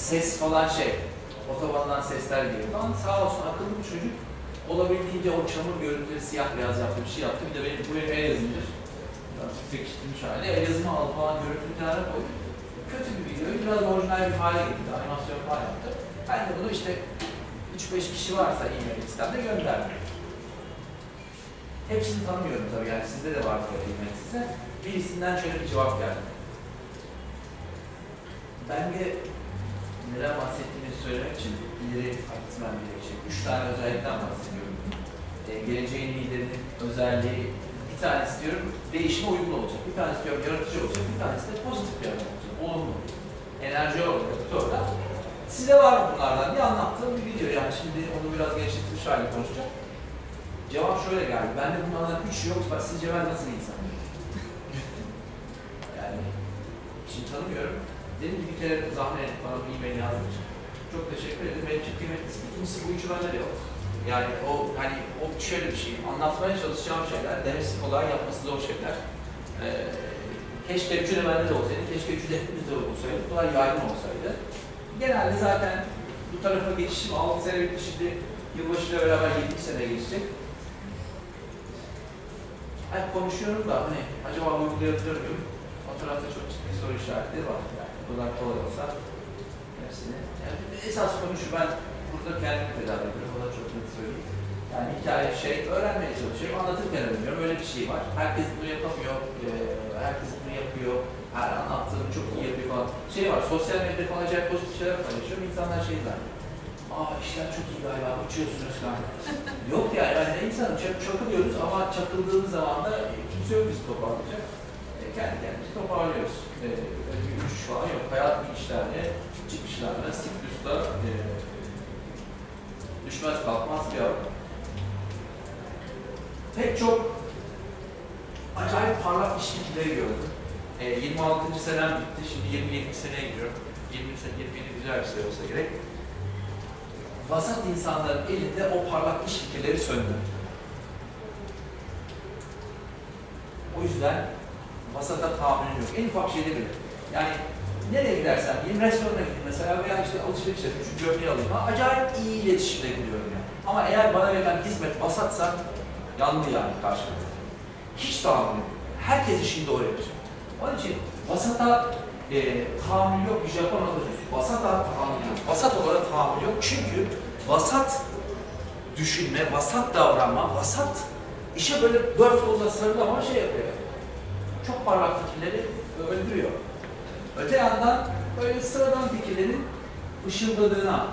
ses falan şey, otobandan sesler geliyor falan. Sağ olsun akıllı bir çocuk. Olabildiğince o çamur görüntüleri siyah beyaz yaptı, bir şey yaptı. Bir de benim, bu benim el yazımdır. Fikirmiş hali. El yazımı aldı falan görüntülü kenara koydu. Kötü bir videoyu biraz orijinal bir hale getirdi. Animasyon falan yaptı. Ben de bunu işte 3-5 kişi varsa e-mail listemde gönderdim. Hepsini tanımıyorum tabii yani sizde de vardır o e-mail size. Birisinden şöyle bir cevap geldi. Ben de neden bahsettiğini söylemek için ileri gitmem gerekecek. Üç tane özellikten bahsediyorum. Ee, geleceğin liderinin özelliği bir tanesi diyorum değişime uygun olacak. Bir tanesi diyorum yaratıcı olacak. Bir tanesi de pozitif bir adam olacak. Olumlu. Enerji olacak. Orada. Size var mı bunlardan diye anlattığım bir video. Yani şimdi onu biraz genişletilmiş halde konuşacağım. Cevap şöyle geldi. Bende bunlardan üç yok. Bak sizce ben nasıl insanım? yani şimdi tanımıyorum. Dedim bir kere zahmet bana bir e-mail yazmış. Çok teşekkür ederim. Benim için kıymetlisin. İkincisi bu üçü bende de yok. Yani o hani o şöyle bir şey. Anlatmaya çalışacağım şeyler, demesi kolay, yapması zor şeyler. Ee, keşke üçü de bende de olsaydı. Keşke üçü de hepimizde olsaydı. Bu kadar yaygın olsaydı. Genelde zaten bu tarafa geçişim 6 sene bitti şimdi yılbaşıyla beraber 7 sene geçecek. Hep konuşuyorum da hani acaba uygulayabiliyor muyum? O tarafta çok ciddi soru işaretleri var. Kadar kolay olsa hepsini. Yani esas konu şu ben burada kendimi tedavi ediyorum. O da çok net söyleyeyim. Yani hikaye şey öğrenmeye çalışıyorum. Anlatırken öğreniyorum. Öyle bir şey var. Herkes bunu yapamıyor. Ee, herkes bunu yapıyor. Her anlattığını çok iyi yapıyor falan. Şey var, sosyal medyada falan acayip pozitif şeyler paylaşıyorum. İnsanlar şey der. Aa işler çok iyi galiba, uçuyorsunuz falan. yok yani, yani insanım, çak, çakılıyoruz ama çakıldığımız zaman da kimse yok bizi toparlayacak. Kendi kendimizi toparlıyoruz. E, öyle bir uçuş falan yok. Hayat bir işlerle, çıkışlarla, siklusla e, düşmez kalkmaz bir adam. Pek çok acayip parlak iş fikirleri gördüm. E, 26. senem bitti, şimdi 27. seneye giriyorum. 20 sene, 27 güzel bir sene olsa gerek. Vasat insanların elinde o parlak iş fikirleri söndü. O yüzden vasata tahammülüm yok. En ufak şeyde bile. Yani nereye gidersem gideyim, restorana gideyim mesela veya işte alışveriş yapayım, şu gömleği alayım. Ha, acayip iyi iletişimde gidiyorum yani. Ama eğer bana verilen hizmet vasatsa yandı yani karşımda. Hiç tahammül yok. Herkes işini doğru yapacak. Onun için vasata e, tahammül yok. Bir Japon atasözü. Vasata tahammül yok. Vasat olana tahammül yok. Çünkü vasat düşünme, vasat davranma, vasat işe böyle dört kolla sarılama şey yapıyor. Çok parlak fikirleri öldürüyor. Öte yandan böyle sıradan fikirlerin ışıldadığına,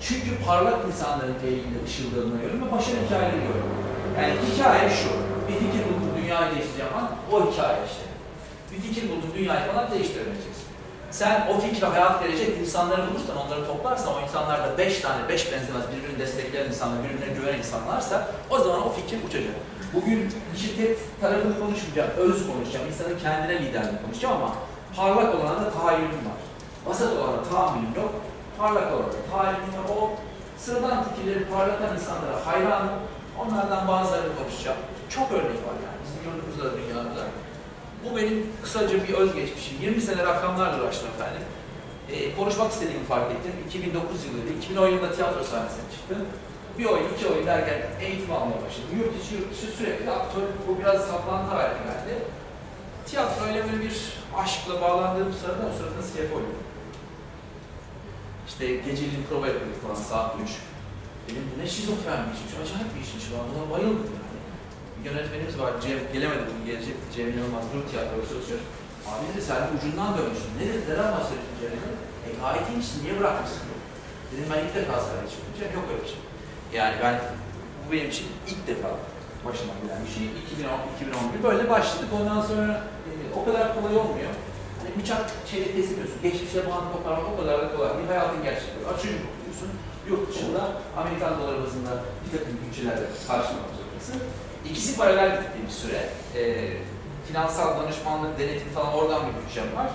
çünkü parlak insanların ilgili ışıldadığına görüyorum ve başarı hikayeleri görüyorum. Yani hikaye şu, bir fikir buldum dünyayı değiştireceğim ama o hikaye işte. Bir fikir buldum dünyayı falan değiştiremeyeceksin. Sen o fikre hayat verecek insanları bulursan, onları toplarsan, o insanlar da beş tane, beş benzemez, birbirini destekleyen insanlar, birbirine güvenen insanlarsa o zaman o fikir uçacak. Bugün şirket tarafını konuşmayacağım, öz konuşacağım, insanın kendine liderliğini konuşacağım ama parlak olana da tahayyülüm var. Vasat olana tahammülüm yok, parlak olana da tahayyülüm var. O sıradan fikirleri parlatan insanlara hayranım, onlardan bazılarını konuşacağım. Çok örnek var yani bizim yurdumuzda da dünyada. Bu benim kısaca bir özgeçmişim. 20 sene rakamlarla uğraştım efendim. Ee, konuşmak istediğimi fark ettim. 2009 yılıydı. 2010 yılında tiyatro sahnesine çıktım. Bir oyun, iki oyun derken eğitim almaya başladım. Yurt içi, yurt dışı sürekli aktör, bu biraz saplantı haline geldi. Tiyatroyla böyle bir aşkla bağlandığım sırada o sırada CFO'ydum. İşte geceliğin prova yapıyorduk falan saat 3. Dedim bu ne şizofren bir işmiş, acayip bir işmiş falan. Buna bayıldım yani. Bir yönetmenimiz var, Cem, gelemedi bugün gelecek. Cem Yılmaz, Grup Tiyatro'da çalışıyor. Abi dedi sen ucundan dönmüşsün. Ne dedi, neden bahsediyorsun Cem'e? E gayet iyiymişsin, niye bırakmışsın? Dedim ben ilk defa sahneye çıktım. Cem yok öyle bir şey. Yani ben, bu benim için ilk defa başıma gelen bir şey. 2010, 2011 böyle başladık. Ondan sonra e, o kadar kolay olmuyor. Hani bıçak şeyle kesiliyorsun. Geçmişe bağlı koparmak o kadar da kolay değil. Hayatın gerçekleri. Açıcı okuyorsun. Yurt dışında Amerikan doları bazında bir takım bütçelerle karşılamak zorundasın. İkisi paralel gittiği bir süre. E, finansal danışmanlık, denetim falan oradan bir bütçem var.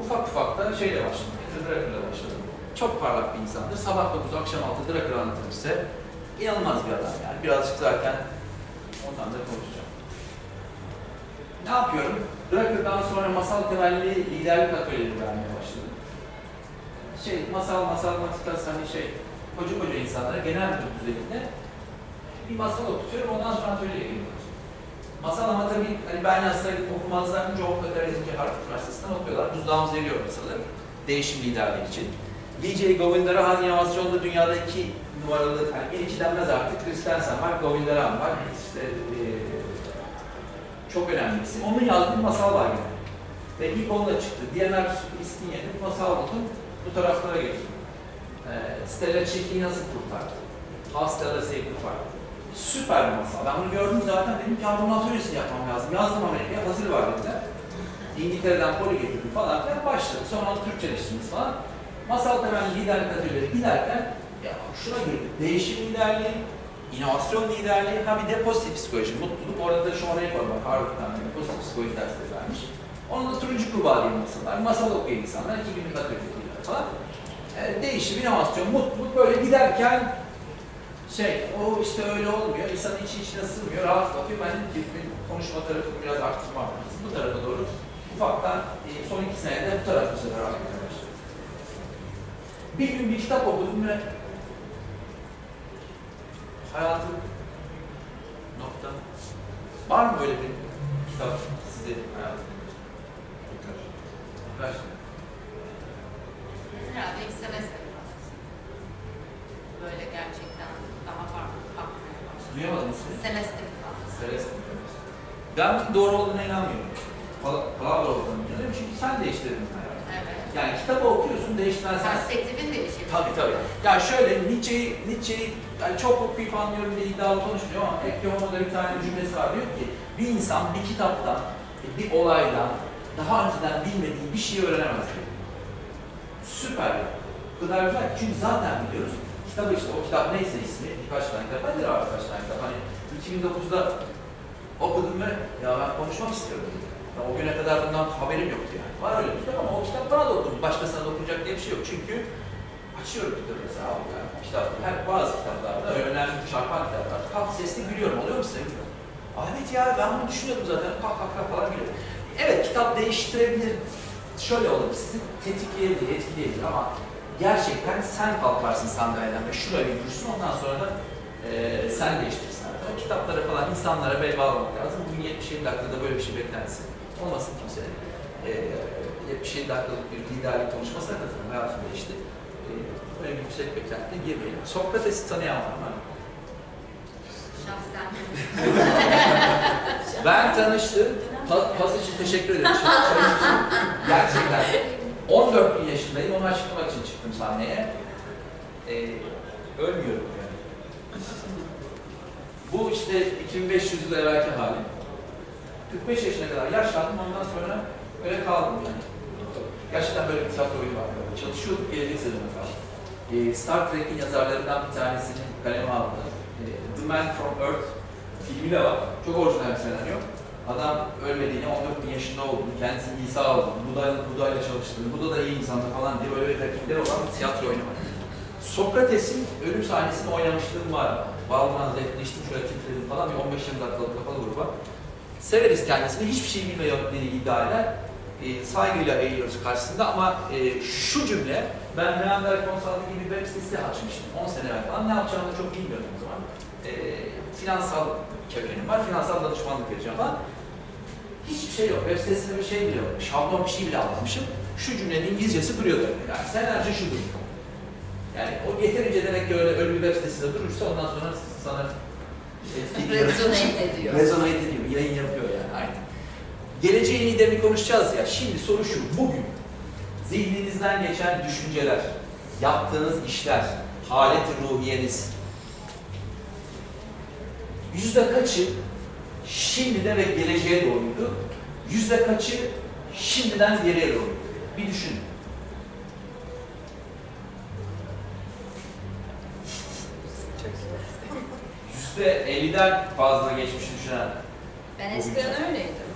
Ufak ufak da şeyle başladım. Peter Drucker'la başladım. Çok parlak bir insandır. Sabah 9, akşam 6 Drucker anlatır size. İnanılmaz bir adam yani. Birazcık zaten ondan da konuşacağım. Ne yapıyorum? Drucker'dan sonra masal temelli liderlik atölyeleri vermeye başladım. Şey, masal, masal, matikası hani şey, koca koca insanlara genel bir düzeyinde bir masal okutuyorum, ondan sonra atölyeye geliyoruz. Masal ama tabii hani ben yazsaydım okumazlar, John Katarezmci Harvard Üniversitesi'nden okuyorlar. Buzdağımız veriyor masalı, değişim liderliği için. DJ Govindarahan inovasyonda dünyada iki numaralı, yani en iki denmez artık, Christensen var, Govindarahan var. İşte, eee çok önemli isim. Onun yazdığı masal var yine. Ve ilk onunla çıktı. Yerine bir masal buldum. Bu taraflara geçtim. Ee, Stella çiftliği nasıl kurtardı? Saved the Farm. Süper bir masal. Ben bunu gördüm zaten dedim ki bunun atölyesini yapmam lazım. Yazdım Amerika'ya, hazır var dediler. İngiltere'den poli getirdim falan filan başladı. Sonra Türkçeleştiniz falan. Masal temelli liderlik atölyeleri giderken ya şuna girdik. Değişim liderliği, inovasyon liderliği, ha bir de pozitif psikoloji, mutluluk. Orada da şu oraya koy bak, Harvard'dan bir pozitif psikoloji dersleri vermiş. Onun da turuncu kurbağa diye bir masal okuyan insanlar, 2000'lik atölyeler falan. E, değişim, inovasyon, mutluluk böyle giderken şey, o işte öyle olmuyor, insanın içi içine sığmıyor, rahat bakıyor. Ben dedim ki konuşma tarafını biraz arttırmam lazım. Bu tarafa doğru ufaktan e, son iki senede bu tarafa bu sefer artmaya başladı. Bir gün bir kitap okudum ve hayatım nokta. Var mı böyle bir kitap size hayatınızda? Kaç? Herhalde ilk semester Böyle gerçekten daha farklı bakmaya başladım. Duyamadım ismini. Semester falan. Celeste. Ben doğru olduğuna inanmıyorum. Pala- Palavra olduğuna inanıyorum çünkü sen değiştirdin hayatını. Yani kitabı okuyorsun, sen. Perspektifin değişir. Tabii tabii. Ya şöyle Nietzsche'yi, Nietzsche'yi yani çok okuyup anlıyorum diye iddialı konuşmuyor ama Ecce Homo'da bir tane cümlesi var diyor ki bir insan bir kitaptan, bir olaydan daha önceden bilmediği bir şeyi öğrenemez diyor. Süper. O kadar güzel çünkü zaten biliyoruz. Kitabı işte o kitap neyse ismi birkaç tane kitap. Ben de var birkaç tane kitap. Hani 2009'da okudum ve ya ben konuşmak istiyorum. Ya o güne kadar bundan haberim yoktu yani. Var öyle bir kitap ama o kitap bana da okundu. Başkasına da okunacak diye bir şey yok. Çünkü açıyorum kitabı mesela yani. Kitap, her bazı kitaplarda önemli çarpan kitaplar. Kalk sesli gülüyorum. Oluyor mu size. Evet ya ben bunu düşünüyordum zaten. Kak kak kak falan gülüyor. Evet kitap değiştirebilir. Şöyle olur, sizi tetikleyebilir, etkileyebilir ama gerçekten sen kalkarsın sandalyeden ve şuraya yürürsün ondan sonra da eee sen değiştirirsin. Kitaplara falan insanlara bel bağlamak lazım. Bugün 77 dakikada böyle bir şey beklentisi olmasın kimsenin. Eee 77 dakikalık bir liderlik konuşmasına katıldım. Hayatım değişti. Eee böyle bir yüksek beklentiye girmeyelim. Sokrates'i tanıyan var mı? Şahsen. Ben tanıştım. Pa- Pas için teşekkür ederim. Gerçekten. 14 bin yaşındayım. Onu açıklamak için çıktım sahneye. Ee, ölmüyorum yani. Bu işte 2500 yıl evvelki halim. 45 yaşına kadar yaşlandım. Ondan sonra öyle kaldım yani. Gerçekten böyle bir tiyatro oyunu var. Böyle. Çalışıyorduk gelecek sezonu falan. Ee, Star Trek'in yazarlarından bir tanesinin kaleme aldı. Ee, The Man from Earth filmi de var. Çok orijinal bir senaryo. Adam ölmediğini, 14 bin yaşında olduğunu, kendisi İsa olduğunu, Buda, Buda çalıştığını, Buda da iyi insandı falan diye böyle replikleri olan bir tiyatro oyunu var. Sokrates'in ölüm sahnesini oynamışlığım var. Balman'a zevkleştim, şöyle titredim falan bir 15-20 dakikalık kapalı gruba. Severiz kendisini, hiçbir şey bilmiyor dediği iddia eder. E, saygıyla eğiliyoruz karşısında ama e, şu cümle, ben Neander Consulting gibi web sitesi açmıştım 10 sene evvel falan, ne yapacağımı çok bilmiyordum o zaman. E, finansal kökenim var, finansal danışmanlık vereceğim falan. Hiçbir şey yok, web sitesinde bir şey bile yok, şablon bir şey bile almamışım. Şu cümlenin İngilizcesi duruyor tabii, yani senelerce şu duruyor. Yani o yeterince demek ki öyle, öyle bir web sitesinde durursa ondan sonra sana etki Resonate ediyor. Rezonate ediyor, yayın yapıyor yani aynen. Geleceğin liderini konuşacağız ya. Şimdi soru şu, bugün zihninizden geçen düşünceler, yaptığınız işler, haleti ruhiyeniz, yüzde kaçı şimdide ve geleceğe doğruydu, yüzde kaçı şimdiden geriye doğruydu? Bir düşünün. 50'den fazla geçmişi düşünen Ben eskiden öyleydim.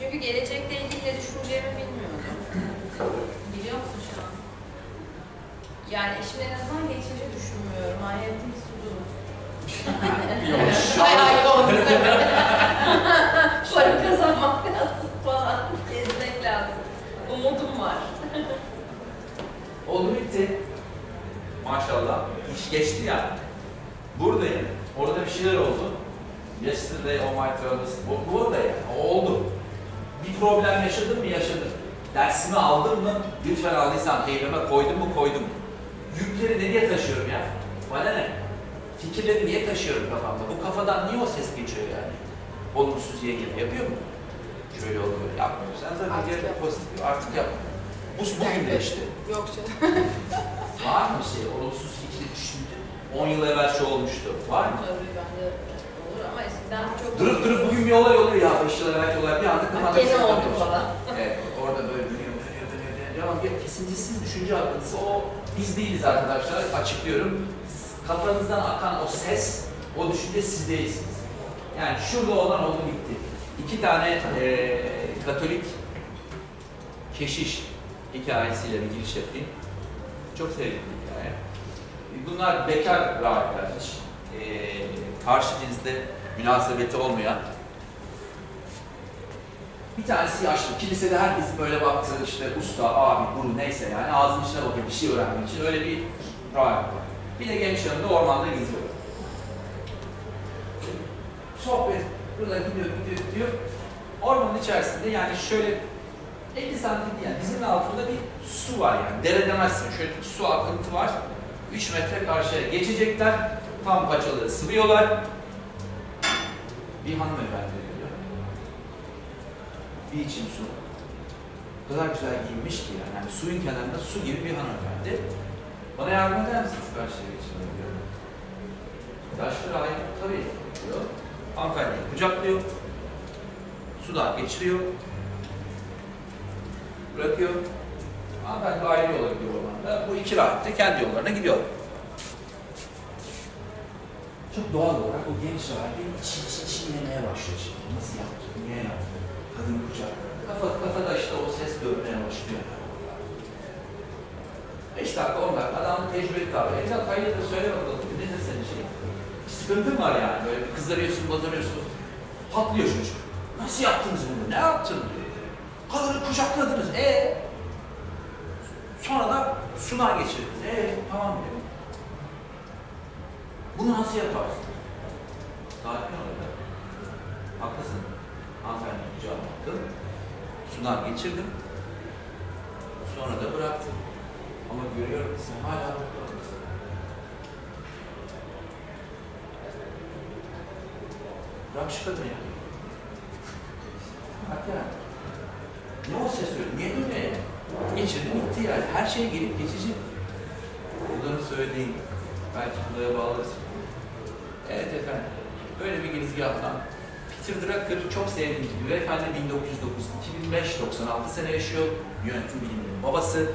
Çünkü gelecekle ilgili ne düşüneceğimi bilmiyordum. Biliyor musun şu an? Yani eşimle en azından geçince düşünmüyorum. Hayatım sudu. Bayağı yoğun. Para kazanmak lazım falan. Gezmek lazım. Umudum var. Oldu bitti. Maşallah. İş geçti ya. Buradayım. Orada bir şeyler oldu. Yesterday on my travels. Bu, burada yani. O oldu. Bir problem yaşadın mı? Yaşadım. Dersimi aldın mı? Lütfen aldıysan teybime koydum mu? Koydum. Yükleri nereye taşıyorum ya? Bana ne? Fikirleri niye taşıyorum kafamda? Bu kafadan niye o ses geçiyor yani? Olumsuz diye gibi yapıyor mu? Şöyle oldu böyle yapmıyor. Sen zaten yap. pozitif artık yap. Bu bugün de işte. Yok canım. Var mı şey, olumsuz fikri düşündü? 10 yıl evvel şu olmuştu. Var mı? Tabii ama eskiden çok... Durup durup bugün bir olay oluyor ya, 5 yıl evvelki olay bir anda kafanda Gene oldu falan. Evet, orada böyle dönüyor, dönüyor, dönüyor, dönüyor. Ama bir kesintisiz düşünce akıntısı o biz değiliz arkadaşlar, açıklıyorum. Kafanızdan akan o ses, o düşünce siz değilsiniz. Yani şurada olan oldu bitti. İki tane eee Katolik keşiş hikayesiyle bir giriş yapayım. Çok sevdiğim bir hikaye. Bunlar bekar hiç eee, karşı cinsle münasebeti olmayan. Bir tanesi yaşlı. Kilisede herkesin böyle baktığı işte usta, abi, guru neyse yani ağzının içine bakıyor bir şey öğrenmek için öyle bir rahip var. Bir de genç yanında ormanda geziyor. Sohbet burada gidiyor, gidiyor, gidiyor. Ormanın içerisinde yani şöyle 50 santim yani dizinin altında bir su var yani. Dere demezsin. Şöyle bir su akıntı var. 3 metre karşıya geçecekler. Tam paçaları sıvıyorlar. Bir hanımefendi geliyor. Bir içim su. O kadar güzel giyinmiş ki yani. yani suyun kenarında su gibi bir hanımefendi. Bana yardım eder misiniz karşıya geçmeye diyor. Yaşlı rahip tabii diyor. Hanımefendi kucaklıyor. Sudan geçiriyor. Bırakıyor. Hanımefendi ayrı yola gidiyor ormanda. Bu iki rahip de kendi yollarına gidiyor. Çok doğal olarak o genç rahibin içi içi içi yemeye başlıyor. Nasıl yaptı? Niye yaptı? Kadın kucak. Kafa, kafada işte o ses dönmeye başlıyor. Beş dakika, on dakika adamın tecrübeli tabi. Evlat hayırdır söyle bakalım. Nedir senin şey? Bir sıkıntın var yani. Böyle kızarıyorsun, bazarıyorsun. Patlıyor çocuk. Nasıl yaptınız bunu? Ne yaptın? Kadını kucakladınız. E Sonra da sunar geçirdiniz. E tamam dedim. Bunu nasıl yaparsın? Sakin ol. Haklısın. Hanımefendi kucağıma attım. Sunar geçirdim. Sonra da bıraktım. Ama görüyorum ki sen hala buradasın. Bırak şu kadını ya. Bırak ya. Ne o ses öyle? Niye böyle? Geçirdi bitti yani. Her şey gelip geçici. Bunların söylediğin belki buraya bağlarsın. Evet efendim. Böyle bir girizgahtan Peter Drucker çok sevdiğim gibi beyefendi 1909-2005-96 sene yaşıyor. Yönetim biliminin babası.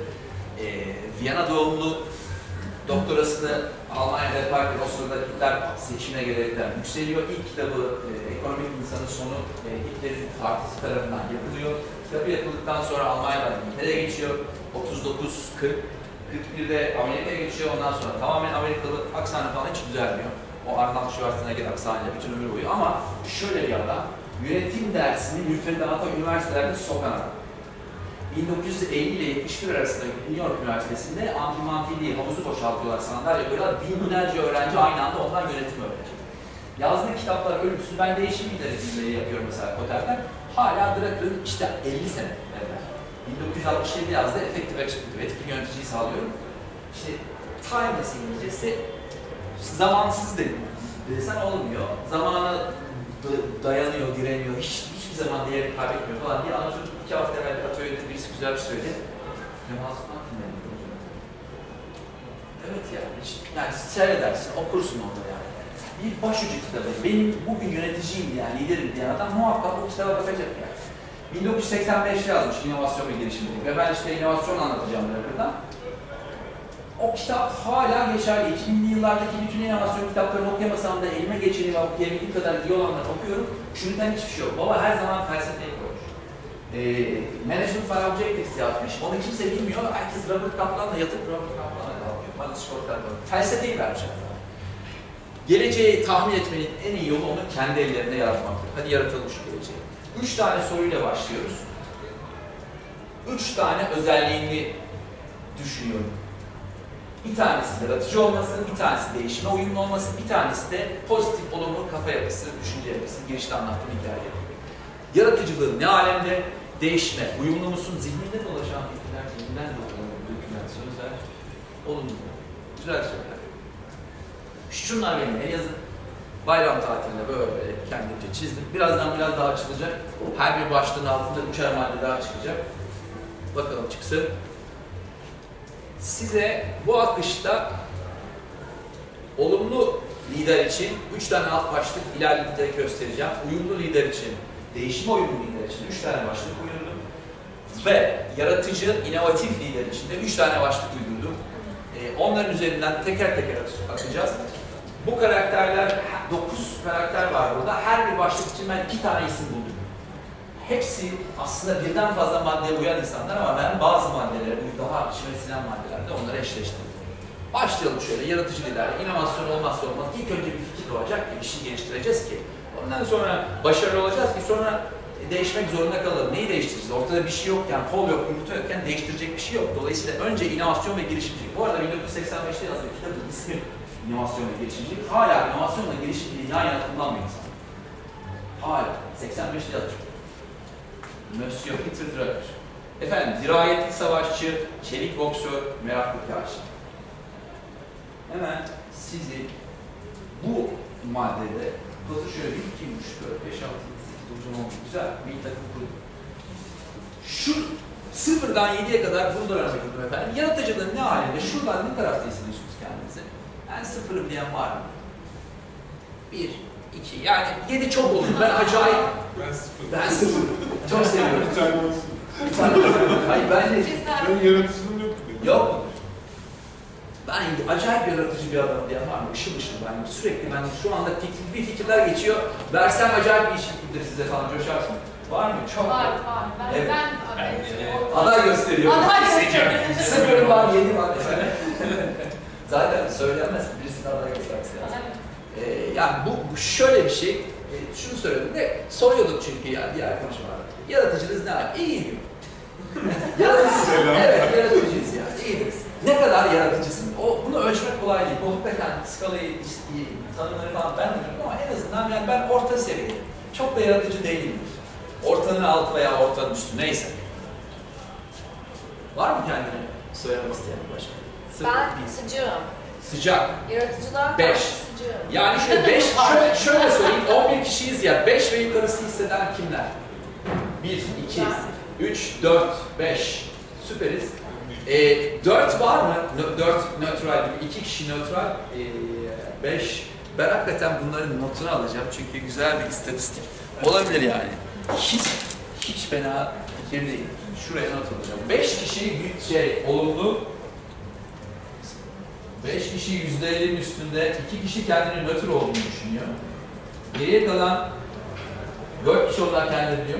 Ee, Viyana doğumlu doktorasını Almanya'da yaparken o sırada Hitler seçimine gelerekten yükseliyor. İlk kitabı e, Ekonomik İnsanın Sonu e, Hitler'in partisi tarafından yapılıyor. Kitabı yapıldıktan sonra Almanya'dan İngiltere'ye geçiyor. 39-40 41'de Amerika'ya geçiyor. Ondan sonra tamamen Amerikalı aksanı falan hiç düzelmiyor. O Arnold Schwarzenegger aksanıyla bütün ömür boyu. Ama şöyle bir adam, yönetim dersini müfredata üniversitelerde sokan adam. 1950 ile 71 arasında New York Üniversitesi'nde antimantili havuzu boşaltıyorlar, sandalye koyuyorlar. Binlerce öğrenci aynı anda ondan yönetim öğrenecek. Yazdığı kitaplar ölümsüz. Ben değişim liderliği yapıyorum mesela Kotel'den. Hala Drucker'ın işte 50 sene evvel. 1967 yazdı, efektif etkili yöneticiyi sağlıyorum. İşte timeless İngilizcesi zamansız dedim. Desen olmuyor. Zamana da- dayanıyor, direniyor, hiç, hiçbir zaman değerini kaybetmiyor falan diye anlatıyorum. İki hafta evvel atölyede birisi güzel bir şey söyledi. Kemal Sunal dinledim hocam. Evet yani, hiç, yani seyredersin, okursun orada yani. Bir başucu kitabı. Benim bugün yöneticiyim yani, liderim diyen adam muhakkak bu kitaba bakacak yani. 1985'te yazmış inovasyon ve girişimcilik ve ben işte inovasyon anlatacağım burada. O kitap hala geçerli. 2000'li yıllardaki bütün inovasyon kitaplarını okuyamasam da elime geçeni ve okuyabildiğim kadar iyi olanları okuyorum. Çürüten hiçbir şey yok. Baba her zaman felsefeyi koymuş. Ee, Management for Objectives yazmış. Onu kimse bilmiyor. Herkes Robert Kaplan'la yatıp Robert Kaplan'la kalkıyor. Bana skortlar var. Felsefeyi adam. Geleceği tahmin etmenin en iyi yolu onu kendi ellerinde yaratmaktır. Hadi yaratalım şu geleceği. Üç tane soruyla başlıyoruz. Üç tane özelliğini düşünüyorum. Bir tanesi yaratıcı olması, bir tanesi değişime uyumlu olması, bir tanesi de pozitif, olumlu kafa yapısı, düşünce yapısı, girişte anlattığım hikaye. Yaratıcılığın ne alemde, değişime uyumlu musun, zihninde dolaşan fikirler, zihninden dökülen sözler, olumlu. Güzel söyler. Şunlar benim en yazın bayram tatilinde böyle kendimce çizdim. Birazdan biraz daha açılacak. Her bir başlığın altında üçer madde daha çıkacak. Bakalım çıksın. Size bu akışta olumlu lider için üç tane alt başlık ileride göstereceğim. Uyumlu lider için, değişime uyumlu lider için üç tane başlık uydurdum. Ve yaratıcı, inovatif lider için de üç tane başlık uydurdum. Ee, onların üzerinden teker teker atacağız. Bu karakterler, dokuz karakter var burada. Her bir başlık için ben iki tane isim buldum. Hepsi aslında birden fazla maddeye uyan insanlar ama ben bazı maddelere, bu daha içime sinen maddelerde onları eşleştirdim. Başlayalım şöyle, yaratıcı lider, inovasyon olmazsa olmaz. İlk önce bir fikir doğacak ki, bir şey geliştireceğiz ki. Ondan sonra başarılı olacağız ki sonra değişmek zorunda kalalım. Neyi değiştireceğiz? Ortada bir şey yokken, kol yok, yumurta yokken değiştirecek bir şey yok. Dolayısıyla önce inovasyon ve girişimcilik. Bu arada 1985'te yazdığı kitabın ismi inovasyon ve girişimcilik. Hala inovasyonla girişimciliği yan yana kullanmıyor insan. Hala. 85'te yazmış. Monsieur Peter. Efendim, dirayetli savaşçı, çelik boksör, meraklı kâşi. Hemen sizi bu maddede, bakın şöyle 1, 2, 3, 4, 5, 6, 7, 8, 9, 10, 11, güzel bir takım kurdum. Şu sıfırdan 7'ye kadar bunu da öğrenmek istiyorum efendim. Yaratıcılığın ne halinde, şuradan ne tarafta hissediyorsunuz kendinizi? Ben sıfırım diyen var mı? Bir, iki, yani yedi çok olur. Ben acayip, Ben sıfır. ben sıfırım. Çok seviyorum. Bir tane olsun. Bir tane Hayır ben de Cesaret. Ben yaratıcılığım yok. yok? Ben acayip yaratıcı bir adam diyen var mı? Işıl ışıl ben sürekli ben şu anda fikir, bir fikirler geçiyor. Versem acayip bir iş fikirdir size falan coşarsın. Var mı? Çok. Var var. Ben, Evet. ben, Ben de- Aday gösteriyor. Aday Hissediyorum. gösteriyor. Sıfırım var, yedi var. Zaten söylenmez. Birisini aday göstermesi lazım. Ee, yani bu, bu şöyle bir şey. E, şunu söyledim de soruyorduk çünkü ya diğer konuşmalarda. Yaratıcınız ne abi? İyi diyor. Yaratıcısın. evet yaratıcıyız ya. İyidir. Ne kadar yaratıcısın? O, bunu ölçmek kolay değil. Bu hakikaten skalayı, işte, tanımları falan ben de bilmiyorum ama en azından yani ben orta seviyede. Çok da yaratıcı değilim. Ortanın altı veya ortanın üstü neyse. Var mı kendini söylemek isteyen başka? Sıfır, Ben sıcağım. Sıcak. Yaratıcılar Beş. karşı sıcağım. Yani işte 5, şöyle, şöyle söyleyeyim, 11 kişiyiz ya, 5 ve yukarısı hisseden kimler? 1, 2, 3, 4, 5. Süperiz. E, 4 var mı? 4 nötral, 2 kişi nötral, 5. ben hakikaten bunların notunu alacağım çünkü güzel bir istatistik olabilir yani. Hiç, hiç fena fikir değil. Şuraya not alacağım. 5 kişi şey, olumlu, 5 kişi %50'nin üstünde, 2 kişi kendini nötr olduğunu düşünüyor. Geriye kalan 4 kişi onlar kendileri diyor.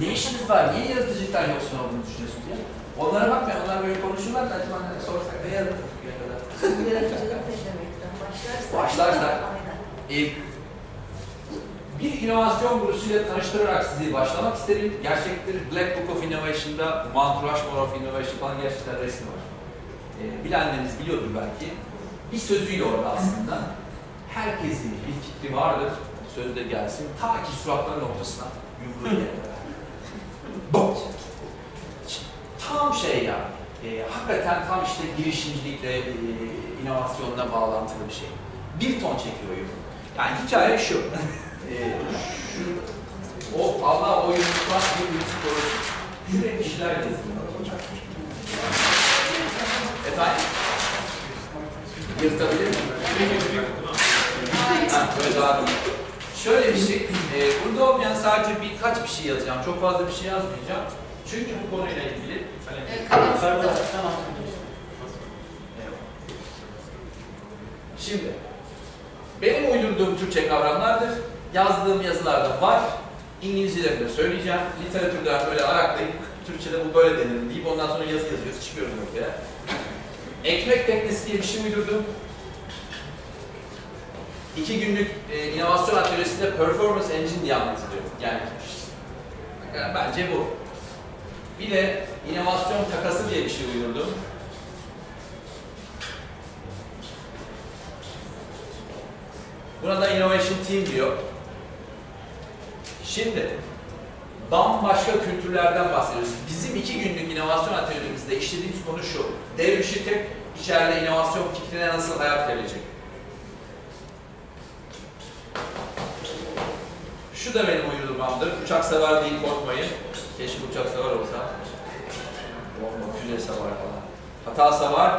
Ne işiniz var? Niye yaratıcılıktan yoksun olduğunu düşünüyorsunuz diye. Onlara bakmayın, onlar böyle konuşurlar da acaba ne sorsak ne yaratıcılık bugüne kadar? Yaratıcılık başlarsak. Ee, bir inovasyon grubuyla tanıştırarak sizi başlamak isterim. Gerçektir Black Book of Innovation'da Mount Rushmore of Innovation falan gerçekten resmi var. Ee, bilenleriniz biliyordur belki. Bir sözüyle orada aslında. Herkesin bir fikri vardır. Sözde gelsin. Ta ki yumruğuyla kadar. Bok! Tam şey ya. E, hakikaten tam işte girişimcilikle, e, inovasyonla bağlantılı bir şey. Bir ton çekiyor yumruk. Yani hikaye şu. e, şu o Allah o yumruklar bir korusun. Şuraya bir şeyler yazın. Efendim? Yırtabilir miyim? Ha, böyle daha iyi. Şöyle bir şey, e, burada olmayan sadece birkaç bir şey yazacağım. Çok fazla bir şey yazmayacağım. Çünkü bu konuyla ilgili kalem. Tamam. Evet. Şimdi, benim uydurduğum Türkçe kavramlardır. Yazdığım yazılarda var. İngilizceleri de söyleyeceğim. Literatürden böyle araklayıp Türkçe'de bu böyle denir deyip ondan sonra yazı yazıyoruz, çıkıyoruz ortaya. Ekmek teknesi diye bir şey uydurdum. İki günlük e, inovasyon atölyesinde performance engine diye anlatılıyor. Yani, yani bence bu. Bir de inovasyon takası diye bir şey uydurdum. Buna da Innovation Team diyor. Şimdi bambaşka kültürlerden bahsediyoruz. Bizim iki günlük inovasyon atölyemizde işlediğimiz konu şu. Dev bir şirket içeride inovasyon fikrine nasıl hayat verecek? Şu da benim uydurmamdır. Uçak sever değil korkmayın. Keşke uçak sever olsa. Bomba, füze savar falan. Hata savar.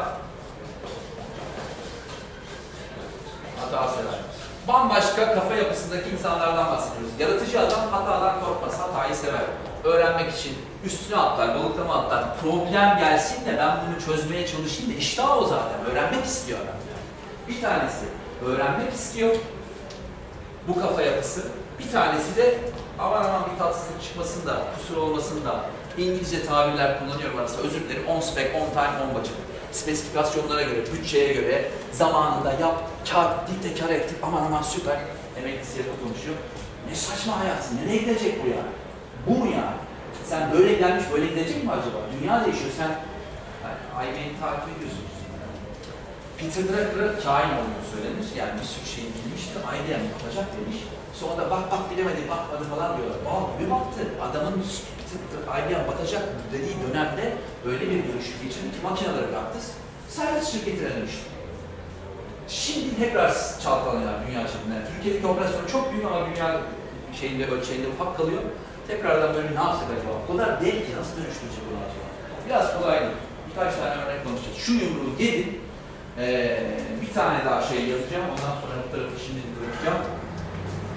Hata sever. Bambaşka kafa yapısındaki insanlardan bahsediyoruz. Yaratıcı adam hatadan korkmaz, hatayı sever. Öğrenmek için üstüne atlar, balıklama atlar. Problem gelsin de ben bunu çözmeye çalışayım da iştah o zaten. Öğrenmek istiyor adam. Bir tanesi öğrenmek istiyor. Bu kafa yapısı. Bir tanesi de aman aman bir tatsızlık çıkmasın da, kusur olmasın da, İngilizce tabirler kullanıyorum arasında, özür dilerim, on spec, on time, on budget. Spesifikasyonlara göre, bütçeye göre, zamanında yap, kar, dikte kar ettik, aman aman süper. Emeklisi yapı konuşuyor. Ne saçma hayatın, nereye gidecek bu ya? Bu mu yani? Sen böyle gelmiş, böyle gidecek mi acaba? Dünya değişiyor, sen yani, IBM'i takip ediyorsun. Peter Drucker'a kain olduğunu söylenir. Yani bir sürü şey bilmiştir. IBM yapacak demiş. Sonra da bak bak bilemedi, bakmadı falan diyorlar. Aa bir baktı. Adamın IBM batacak dediği dönemde öyle bir dönüşüm geçirdi ki makineleri bıraktı. Servis şirketine dönüştü. Şimdi tekrar çalkalanıyor dünya çapında. Türkiye'deki operasyonu çok büyük ama dünya şeyinde ölçeğinde ufak kalıyor. Tekrardan böyle ne yapacak acaba? O kadar dev ki nasıl dönüştürecek bunu acaba? Biraz kolay değil. Birkaç tane örnek konuşacağız. Şu yumruğu yedin, ee, bir tane daha şey yazacağım, ondan sonra bu tarafı şimdi bırakacağım.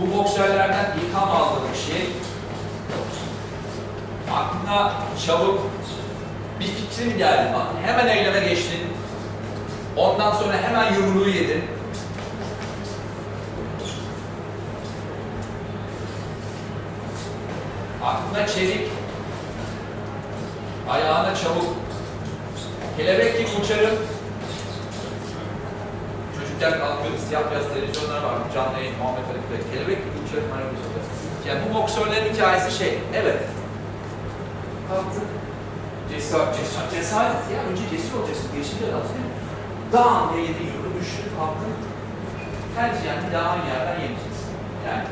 Bu boksörlerden ilham aldığım bir şey. Aklına çabuk bir fikrin geldi bak. Hemen eyleme geçtin. Ondan sonra hemen yumruğu yedin. Aklına çevik, ayağına çabuk, kelebek gibi uçarım, çocukken kalkıyordu, siyah beyaz televizyonlar vardı, canlı yayın, Muhammed Ali Bey, kelebek gibi uçak manevrosu Yani bu boksörlerin hikayesi şey, evet. Kalktı. Cesaret, cesaret, cesaret ya. Önce cesur olacaksın, değil mi? Dağın diye yedi yürü, düştü, kalktı. Tercihen aynı yerden yemeyeceksin. Yani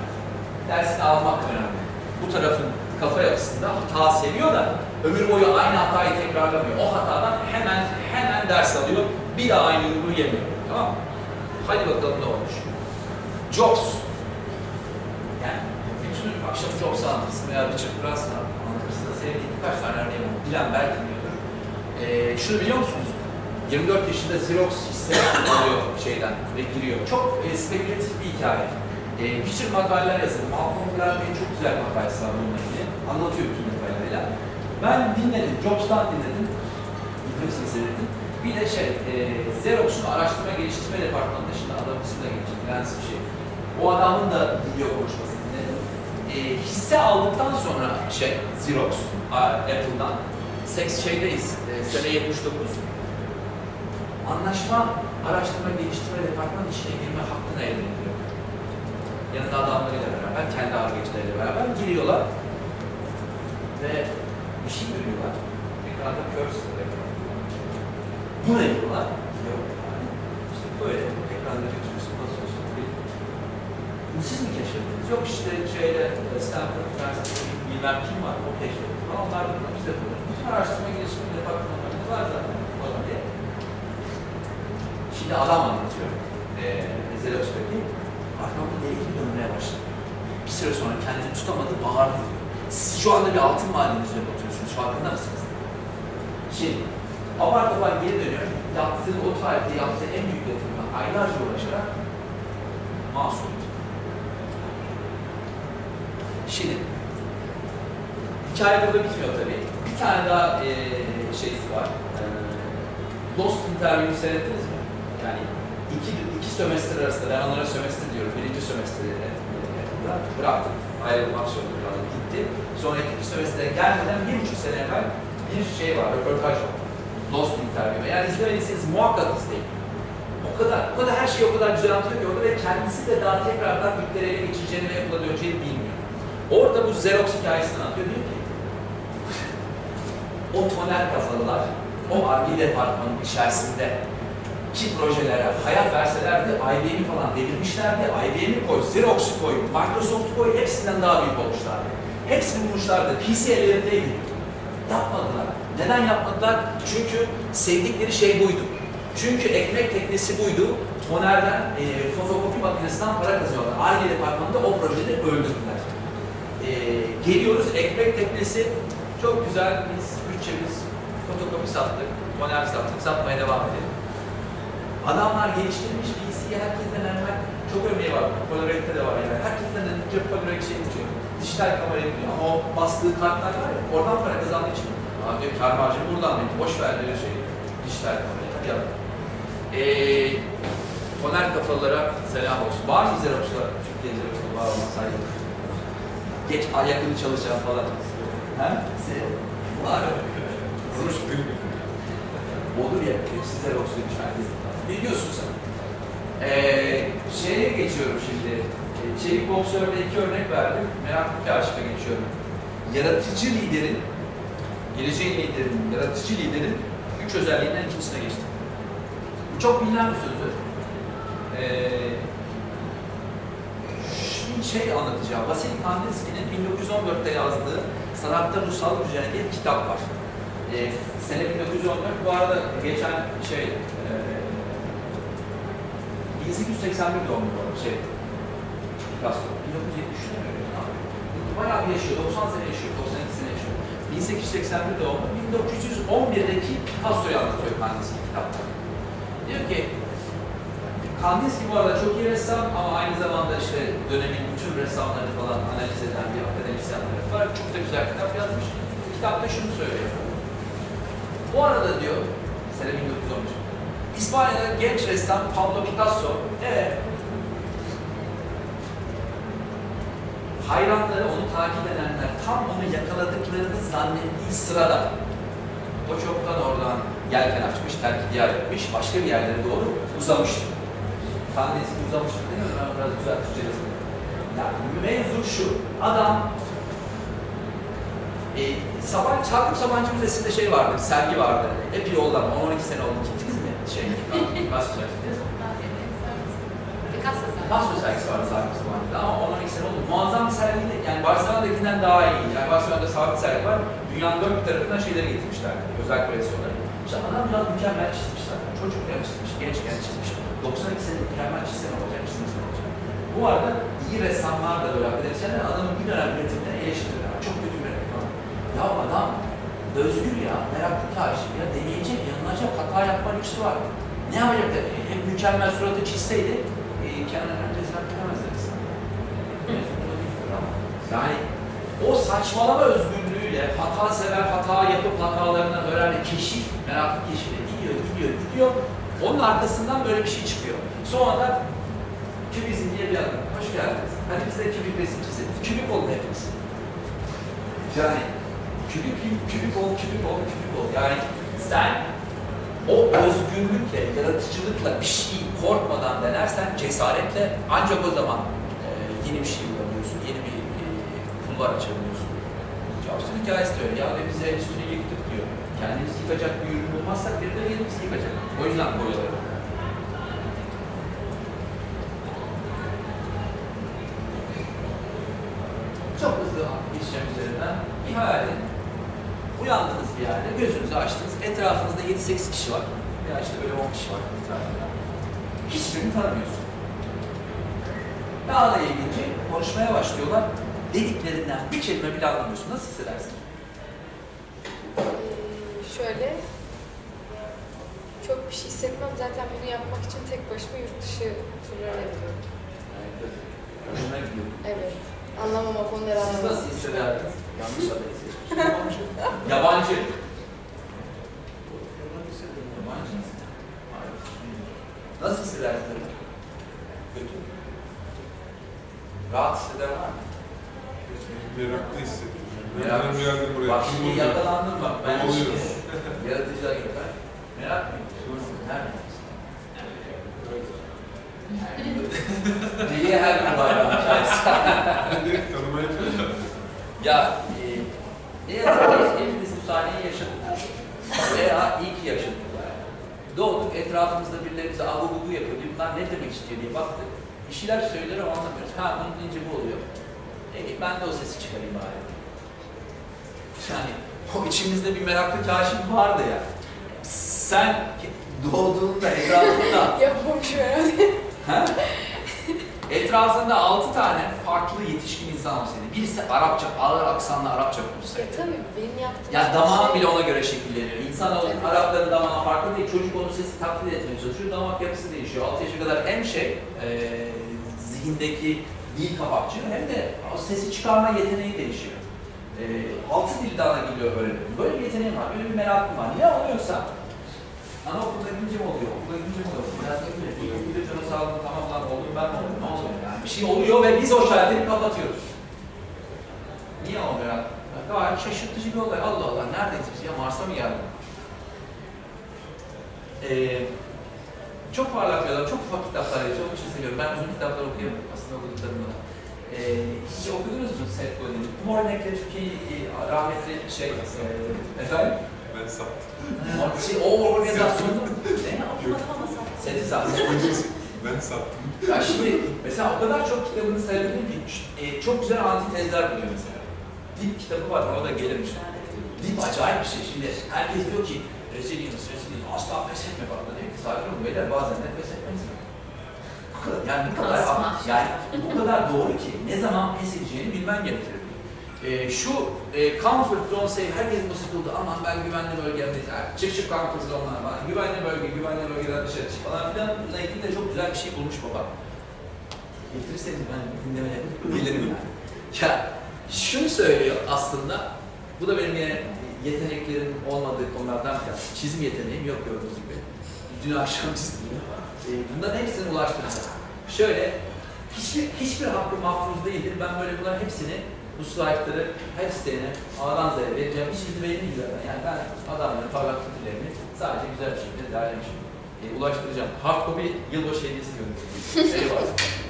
dersini almak önemli. Bu tarafın kafa yapısında hata seviyor da ömür boyu aynı hatayı tekrarlamıyor. O hatadan hemen hemen ders alıyor. Bir daha aynı yumruğu yemiyor. Tamam mı? Hadi bakalım ne olmuş. Jobs. Yani bütün akşam Jobs anlatırsın veya Richard Branson'ı anlatırsın sevdiğin birkaç tane örneği var. Bilen belki biliyordur. Ee, şunu biliyor musunuz? 24 yaşında Xerox hisse alıyor şeyden ve giriyor. Çok e, spekülatif bir hikaye. E, bir sürü makaleler yazıldı. Malcolm Gladwell'in çok güzel makalesi var bununla ilgili. Anlatıyor bütün detaylarıyla. Ben dinledim, Jobs'tan dinledim. Videosunu seyrettim. Bir de şey, e, Xerox'un araştırma geliştirme departmanında şimdi adam ismi de geçecek, lens bir şey. O adamın da video konuşmasını dinledim. E, hisse aldıktan sonra şey, Xerox, Apple'dan, seks şeydeyiz, e, sene 79. Anlaşma, araştırma geliştirme departmanı içine girme hakkını elde ediyor yanında adamlarıyla beraber, kendi argıçlarıyla beraber giriyorlar ve bir şey görüyorlar. Ekranda ekran. Bu ne diyorlar? Yok. İşte böyle ekranda diye. Bunu siz mi keşfettiniz? Yok işte şeyde Stanford Üniversitesi'nde bilmem kim var, o keşfetti. Onlar da bize bunu. Bütün araştırma geliştirme departmanlarında var zaten falan diye. Şimdi adam anlatıyor. Ee, Xerox'taki arkamda deli gibi dönmeye başladı. Bir süre sonra kendini tutamadı, bağırdı diyor. Siz şu anda bir altın madenin üzerine oturuyorsunuz, farkında mısınız? Şimdi, apar topar geri dönüyor, yaptığı o tarihte yaptığı en büyük yatırımla aylarca uğraşarak masum. Şimdi, hikaye burada bitmiyor tabii. Bir tane daha e, şeysi var. E, Lost Interview'u seyrettiniz mi? Yani iki, iki sömestr arasında, ben onlara sömestr diyorum, birinci sömestrde bıraktım, ayrılmak zorunda kaldım, gitti. Sonra ikinci sömestre gelmeden bir buçuk sene evvel bir şey var, röportaj var. Lost Interview. Yani izlemediyseniz muhakkak izleyin. O kadar, o kadar her şeyi o kadar güzel anlatıyor ki orada ve kendisi de daha tekrardan ipleri ele geçireceğini ve yapıla döneceğini bilmiyor. Orada bu Xerox hikayesini anlatıyor. Diyor ki, o tonel kafalılar, o arge departmanın içerisinde ki projelere hayat verselerdi IBM'i falan devirmişlerdi. IBM'i koy, Xerox'u koy, Microsoft'u koy hepsinden daha büyük olmuşlardı. Hepsini bulmuşlardı. PC ellerindeydi. Yapmadılar. Neden yapmadılar? Çünkü sevdikleri şey buydu. Çünkü ekmek teknesi buydu. Toner'den, e, fotokopi makinesinden para kazanıyorlar. Arge departmanında o projeleri öldürdüler. E, geliyoruz ekmek teknesi çok güzel biz bütçemiz fotokopi sattık, toner sattık, satmaya devam edelim. Adamlar geliştirmiş bilgiyi herkesten hemen çok örneği var. Polaroid'de de var yani. Herkesten de cep Polaroid şey. Dijital kamera yapıyor ama o bastığı kartlar var ya, oradan para kazandığı için. Abi diyor kar marjı buradan diyor. Boş ver diyor şey. Dijital kamera. Hadi yapalım. Ee, toner kafalılara selam olsun. Var mı Xerox'la? Türkiye Xerox'la var olmasaydı. Geç yakını çalışan falan. He? Var mı? Ruş bilmiyorum. Olur ya, hepsi Xerox'luymuş herkes. Ne diyorsun sen? Ee, şeye geçiyorum şimdi. Ee, Çelik boksörde iki örnek verdim. Meraklı kaşife geçiyorum. Yaratıcı liderin, geleceğin liderinin, yaratıcı liderin üç özelliğinden ikincisine geçtim. Bu çok bilinen bir sözdür. Ee, şimdi şey anlatacağım. Vasily Kandinsky'nin 1914'te yazdığı Sanatta Ruhsal Üzerine diye bir kitap var. Ee, sene 1914 bu arada geçen şey e, 1881 doğumlu bu şey Picasso. 1973'te mi? Bayağı bir yaşıyor. 90 sene yaşıyor. 92 sene yaşıyor. 1881 doğumlu. 1911'deki Picasso'yu anlatıyor Kandinsky kitapta. Diyor ki Kandinsky bu arada çok iyi ressam ama aynı zamanda işte dönemin bütün ressamlarını falan analiz eden bir akademisyen var. Çok da güzel kitap yazmış. Kitapta şunu söylüyor. Bu arada diyor, sene 1913, İspanya'da genç ressam Pablo Picasso, evet, hayranları, onu takip edenler tam onu yakaladıklarını zannettiği sırada o çoktan oradan yelken açmış, terk diyar etmiş, başka bir yerlere doğru uzamıştı. Tanesi uzamıştır değil mi? Ben biraz güzel Türkçe. Yani mevzu şu. Adam e, Sabancı, Sakıp Sabancı Müzesi'nde şey vardı, sergi vardı. Hep yoldan, 10-12 sene oldu. Gittiniz mi? Şey, Picasso sergisi. Picasso zaten. Picasso sergisi vardı Sakıp Sabancı'da ama 10-12 sene oldu. Muazzam bir sergiydi. Yani Barcelona'dakinden daha iyi. Yani Barcelona'da sabit sergi var. Dünyanın dört bir tarafından şeyleri getirmişler. Özel koleksiyonları. İşte adam biraz mükemmel çizmiş zaten. Çocukken çizmiş, gençken çizmiş. 92 sene mükemmel çizsen olacak, çizmesi olacak. Bu arada iyi ressamlar da böyle akademisyenler adamın bir dönem üretimini eleştiriyorlar. Çok kötü üretim falan. Ya adam özgür ya, meraklı karşı ya deneyecek, yanılacak, hata yapma lüksü var. Ne yapacak da hep mükemmel suratı çizseydi e, cezat veremezler insan. Yani o saçmalama özgürlüğüyle hata sever, hata yapıp hatalarından öğrenme, keşif, meraklı keşifle gidiyor, gidiyor, gidiyor. Onun arkasından böyle bir şey çıkıyor. Sonra da kübizm diye bir adam. Hoş geldiniz. Hadi bize kübik resim çizelim. Kübik olun hepimiz. Yani kübik, kübik ol, kübik ol, kübik ol. Yani sen o özgürlükle, yaratıcılıkla bir şey korkmadan denersen cesaretle ancak o zaman e, yeni bir şey bulabiliyorsun, yeni bir kulvar açabiliyorsun. Jobs'un hikayesi de öyle. Ya ve biz endüstri yıktık diyor. Kendimizi yıkacak bir ürün bulmazsak birileri yerimizi yıkacak. O yüzden koyuyorlar. Çok hızlı geçeceğim üzerinden. Bir hayal edin. Uyandınız bir yerde, gözünüzü açtınız. Etrafınızda 7-8 kişi var. Veya işte böyle 10 kişi var etrafında. Hiçbirini tanımıyorsun. Daha da ilginci, konuşmaya başlıyorlar. Dediklerinden bir kelime bile anlamıyorsun. Nasıl hissedersin? Ee, şöyle, çok bir şey hissetmem. Zaten bunu yapmak için tek başıma yurt dışı turları yapıyorum. Hoşuna gidiyor. Evet. Anlamamak, onları Siz anlamamak. nasıl hissederdiniz? Yanlış seçmişim. Yabancı. Yabancı. Nasıl hissederdiniz? Kötü. Rahat hisseder var mı? Meraklı hissettim. Ben geldim buraya. Bak Kim şimdi oluyor? yakalandım bak. Ben şimdi yaratıcılar yapar. Merak mı ediyorsun? Nerede? Diye her gün. Ben direkt tanımaya çalışıyorum. Ya e, ne yazık ki hepimiz bu sahneyi yaşadık. Veya iyi ki yaşadık yani. Doğduk etrafımızda birileri bize abu bubu yapıyor. Bunlar ne demek istiyor diye baktık. Bir şeyler söylüyor ama anlamıyoruz. Ha bunun deyince bu oluyor. E, ben de o sesi çıkarayım bari. Yani o içimizde bir meraklı kaşif vardı ya. Sen doğduğunda etrafında Yapmamışım herhalde. Ha? Etrafında altı tane farklı yetişkin insan olsaydı. Birisi Arapça, ağır aksanlı Arapça konuşsaydı. tabii benim yaptığım Ya damağı şey- bile ona göre şekilleniyor. İnsan Tabii. Arapların damağı farklı değil. Çocuk onun sesi taklit etmeye çalışıyor. Damak yapısı değişiyor. 6 yaşa kadar hem şey, e, zihindeki dil kapakçı hem de sesi çıkarma yeteneği değişiyor. E, altı dil daha geliyor öğreniyor. Böyle bir yeteneğim var, böyle bir merakım var. Ne oluyorsa Anaokulda gidince mi oluyor? Okula gidince mi oluyor? Biraz da öyle. İlkokulda canı sağlığını tamam lan oldum ben mi oldum? Ne oluyor yani? Bir şey oluyor ve biz o şalteri kapatıyoruz. Niye o merak? Gayet şaşırtıcı bir olay. Allah Allah neredeyiz biz ya? Mars'a mı geldik? Ee, çok parlak bir adam, çok ufak kitaplar yazıyor. Onun için seviyorum. Ben uzun kitaplar okuyorum aslında okuduklarımda da. Ee, hiç okudunuz mu Seth Godin'i? Mornek'le Türkiye'yi e, rahmetli şey, e, efendim? Ben sattım. Şey, o organizasyonda ne? Seti sattı. Ben sattım. Ya şimdi mesela o kadar çok kitabını sayabilirim ki e, çok güzel antitezler buluyor mesela. Dip kitabı var, ona da gelirim. Dip acayip bir şey. Şimdi herkes diyor ki reziliniz, reziliniz, asla pes etme. Da diyor ki sakin olun beyler bazen de pes etmeniz. Bu kadar, yani bu kadar, yani bu kadar doğru ki ne zaman pes edeceğini bilmen gerekir. E, şu e, comfort zone say, herkes bu sıkıldı aman ben güvenli bölgemdeyiz. Yani çık çık comfort zone'lar var. Güvenli bölge, güvenli bölgeden dışarı çık falan filan. Zeytin de çok güzel bir şey bulmuş baba. Getirirseniz ben dinlemeye gelirim yani. Ya şunu söylüyor aslında, bu da benim yine yeteneklerim olmadığı konulardan bir. Çizim yeteneğim yok gördüğünüz gibi. Dün akşam çizdim. E, bunların hepsini ulaştıracağım. Şöyle, hiçbir, hiçbir hakkı mahfuz değildir. Ben böyle bunların hepsini, bu slaytları her isteyene A'dan Z'ye vereceğim. Hiçbiri benim değil zaten. Yani ben adamların parlak fikirlerini sadece güzel bir şekilde derlemişim. E, ulaştıracağım. Hard copy yılbaşı hediyesi göndereceğim. Eyvallah.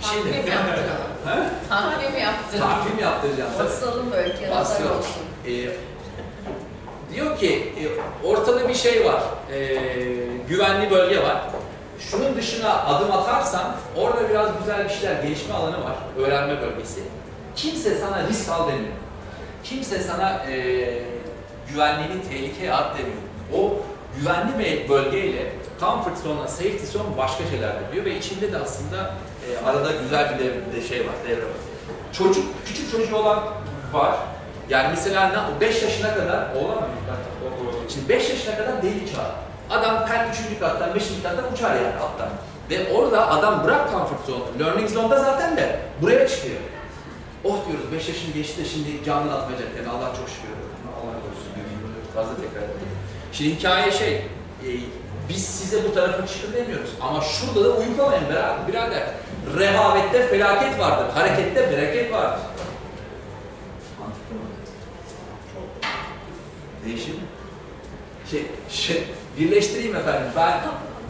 Takvim Şimdi yaptıralım. He? Takvim yaptıralım. takvim yaptıracağım. Basalım böyle Basıyorum. olsun. E, diyor ki e, ortada bir şey var. E, güvenli bölge var. Şunun dışına adım atarsan orada biraz güzel bir şeyler, gelişme alanı var. Öğrenme bölgesi. Kimse sana risk al demiyor. Kimse sana e, güvenliğini tehlikeye at demiyor. O güvenli bölgeyle comfort zone'la safety zone başka şeyler diyor ve içinde de aslında e, arada güzel bir de, de şey var, devre var. Çocuk, küçük çocuğu olan var. Yani mesela 5 yaşına kadar oğlan mı? Şimdi 5 yaşına kadar deli çağ. Adam her 3. kattan 5. kattan uçar yani atlar. Ve orada adam bırak comfort zone, learning zone'da zaten de buraya çıkıyor. Oh diyoruz 5 yaşını geçti de şimdi canlı atmayacak yani Allah çok şükür. Allah korusun. Fazla tekrar ettim. Şimdi hikaye şey, e, biz size bu tarafa çıkın demiyoruz. Ama şurada da uyuklamayın birader. Rehavette felaket vardır, harekette bereket vardır. Mantıklı mi? Şey, şey, birleştireyim efendim. Ben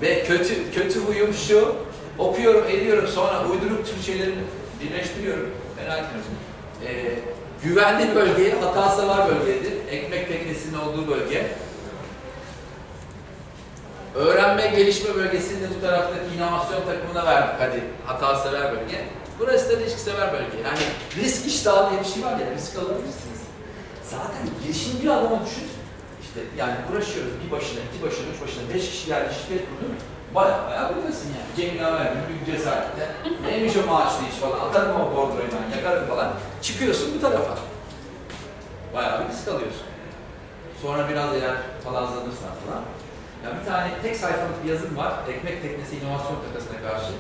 ve kötü kötü huyum şu. Okuyorum, ediyorum, sonra uydurup Türkçeleri birleştiriyorum. Merak etmiyorsun. Ee, güvenli bölge, hatası var bölgedir. Ekmek teknesinin olduğu bölge. Öğrenme gelişme bölgesini de bu taraftaki inovasyon takımına verdik hadi hata sever bölge. Burası da risk sever bölge. Yani risk iştahı diye bir şey var ya risk alabilirsiniz. Zaten girişimci adama düşün. İşte yani uğraşıyoruz bir başına, iki başına, üç başına, beş kişi yani şirket kurdun. Baya baya buradasın yani. Cemil Amer büyük cesaretle. Neymiş o maaşlı iş falan, atarım o bordroyu ben, yakarım falan. Çıkıyorsun bu tarafa. Bayağı bir risk alıyorsun. Sonra biraz eğer palazlanırsan falan. Ya bir tane tek sayfalık bir yazım var. Ekmek teknesi inovasyon takasına karşı.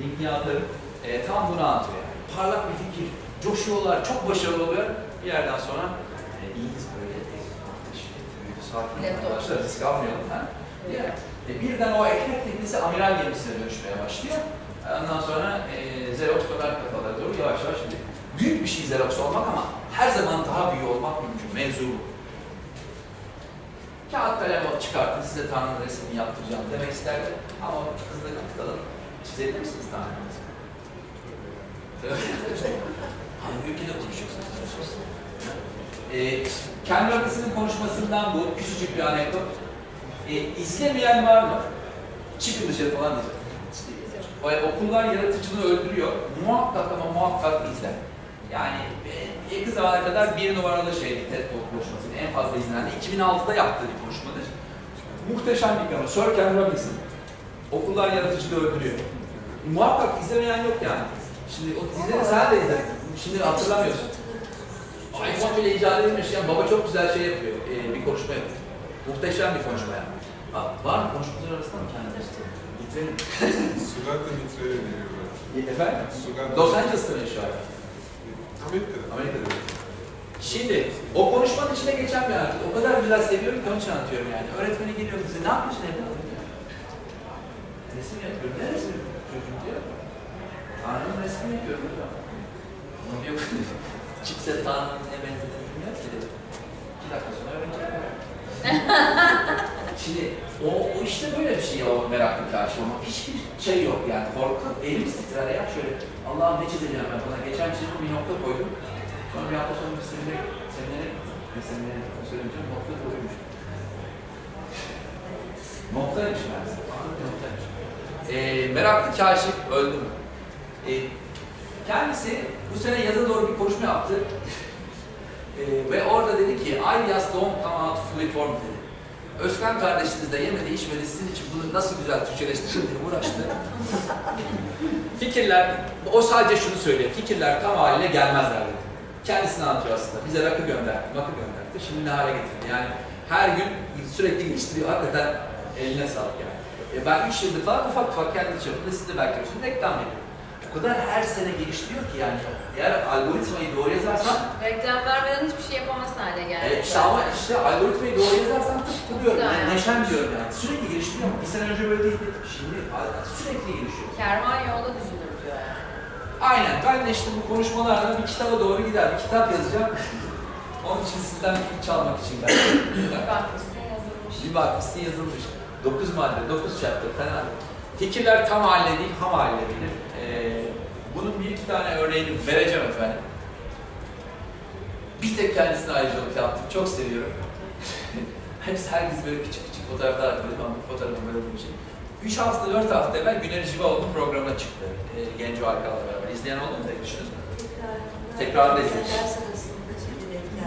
Linkini atarım. E, tam bunu anlatıyor yani. Parlak bir fikir. Coşuyorlar, çok başarılı oluyor. Bir yerden sonra e, iyiyiz böyle. E, şirket büyüdü, sakin arkadaşlar risk almayalım. Ha? Ya, e, birden o ekmek teknesi amiral gemisine dönüşmeye başlıyor. Ondan sonra e, Xerox döner kafalara doğru yavaş yavaş gidiyor. Büyük bir şey Xerox olmak ama her zaman daha büyük olmak mümkün. Mevzu bu. Kağıt kalem çıkartın size Tanrı'nın resmini yaptıracağım demek isterdim. Ama hızlı kapatalım. Çizebilir misiniz Tanrı'nın resmini? Hangi ülkede konuşuyorsunuz? Ee, kendi arkasının konuşmasından bu küçücük bir anekdot. Ee, izlemeyen var mı? Çıkın dışarı falan diyecek. O, okullar yaratıcılığı öldürüyor. Muhakkak ama muhakkak izle. Yani e, yakın zamana kadar bir numaralı şeydi TED Talk konuşması. En fazla izlendi. 2006'da yaptığı bir konuşmadır. Muhteşem bir kanal. Sir Ken Robinson. Okullar yaratıcılığı öldürüyor. Muhakkak izlemeyen yok yani. Şimdi o dizileri sen de izle. Şimdi hatırlamıyorsun. iPhone bile icat edilmiş. Yani baba çok güzel şey yapıyor. Ee, bir konuşma yapıyor. Muhteşem bir konuşma yani. Aa, var mı konuşmalar arasında mı kendiniz? Bitirelim. Sugar'da nitreye veriyorlar. Efendim? Sugar'da. Los Angeles'ta mı hala? Amerika'da. Amerika'da. Şimdi o konuşmanın içine geçen bir anekdot. O kadar güzel seviyorum ki onun için anlatıyorum yani. Öğretmeni geliyor bize ne yapıyorsun evladım diyor. Resim yapıyorum. Ne resim çocuğum diyor. Tanrı'nın resmini yapıyorum hocam. Onu diyor kimse Tanrı'nın ne benzediğini bilmiyor ki dedim. İki dakika sonra öğrenecek. Şimdi o, o işte böyle bir şey o meraklı karşı olmak. Hiçbir şey yok yani. Korku, elim titrer ya şöyle. Allah'ım ne çizeceğim ben bana. Geçen çizdim bir nokta koydum. Sonra bir hafta sonra bir seminere, seminere, bir seminere söyleyeceğim. Nokta koymuş. Noktaymış meğerse. Noktaymış. Ee, meraklı kaşif öldü mü? Ee, kendisi bu sene yaza doğru bir konuşma yaptı. Ee, ve orada dedi ki, just don't come out fully formed dedi. Özkan kardeşiniz de yemedi, içmedi, sizin için bunu nasıl güzel Türkçeleştirir diye uğraştı. Fikirler, o sadece şunu söylüyor, fikirler tam haline gelmezler dedi. Kendisini anlatıyor aslında. Bize rakı gönderdi, makı gönderdi. Şimdi ne hale getirdi. Yani her gün sürekli geliştiriyor. Hakikaten eline sağlık yani. E ben 3 yıldır falan ufak ufak kendi çapımda siz de belki reklam veriyorum. O kadar her sene geliştiriyor ki yani. Eğer algoritmayı doğru yazarsan Reklam vermeden hiçbir şey yapamaz hale geldi. Evet işte ama işte algoritmayı doğru yazarsan. Güzel Yani yani. neşem diyorum yani. Sürekli geliştiriyor. Bir sene önce böyle değildi. Şimdi sürekli gelişiyor. Kervan yolda düzülür diyor yani. Aynen. Ben de işte bu konuşmalarla bir kitaba doğru gider. Bir kitap yazacağım. Onun için sizden bir çalmak için geldim. Bakmışsın yazılmış. bir bakmışsın yazılmış. 9 madde, 9 chapter değil. Fikirler tam halde değil, ham halde bilir. Ee, bunun bir iki tane örneğini vereceğim efendim. Bir tek kendisine ayrıcalık yaptım. Çok seviyorum. Hepsi herkes böyle küçük küçük fotoğraflar atıyor. Ben bu fotoğrafı böyle bir şey. 3 hafta, 4 hafta evvel Güner Civaoğlu'nun programına çıktı. E, Genco Arkalar'la beraber. İzleyen oldu mu? Tek düşündünüz mü? Tekrarda izledim.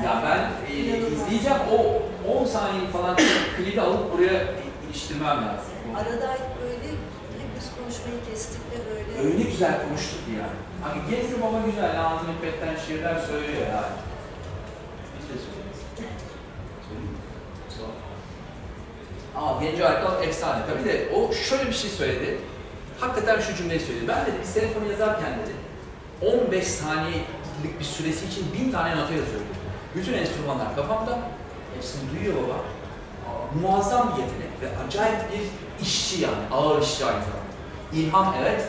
Ya ben e, izleyeceğim o 10 saniye falan klibi alıp buraya iliştirmem lazım. Arada kestik ve böyle Öyle güzel konuştuk yani. Hani gezdim ama güzel. Ağzını petten şiirler söylüyor yani. De söylüyoruz. Söyleyeyim. Ama Genco Arkal efsane. Tabii de o şöyle bir şey söyledi. Hakikaten şu cümleyi söyledi. Ben dedi bir senfoni yazarken dedi 15 saniyelik bir süresi için bin tane nota yazıyorum. Bütün enstrümanlar kafamda. Hepsini duyuyor baba. Aa, Muazzam bir yetenek ve acayip bir işçi yani. Ağır işçi aynı zamanda. İlham evet.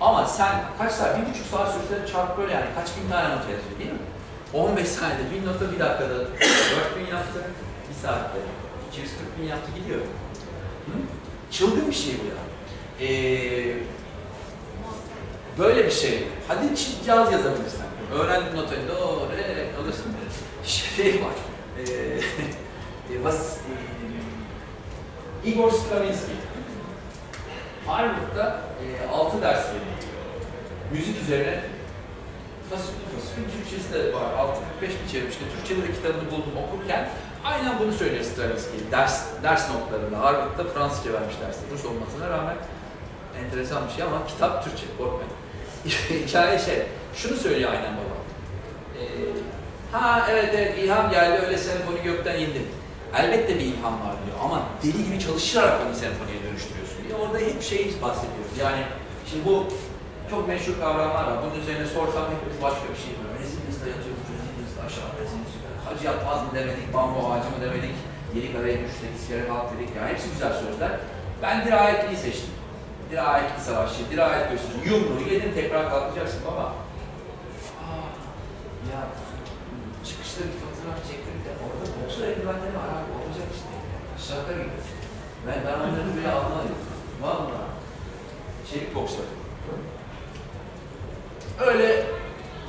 Ama sen kaç saat, bir buçuk saat sürse çarp böyle yani kaç bin tane nota yazıyor değil mi? 15 saniyede bin nota bir dakikada 4 bin yaptı, bir saatte 240 bin yaptı gidiyor. Hı? Çılgın bir şey bu ya. Ee, böyle bir şey. Hadi caz yazabilirsen. Öğrendin notayı, do, re, alırsın. Şey var. Ee, e, Vas, e, Igor Stravinsky. Harvard'da e, 6 ders veriyor. Müzik üzerine fasikül fasikül Türkçesi de var. 645 bir çevirmişti. Türkçe'de de kitabını buldum okurken aynen bunu söylüyor Stravinsky. Ders, ders notlarında Harvard'da Fransızca vermiş dersi. Rus olmasına rağmen enteresan bir şey ama kitap Türkçe. Korkmayın. Hikaye şey, şunu söylüyor aynen baba. Ee, ha evet evet ilham geldi öyle senfoni gökten indi. Elbette bir ilham var diyor ama deli gibi çalışarak onu senfoniye dönüştürüyorsun diye. Orada hep şey bahsediyoruz. Yani şimdi bu çok meşhur kavramlar var. Bunun üzerine sorsam hepimiz başka bir şey var. Rezilinizde yatıyoruz, rezilinizde aşağı, rezilinizde. Hacı yatmaz mı demedik, bambu ağacı mı demedik, yedi karaya üç sekiz kere kalk dedik. Yani hepsi güzel sözler. Ben dirayetliyi seçtim. Dirayetli savaşçı, dirayet gösterici. Yumruğu yedin tekrar kalkacaksın baba. Aa, ya çıkışta bir fotoğraf çektim de orada boksör eldivenleri var abi olacak işte. Şaka gibi. Ben, ben onları bile anlamadım. Valla. Çelik boksör. Öyle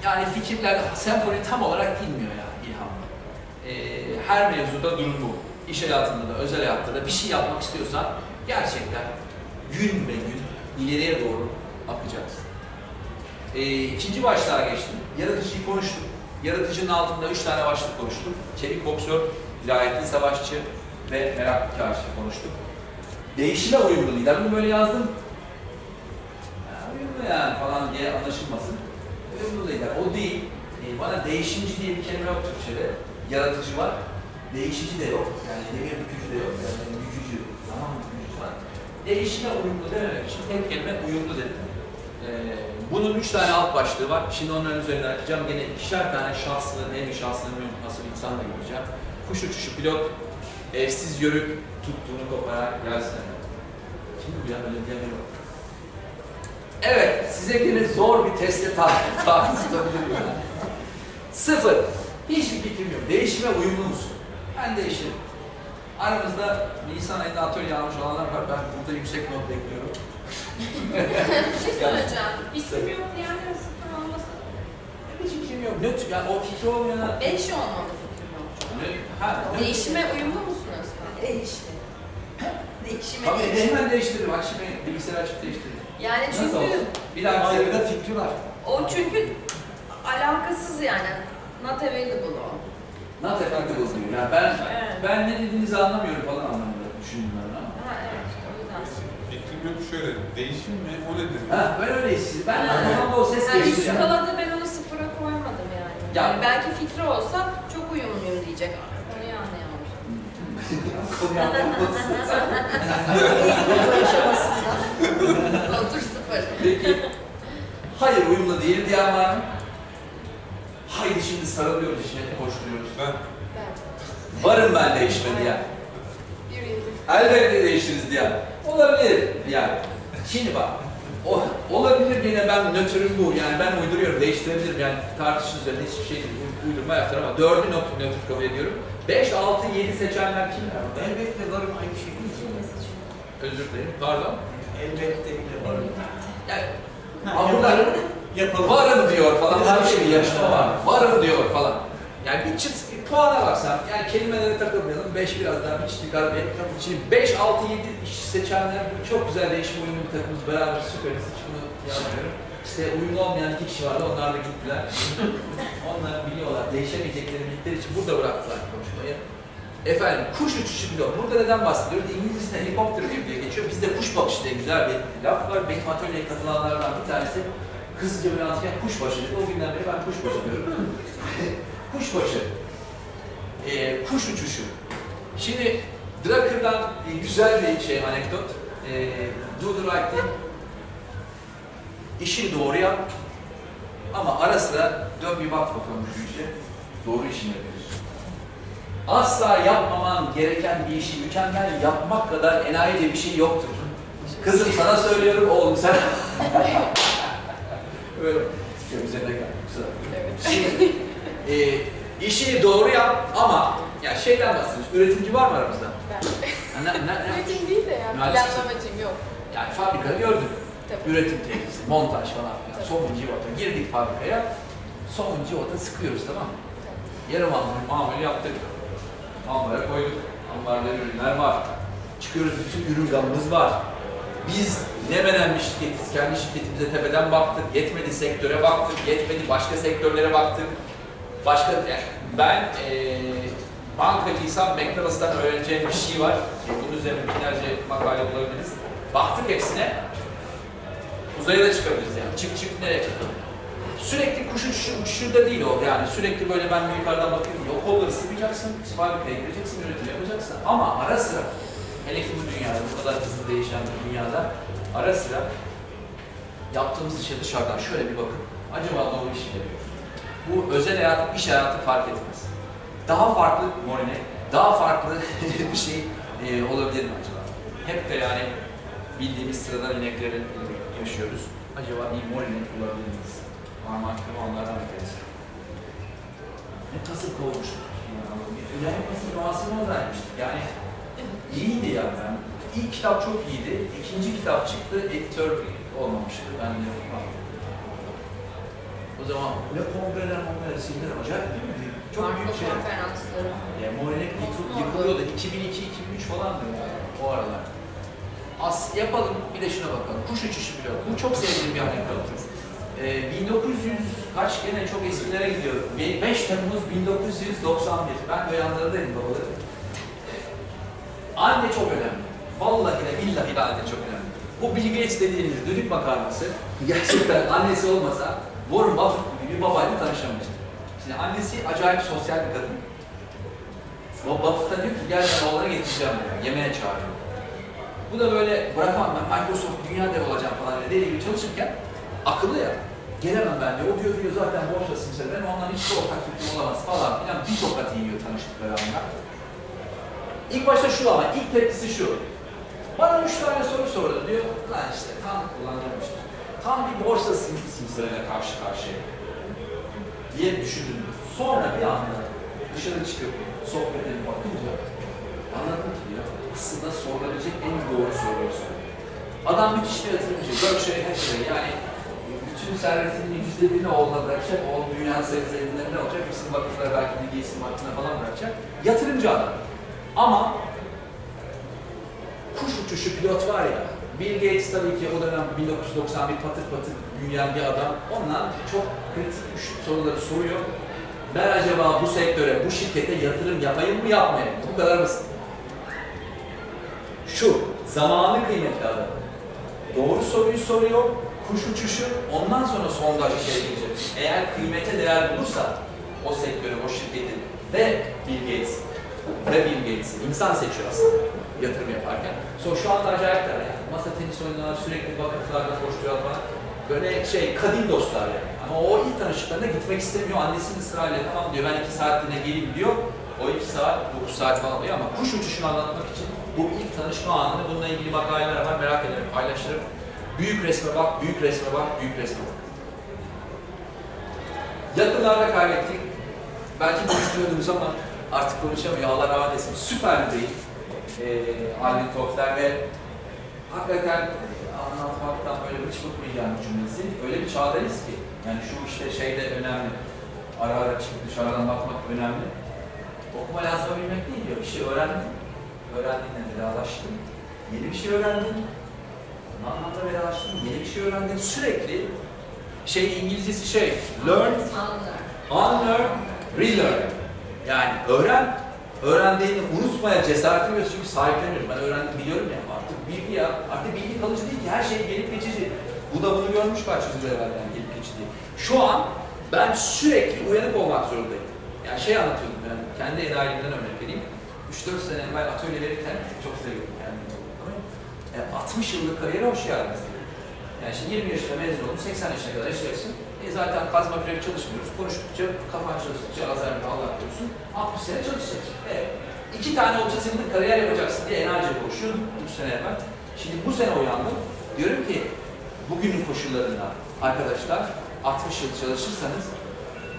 yani fikirler, senfoni tam olarak bilmiyor yani ilhamla. Ee, her mevzuda durum bu. İş hayatında da, özel hayatta da bir şey yapmak istiyorsan gerçekten gün be gün ileriye doğru akacaksın. Ee, ikinci başlığa geçtim. Yaratıcıyı konuştuk. Yaratıcının altında üç tane başlık konuştuk. Çelik boksör, dirayetli savaşçı ve meraklı çarşı konuştuk. Değişime uyumlu lider. Bunu böyle yazdım. Ya, uyumlu yani falan diye anlaşılmasın. Uyumlu lider. O değil. Ee, bana değişimci diye bir kelime yok Türkçe'de. Yaratıcı var. Değişici de yok. Yani demir bükücü de yok. Yani bükücü, zaman bükücü var. Değişime uyumlu dememek için tek kelime uyumlu dedim. Ee, bunun üç tane alt başlığı var. Şimdi onların üzerine açacağım. Gene ikişer tane şahslı, nevi şahsını nasıl bir insanla gireceğim. Kuş uçuşu pilot, evsiz yörük, tuttuğunu koparar, gelsin. Kim bu ya öyle diyemiyor. Evet, size gene zor bir testte tabi tabi tutabilirim. Sıfır. Hiçbir fikrim yok. Değişime uyumlu musun? Ben değişirim. Aramızda Nisan ayında atölye almış olanlar var. Ben burada yüksek not bekliyorum. Bir şey söyleyeceğim. Fikrim yok diyenlerin sıfır olması. Hiç fikrim yok. Ne yani o fikri olmayana... Beş olmalı fikrim yok. Ne? Ha, ne- Değişime uyumlu musunuz? Değişti. Değişime Tabii değişti. hemen değiştiririm. Aç şimdi bilgisayarı açıp değiştiririm. Yani Nasıl çünkü olsun? Bir daha bir seferde fikri var. o çünkü alakasız yani. Not available o. Not effective oluyor. Yani ben, Evet. ben ne dediğinizi anlamıyorum falan anlamında düşündüm ben ama. Ha evet. O yüzden. Fikrim yok şöyle. Değişim mi? O ne demek? Ha, ben öyle hissediyorum. Ben Ha. kafamda o ses Yani geçti yani. skalada ben onu sıfıra koymadım yani. Ya- yani belki fikri olsa çok uyumluyum diyecek. Otur sıfır. Peki. Hayır uyumlu değil diyen var mı? Haydi şimdi sarılıyoruz işte koşturuyoruz. Ben Ben. Varım ben değişme diyen. Elbette değişiriz diyen. Olabilir yani. Şimdi bak. O, olabilir yine ben nötrüm bu yani ben uyduruyorum değiştirebilirim yani tartışın üzerinde hiçbir şey uydurma yaptır ama dördü nötr, nötr kabul ediyorum. 5, 6, 7 seçenler kimler? Elbette varım aynı şey değil. Özür dilerim. Pardon. Elbette bile var. Yani Ha, Ama bunlar Yapalım. varım diyor falan. Bir şey, yarışma var. Varım diyor falan. Yani bir çıt bir puana baksan, yani kelimelere takılmayalım. 5 biraz daha bir çıkar bir. Şimdi 5, 6, 7 iş seçenler bu çok güzel değişim uyumlu bir takımız. Beraber süperiz. Hiç bunu yazmıyorum. İşte uyumlu olmayan iki kişi vardı. Onlar da gittiler. Onlar biliyorlar. Değişemeyecekleri bildikleri için burada bıraktılar konuşmayı. Efendim kuş uçuşu pilot. Burada neden bahsediyoruz? İngilizce'de helikopter view diye geçiyor. Bizde kuş bakışı diye güzel bir laf var. Benim atölyeye katılanlardan bir tanesi kızınca bir anlatırken kuşbaşı dedi. O günden beri ben kuşbaşı diyorum. kuşbaşı. Ee, kuş uçuşu. Şimdi Drucker'dan güzel bir şey anekdot. Ee, do the right thing. İşi doğru yap. Ama ara sıra dön bir bak bakalım şu işe. Doğru işini yapıyorsun. Asla yapmaman gereken bir işi mükemmel yapmak kadar enayice bir şey yoktur. Kızım sana söylüyorum oğlum sen. Böyle çok üzerine geldi. kusura bakma. Şimdi e, işini doğru yap ama ya şeyden bahsediyoruz. Üretimci var mı aramızda? Ben. Ne, ne, ne? Üretim değil de yani planlamacıyım yok. Yani fabrika gördük. Tabii. Üretim tesisi, montaj falan filan. Tabii. Somun civata. Girdik fabrikaya. Somun civata sıkıyoruz tamam mı? Yarım mamul, mamul yaptık. Ambara koyduk. Ambarda ürünler var. Çıkıyoruz bütün ürün gamımız var. Biz ne menen bir şirketiz. Kendi şirketimize tepeden baktık. Yetmedi sektöre baktık. Yetmedi başka sektörlere baktık. Başka yani ben eee bankacıysam McDonald's'tan öğreneceğim bir şey var. E, bunun üzerine binlerce makale bulabiliriz. Baktık hepsine. Uzaya da çıkabiliriz yani. Çık çık nereye çıkalım? Sürekli kuş uçuşu, değil o. Yani sürekli böyle ben yukarıdan bakıyorum. Yok kolları sıvayacaksın, fabrikaya gireceksin, üretim yapacaksın. Ama ara sıra, hele ki bu dünyada, bu kadar hızlı değişen bir dünyada ara sıra yaptığımız işe dışarıdan şöyle bir bakın. Acaba doğru iş mi yapıyoruz? Bu özel hayat, iş hayatı fark etmez. Daha farklı morine, daha farklı bir şey e, olabilir mi acaba? Hep de yani bildiğimiz sıradan ineklerin yaşıyoruz. Acaba bir morine bulabilir miyiz? Parmak gibi onlardan bakarız. Ne kasıp kovmuştuk. Ölen nasıl doğasını oradaymıştık. Yani iyiydi ya ben. İlk kitap çok iyiydi. İkinci kitap çıktı. Editör olmamıştı. Ben de o zaman ne kongreler kongreler sildiler. Acayip değil mi? Çok Marka büyük şey. konferansları. Yani Morinek yıkıl, yıkılıyordu. 2002-2003 falandı o aralar. As yapalım bir de şuna bakalım. Kuş uçuşu bile. Bu çok sevdiğim bir anekdot. Ee, 1900 kaç gene çok eskilere gidiyor. 5 Temmuz 1991. Ben beyanlarındayım babaları. Anne çok önemli. Vallahi de billahi de anne çok önemli. Bu Bill Gates dediğimiz düdük makarnası gerçekten annesi olmasa Warren Buffett gibi bir babayla tanışamayacak. Şimdi annesi acayip sosyal bir kadın. O Buffett'a diyor ki gel ben oğlana getireceğim diyor. Yemeğe çağırıyor. Bu da böyle bırakamam ben Microsoft dünya dev olacağım falan diye deli gibi çalışırken akıllı ya. Gelemem ben diyor. O diyor diyor zaten borçlasın sen. Ben ondan hiç ortak fikrim olamaz falan filan. Bir tokat yiyor tanıştıkları anda. İlk başta şu ama ilk tepkisi şu. Bana üç tane soru sordu diyor. Lan işte tam kullanılmıştır. Tam bir borsa sim- simsarıyla karşı karşıya diye düşündüm. Sonra bir anda dışarı çıkıp sohbet edip bakınca anladım ki aslında sorulabilecek en doğru soruyu soruyor. Adam müthiş bir yatırımcı. Berkshire Hathaway yani bütün servetinin yüzde birini oğluna bırakacak. Oğlu dünyanın sayı zenginlerinden olacak. Hepsini vakıflara belki bir giysin vakfına falan bırakacak. Yatırımcı adam. Ama kuş uçuşu pilot var ya, Bill Gates tabii ki o dönem 1991 patır patır büyüyen bir adam. Ondan çok kritik soruları soruyor. Ben acaba bu sektöre, bu şirkete yatırım yapayım mı yapmayayım mı? Bu kadar basit. Şu, zamanı kıymetli adam. Doğru soruyu soruyor, kuş uçuşu, ondan sonra sondaj işe girecek. Eğer kıymete değer bulursa o sektörü, o şirketi ve Bill Gates ve Bill Gates'i insan seçiyor aslında yatırım yaparken. Sonra şu anda acayipler yani. Masa tenis oynuyorlar, sürekli vakıflarda koşturuyorlar falan. Böyle şey, kadim dostlar yani. Ama o ilk tanıştıklarında gitmek istemiyor. Annesinin ısrarla tamam diyor, ben iki saatliğine geleyim diyor. O iki saat, dokuz saat falan oluyor ama kuş uçuşunu anlatmak için bu ilk tanışma anını bununla ilgili makaleler var, merak ederim, paylaşırım. Büyük resme bak, büyük resme bak, büyük resme bak. Yakınlarda kaybettik. Belki konuşuyordunuz ama artık konuşamıyor. Allah rahmet eylesin. Süper değil. Ee, Alvin Toffler ve hakikaten anlatmaktan böyle hiç bıkmayacağım cümlesi. Öyle bir çağdayız ki, yani şu işte şeyde önemli. Ara ara çıkıp dışarıdan bakmak önemli. Okuma yazma bilmek değil diyor. Bir şey öğrendin. Öğrendiğinle vedalaştın. Yeni bir şey öğrendin. Bunun anlamda vedalaştın. Yeni bir şey öğrendin. Sürekli şey İngilizcesi şey, learn, unlearn, relearn. Yani öğren, öğrendiğini unutmaya cesaret ediyoruz çünkü sahipleniyoruz. Ben öğrendim, biliyorum ya artık bilgi ya, artık bilgi kalıcı değil ki her şey gelip geçici. Bu da bunu görmüş kaç yüzyıl evvel yani gelip geçici. Şu an ben sürekli uyanık olmak zorundayım. Yani şey anlatıyordum ben, kendi enayimden örnek vereyim. 3-4 sene evvel atölye verirken çok seviyorum yani. Yani 60 yıllık kariyere hoş geldiniz. Yani şimdi 20 yaşında mezun oldum, 80 yaşına kadar yaşayacaksın. E zaten kazma kürek çalışmıyoruz. Konuştukça, kafan çalıştıkça, Alzheimer'da Allah korusun, 60 sene çalışacaksın. E, iki tane 30 yıllık kariyer yapacaksın diye enerji koşuyordum 3 sene evvel. Şimdi bu sene uyandım. Diyorum ki, bugünün koşullarında arkadaşlar 60 yıl çalışırsanız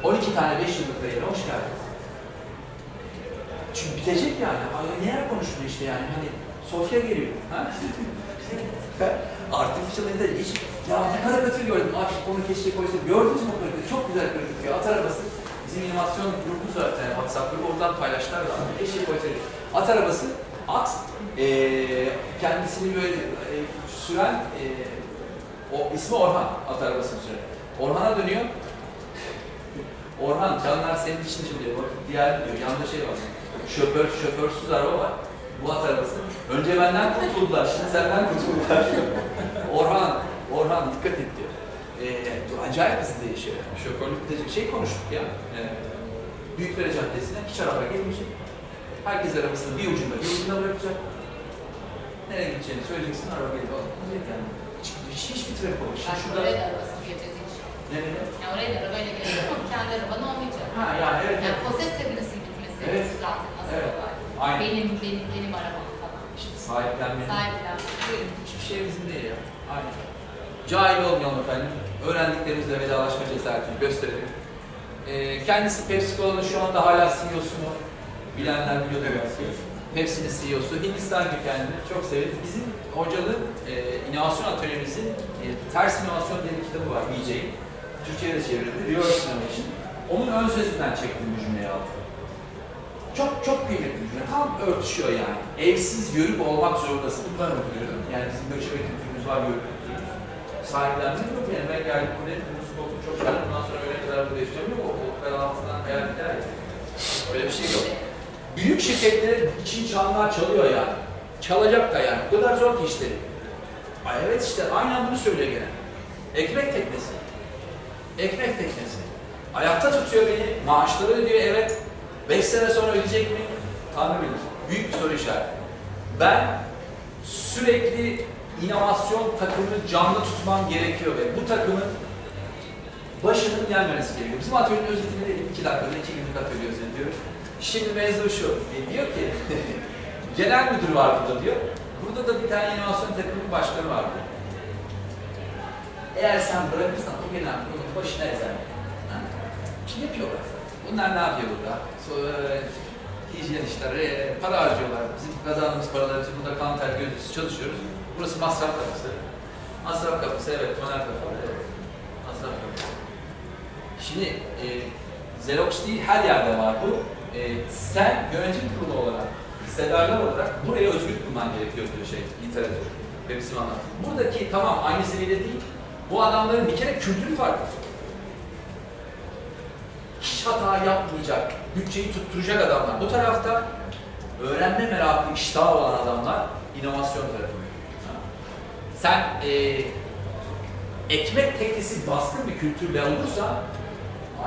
12 tane 5 yıllık kariyere hoş geldiniz. Çünkü bitecek yani. Ay, neler konuştun işte yani hani Sofya geliyor. Ha? Artificial Intelligence. Hiç, ya bir karikatür gördüm. Aç onu keşke koysam. Gördünüz mü o karikatürü? Çok güzel karikatür. At arabası. Bizim var bir tane WhatsApp grubu. Oradan paylaştılar da. Keşke koysaydık. At arabası. At. eee kendisini böyle e, süren e, o ismi Orhan. At arabasını süren. Orhan'a dönüyor. Orhan, canlar senin için diyor. Diğer diyor. Yanında şey var. Şoför, şoförsüz araba var. Bu at arabası. Önce benden kurtuldular, şimdi senden kurtuldular. Orhan, Orhan dikkat et diyor. Ee, acayip hızlı değişiyor. Yani. Şoförlükte şey konuştuk ya. E, Büyükdere Caddesi'ne hiç araba gelmeyecek. Herkes arabasını bir ucunda bir ucunda bırakacak. Nereye gideceğini söyleyeceksin, araba gelip alacak yani. Hiç, hiç, hiçbir trafik olmuş. Şimdi şurada... oraya da arabasını inşallah. Nereye? Yani oraya da arabayla geleceğiz ama kendi araban olmayacak. Ha yani evet. Yani possessiveness'ın gitmesi Evet. zaten Evet. Aynen. Benim, benim, benim arabam falan. İşte sahiplenmenin Sahiplen. Hiçbir şey bizim değil ya. Aynen. Cahil olmayalım efendim. Öğrendiklerimizle vedalaşma cesaretini gösterelim. Ee, kendisi Pepsi Cola'nın şu anda hala CEO'sunu bilenler biliyordur belki. Pepsi'nin CEO'su. Hindistan kökenli. Çok severiz. Bizim hocalık e, inovasyon atölyemizin e, Ters İnovasyon diye bir kitabı var. BJ'in. Türkçe'ye de çevrildi. Reverse Innovation. Onun ön sözünden çektiğim bu cümleyi aldım. Çok çok kıymetli bir cümle. Tam örtüşüyor yani. Evsiz yörük olmak zorundasın. Bunları okuyorum. Yani bizim göçebe kültürümüz var, yörük kültürümüz. Sahiplenmek yok yani. Ben geldim buraya, kırmızı koltuk çok şahane. Bundan sonra öyle kadar burada yaşayacağım yok. O koltukların altından hayal gider. Öyle bir şey yok. Büyük şirketlerin için çanlar çalıyor yani. Çalacak da yani. O kadar zor ki işleri. Ay evet işte aynen bunu söylüyor gene. Ekmek teknesi. Ekmek teknesi. Ayakta tutuyor beni. Maaşları ödüyor evet. Beş sene sonra ödeyecek mi? Tanrı bilir. Büyük bir soru işareti. Ben sürekli inovasyon takımını canlı tutmam gerekiyor ve bu takımın başının gelmemesi gerekiyor. Bizim atölyenin özetini de iki dakikada, iki günlük atölye özeti diyoruz. Şimdi mevzu şu, e, diyor ki, genel müdür var burada diyor. Burada da bir tane inovasyon takımının başkanı var diyor. Eğer sen bırakırsan o genel müdürün başına ezer. Şimdi yapıyorlar. Bunlar ne yapıyor burada? Hijyen işleri, e, para harcıyorlar. Bizim kazandığımız paraları biz burada kan ter gözlüsü çalışıyoruz. Burası masraf kapısı. Masraf kapısı evet, toner kapısı. Evet. Masraf kapısı. Şimdi e, Xerox değil her yerde var bu. E, sen yönetim kurulu olarak, hissedarlar olarak buraya özgür kılman gerekiyor diyor şey, literatür. Ve bizim anlattığım. Buradaki tamam aynı seviyede değil. Bu adamların bir kere kültürü farklı. Hiç hata yapmayacak, bütçeyi tutturacak adamlar. Bu tarafta öğrenme merakı, iştahı olan adamlar inovasyon tarafı. Sen e, ekmek teknesi baskın bir kültürle olursa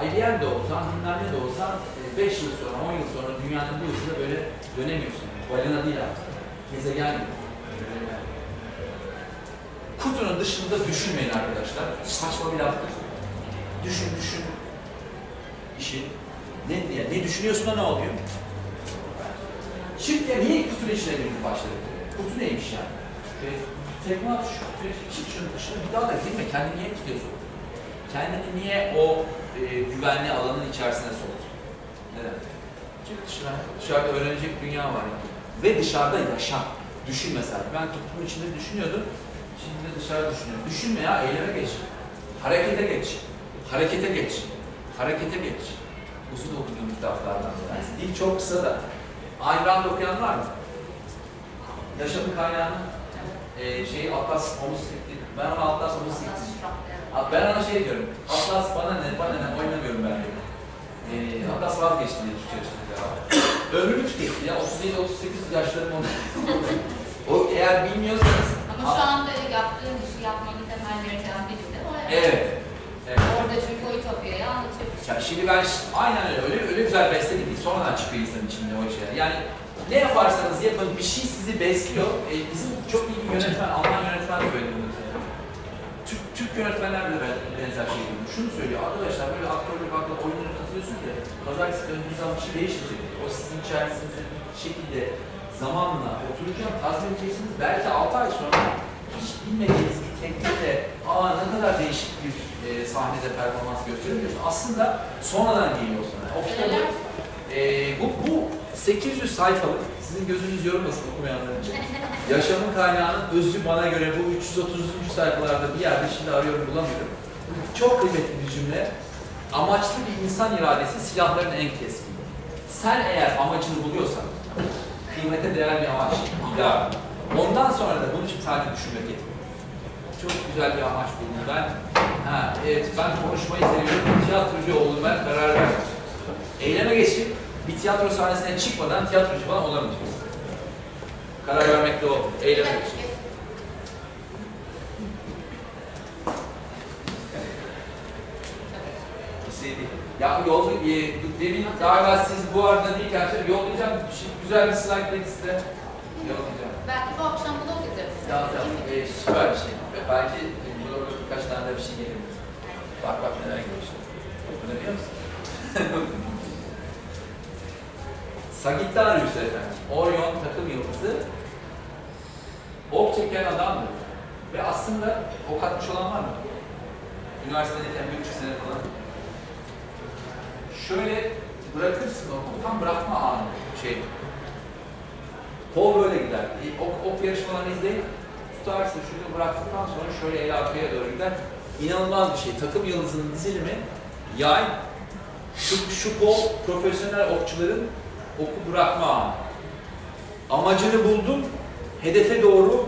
IBM de olsan, bilmem de olsan 5 yıl sonra, 10 yıl sonra dünyanın bu hızıyla böyle dönemiyorsun. Balina değil artık. Gezegen gibi. Kutunun dışında düşünmeyin arkadaşlar. Saçma bir laftır. Düşün, düşün. İşi. Ne, ne, ne düşünüyorsun da ne oluyor? Çık ya niye kutunun içine girdin başladı? Kutu neymiş yani? E, tekme şu kutuya, çık dışına bir daha da girme. Kendini niye tutuyorsun? Kendini niye o e, güvenli alanın içerisine soktun? Neden? Çık dışına. Dışarıda öğrenecek dünya var. Yani. Ve dışarıda yaşa. Düşün mesela. Ben toplumun içinde düşünüyordum. Şimdi dışarı düşünüyorum. Düşünme ya, eyleme geç. Harekete geç. Harekete geç. Harekete geç. Uzun okuduğum kitaplardan bir tanesi. Dil çok kısa da. Ayn Rand okuyan var mı? Yaşamın kaynağının e, şeyi Atlas Homosikti. Ben ona Atlas Homosikti. Ben ona şey diyorum. Atlas bana ne, bana ne, oynamıyorum ben. E, Atlas vazgeçti diye Türkçe açtığında. Ömrümü tüketti ya. 37-38 yaşlarım oldu. o eğer bilmiyorsanız... Ama şu anda yaptığın işi yapmanın temellerinden biri de o. Evet. evet. Orada çünkü o ütopyayı anlatıyor. Ya şimdi ben aynen öyle, öyle, öyle güzel besledik ki sonradan çıkıyor insanın içinde o şeyler. Yani ne yaparsanız yapın bir şey sizi besliyor. E, bizim çok iyi bir yönetmen, Alman yönetmen de böyle bunu söylüyor. Türk, Türk yönetmenler de ben- benzer şey diyor. Şunu söylüyor, arkadaşlar böyle aktörlük akla oyunlara katılıyorsunuz ya, pazartesi döndüğünüz zaman bir şey değişmeyecek. O sizin içerisinde bir şekilde zamanla otururken tazmin edeceksiniz. Belki 6 ay sonra hiç bilmediğiniz teknikle aa ne kadar değişik bir e, sahnede performans gösteriyorsun. Aslında sonradan geliyor sana. O kitabı, e, bu, bu 800 sayfalık, sizin gözünüz yorulmasın okumayanlar için. Yaşamın kaynağının özü bana göre bu 330. sayfalarda bir yerde şimdi arıyorum bulamıyorum. Çok kıymetli bir cümle. Amaçlı bir insan iradesi silahların en keskin. Sen eğer amacını buluyorsan, kıymete değer bir amaç, ideal. Ondan sonra da bunun için sadece düşünmek yetmiyor. Çok güzel bir amaç buldum ben. Ha, evet ben konuşmayı seviyorum, tiyatrocu oldum ben, karar verdim. Eyleme geçip bir tiyatro sahnesine çıkmadan tiyatrocu falan olamayacaksın. Karar vermek de o, eyleme geçip. Ya yol, e, demin galiba siz bu arada değilken yollayacağım, şey- güzel bir slide deck size. Yollayacağım. Belki bu akşam bunu okuyacağız. Tamam, e, süper bir şey. Belki e, burada birkaç tane de bir şey gelir. Bak bak neler şimdi. Bunu biliyor musun? Sagittarius efendim, Orion takım yıldızı. Ok çeken adamdır. Ve aslında ok atmış olan var mı? Üniversitedeyken bir üç sene falan. Şöyle bırakırsın oku, tam bırakma anı şey. Kol böyle gider. E, Ok, ok yarışmalarını izleyin. Tutarsın şunu bıraktıktan sonra şöyle el arkaya doğru gider. İnanılmaz bir şey. Takım yıldızının dizilimi yay, şu, şu kol profesyonel okçuların oku bırakma anı. Amacını buldun, hedefe doğru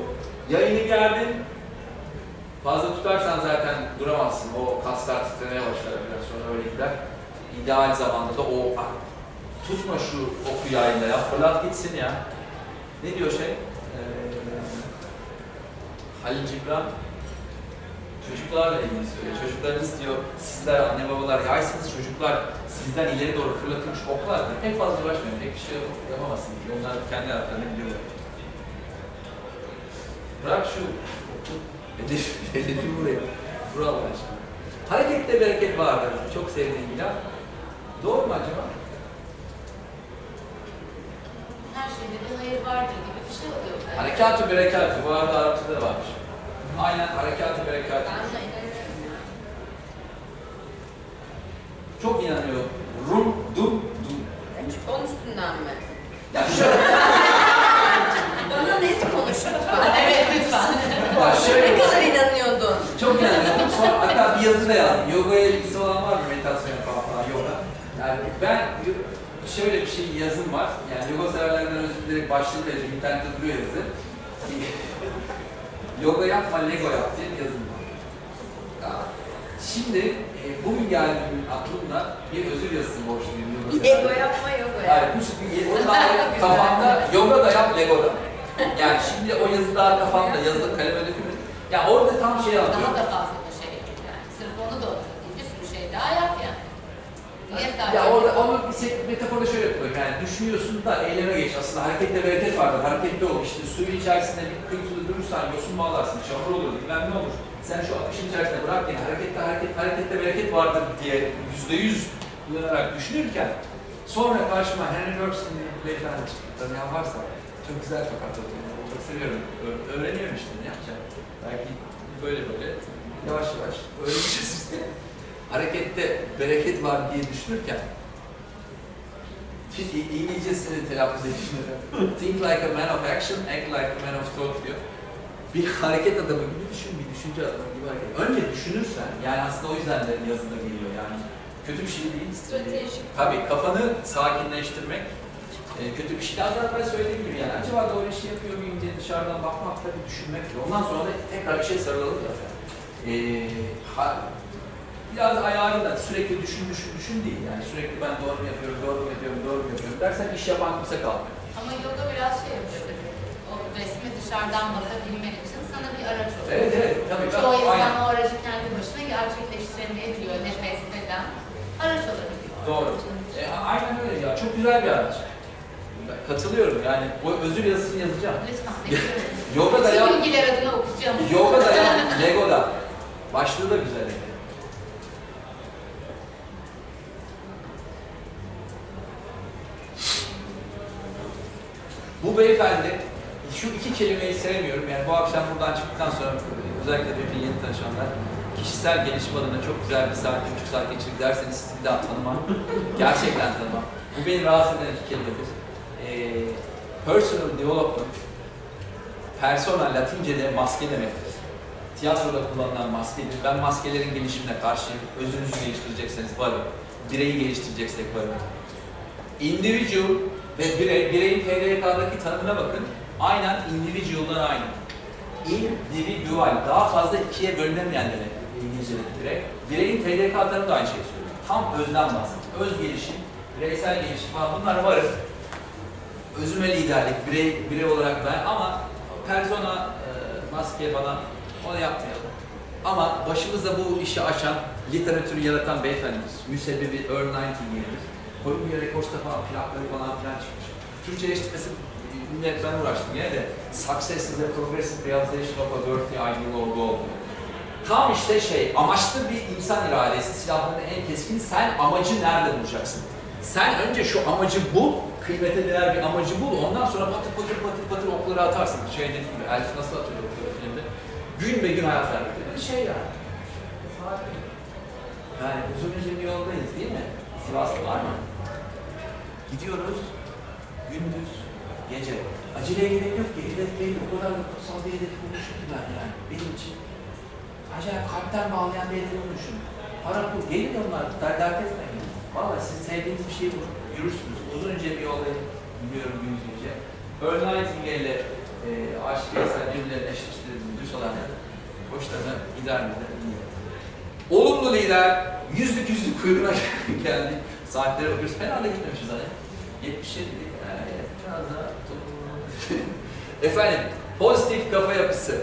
yayını geldin. Fazla tutarsan zaten duramazsın. O kaslar titremeye başlar biraz sonra öyle gider. İdeal zamanda da o "Ah, tutma şu oku yayında ya, fırlat gitsin ya. Ne diyor şey? Halil Cibran çocuklarla ilgili söylüyor. Çocuklarınız diyor, sizler anne babalar yaysınız çocuklar sizden ileri doğru fırlatılmış oklar da pek fazla uğraşmayın, pek bir şey yapamazsınız. Onlar kendi hayatlarını biliyorlar. Bırak şu oku, hedef, hedefi buraya. Bura Allah aşkına. Harekette bereket vardır. Çok sevdiğim bir laf. Doğru mu acaba? Her şeyde bir hayır vardır gibi bir şey oluyor. Harekatü berekatü. Bu arada Arapçada da varmış. Aynen de inanıyorum. Çok inanıyor. Rum, dum, dum. Onun üstünden mi? Ya şöyle, Bana net konuş lütfen. Evet lütfen. ya şöyle Ne kadar inanıyordun? Çok inanıyorum. Sonra hatta bir yazı da yazdım. Yoga'ya ilgisi olan var mı? Meditasyon falan falan yoga. Yani ben şöyle bir şey yazım var. Yani yoga severlerden özür dilerim. Başlığı vereceğim. İnternette duruyor yazı. yoga yapma, Lego yap diye bir yazım var. Ya, Şimdi e, bugün geldiğim aklımda bir özür yazısı borçluyum. yoga Ego severlere. yapma yoga Yani yap. bu şimdi onun ayrı kafamda yoga da yap, Lego da. Yani şimdi o yazı daha kafamda yazı kaleme dökülür. Ya orada tam şey anlatıyor. Daha da fazla bir şey yani. Sırf onu da bir sürü şey daha yap yani. Ya orada onu bir metaforda şöyle yapıyorum yani düşünüyorsun da eyleme geç. Aslında harekette bereket vardır. Hareketli ol. İşte suyun içerisinde bir kıyısında durursan yosun bağlarsın. Çamur olur bilmem ne olur. Sen şu akışın içerisinde bırak yine harekette hareket harekette bereket vardır diye yüzde yüz kullanarak düşünürken sonra karşıma Henry Bergson'ın beyefendi tanıyan varsa çok güzel fakat çok seviyorum. Öğreniyorum işte. Ne yapacağım? Belki böyle böyle yavaş yavaş öğreneceğiz işte harekette bereket var diye düşünürken İ- İngilizcesini telaffuz edeyim. Think like a man of action, act like a man of thought diyor. Bir hareket adamı gibi düşün, bir düşünce adamı gibi hareket. Önce düşünürsen, yani aslında o yüzden de yazıda geliyor yani. Kötü bir şey değil. Stratejik. Tabii kafanı sakinleştirmek e, kötü bir şey. Az evvel söylediğim gibi yani acaba doğru işi yapıyor muyum diye dışarıdan bakmak tabii düşünmek. Ondan sonra da tekrar işe sarılalım ya. E, ha, biraz ayağını da sürekli düşün düşün düşün değil yani sürekli ben doğru mu yapıyorum, doğru mu yapıyorum, doğru mu yapıyorum dersen iş yapan kimse kalmıyor. Ama yoga biraz şey yapıyor. O resmi dışarıdan bakabilmen için sana bir araç oluyor. Evet evet tabii. Çoğu insan Aynen. o aracı kendi başına gerçekleştiremeyebiliyor. Nefes beden araç olabiliyor. Doğru. E, aynen öyle ya. Çok güzel bir araç. Ben katılıyorum yani. O özür yazısını yazacağım. Lütfen bekliyorum. Yoga da Bütün yap. bilgiler adına okuyacağım. Yoga da yap. Lego da. Başlığı da güzel. Bu beyefendi şu iki kelimeyi sevmiyorum. Yani bu akşam buradan çıktıktan sonra özellikle benimle yeni tanışanlar kişisel gelişim adına çok güzel bir saat, buçuk saat geçirdik derseniz sizi bir daha tanımam. Gerçekten tanımam. Bu beni rahatsız eden iki kelimedir. Ee, personal development, persona Latince'de maske demektir. Tiyatroda kullanılan maskedir. Ben maskelerin gelişimine karşıyım. Özünüzü geliştirecekseniz varım. Bireyi geliştireceksek varım. Individual ve birey, bireyin TDK'daki tanımına bakın. Aynen individual'dan aynı. Individual, daha fazla ikiye bölünemeyen demek İngilizce'deki birey. Bireyin TDK tanımı da aynı şeyi söylüyor. Tam özden bahsediyor. Öz gelişim, bireysel gelişim falan bunlar varım. Özüme liderlik, birey, birey olarak ben ama persona, e, maske falan onu yapmayalım. Ama başımızda bu işi açan, literatürü yaratan beyefendimiz, müsebbibi Earl Nightingale'dir. Columbia Records'ta falan plakları falan filan çıkmış. Türkçeleştirmesi yine ben uğraştım yine de Success is a progressive realization of a worthy ideal or goal. Tam işte şey, amaçlı bir insan iradesi, silahların en keskin. Sen amacı nerede bulacaksın? Sen önce şu amacı bul, kıymete değer bir amacı bul, ondan sonra patır patır patır patır okları atarsın. Şey dediğim gibi, Elf nasıl atıyor okları filmde? Gün be gün hayat vermek. Bir şey yani. Yani uzun bir yoldayız değil mi? Sivas'ta var mı? Gidiyoruz, gündüz, gece. Aceleye gerek yok ki, hedef belli. O kadar da kutsal bir hedef bulmuşum ki ben yani. Benim için acayip kalpten bağlayan bir hedef bulmuşum. Para pul, gelin onlar, dert, etmeyin. Valla siz sevdiğiniz bir şey bulun, yürürsünüz. Uzunca bir yoldayım, gidiyorum gün gece. Earl Nightingale ile e, aşk Veysel birbirlerine eşleştirdiğini duysalar hoşlarına gider mi de. Olumlu lider, yüzlük yüzlük kuyruğuna geldi. Saatlere bakıyoruz, fena da gitmemişiz hani. 77 yani biraz daha Efendim, pozitif kafa yapısı,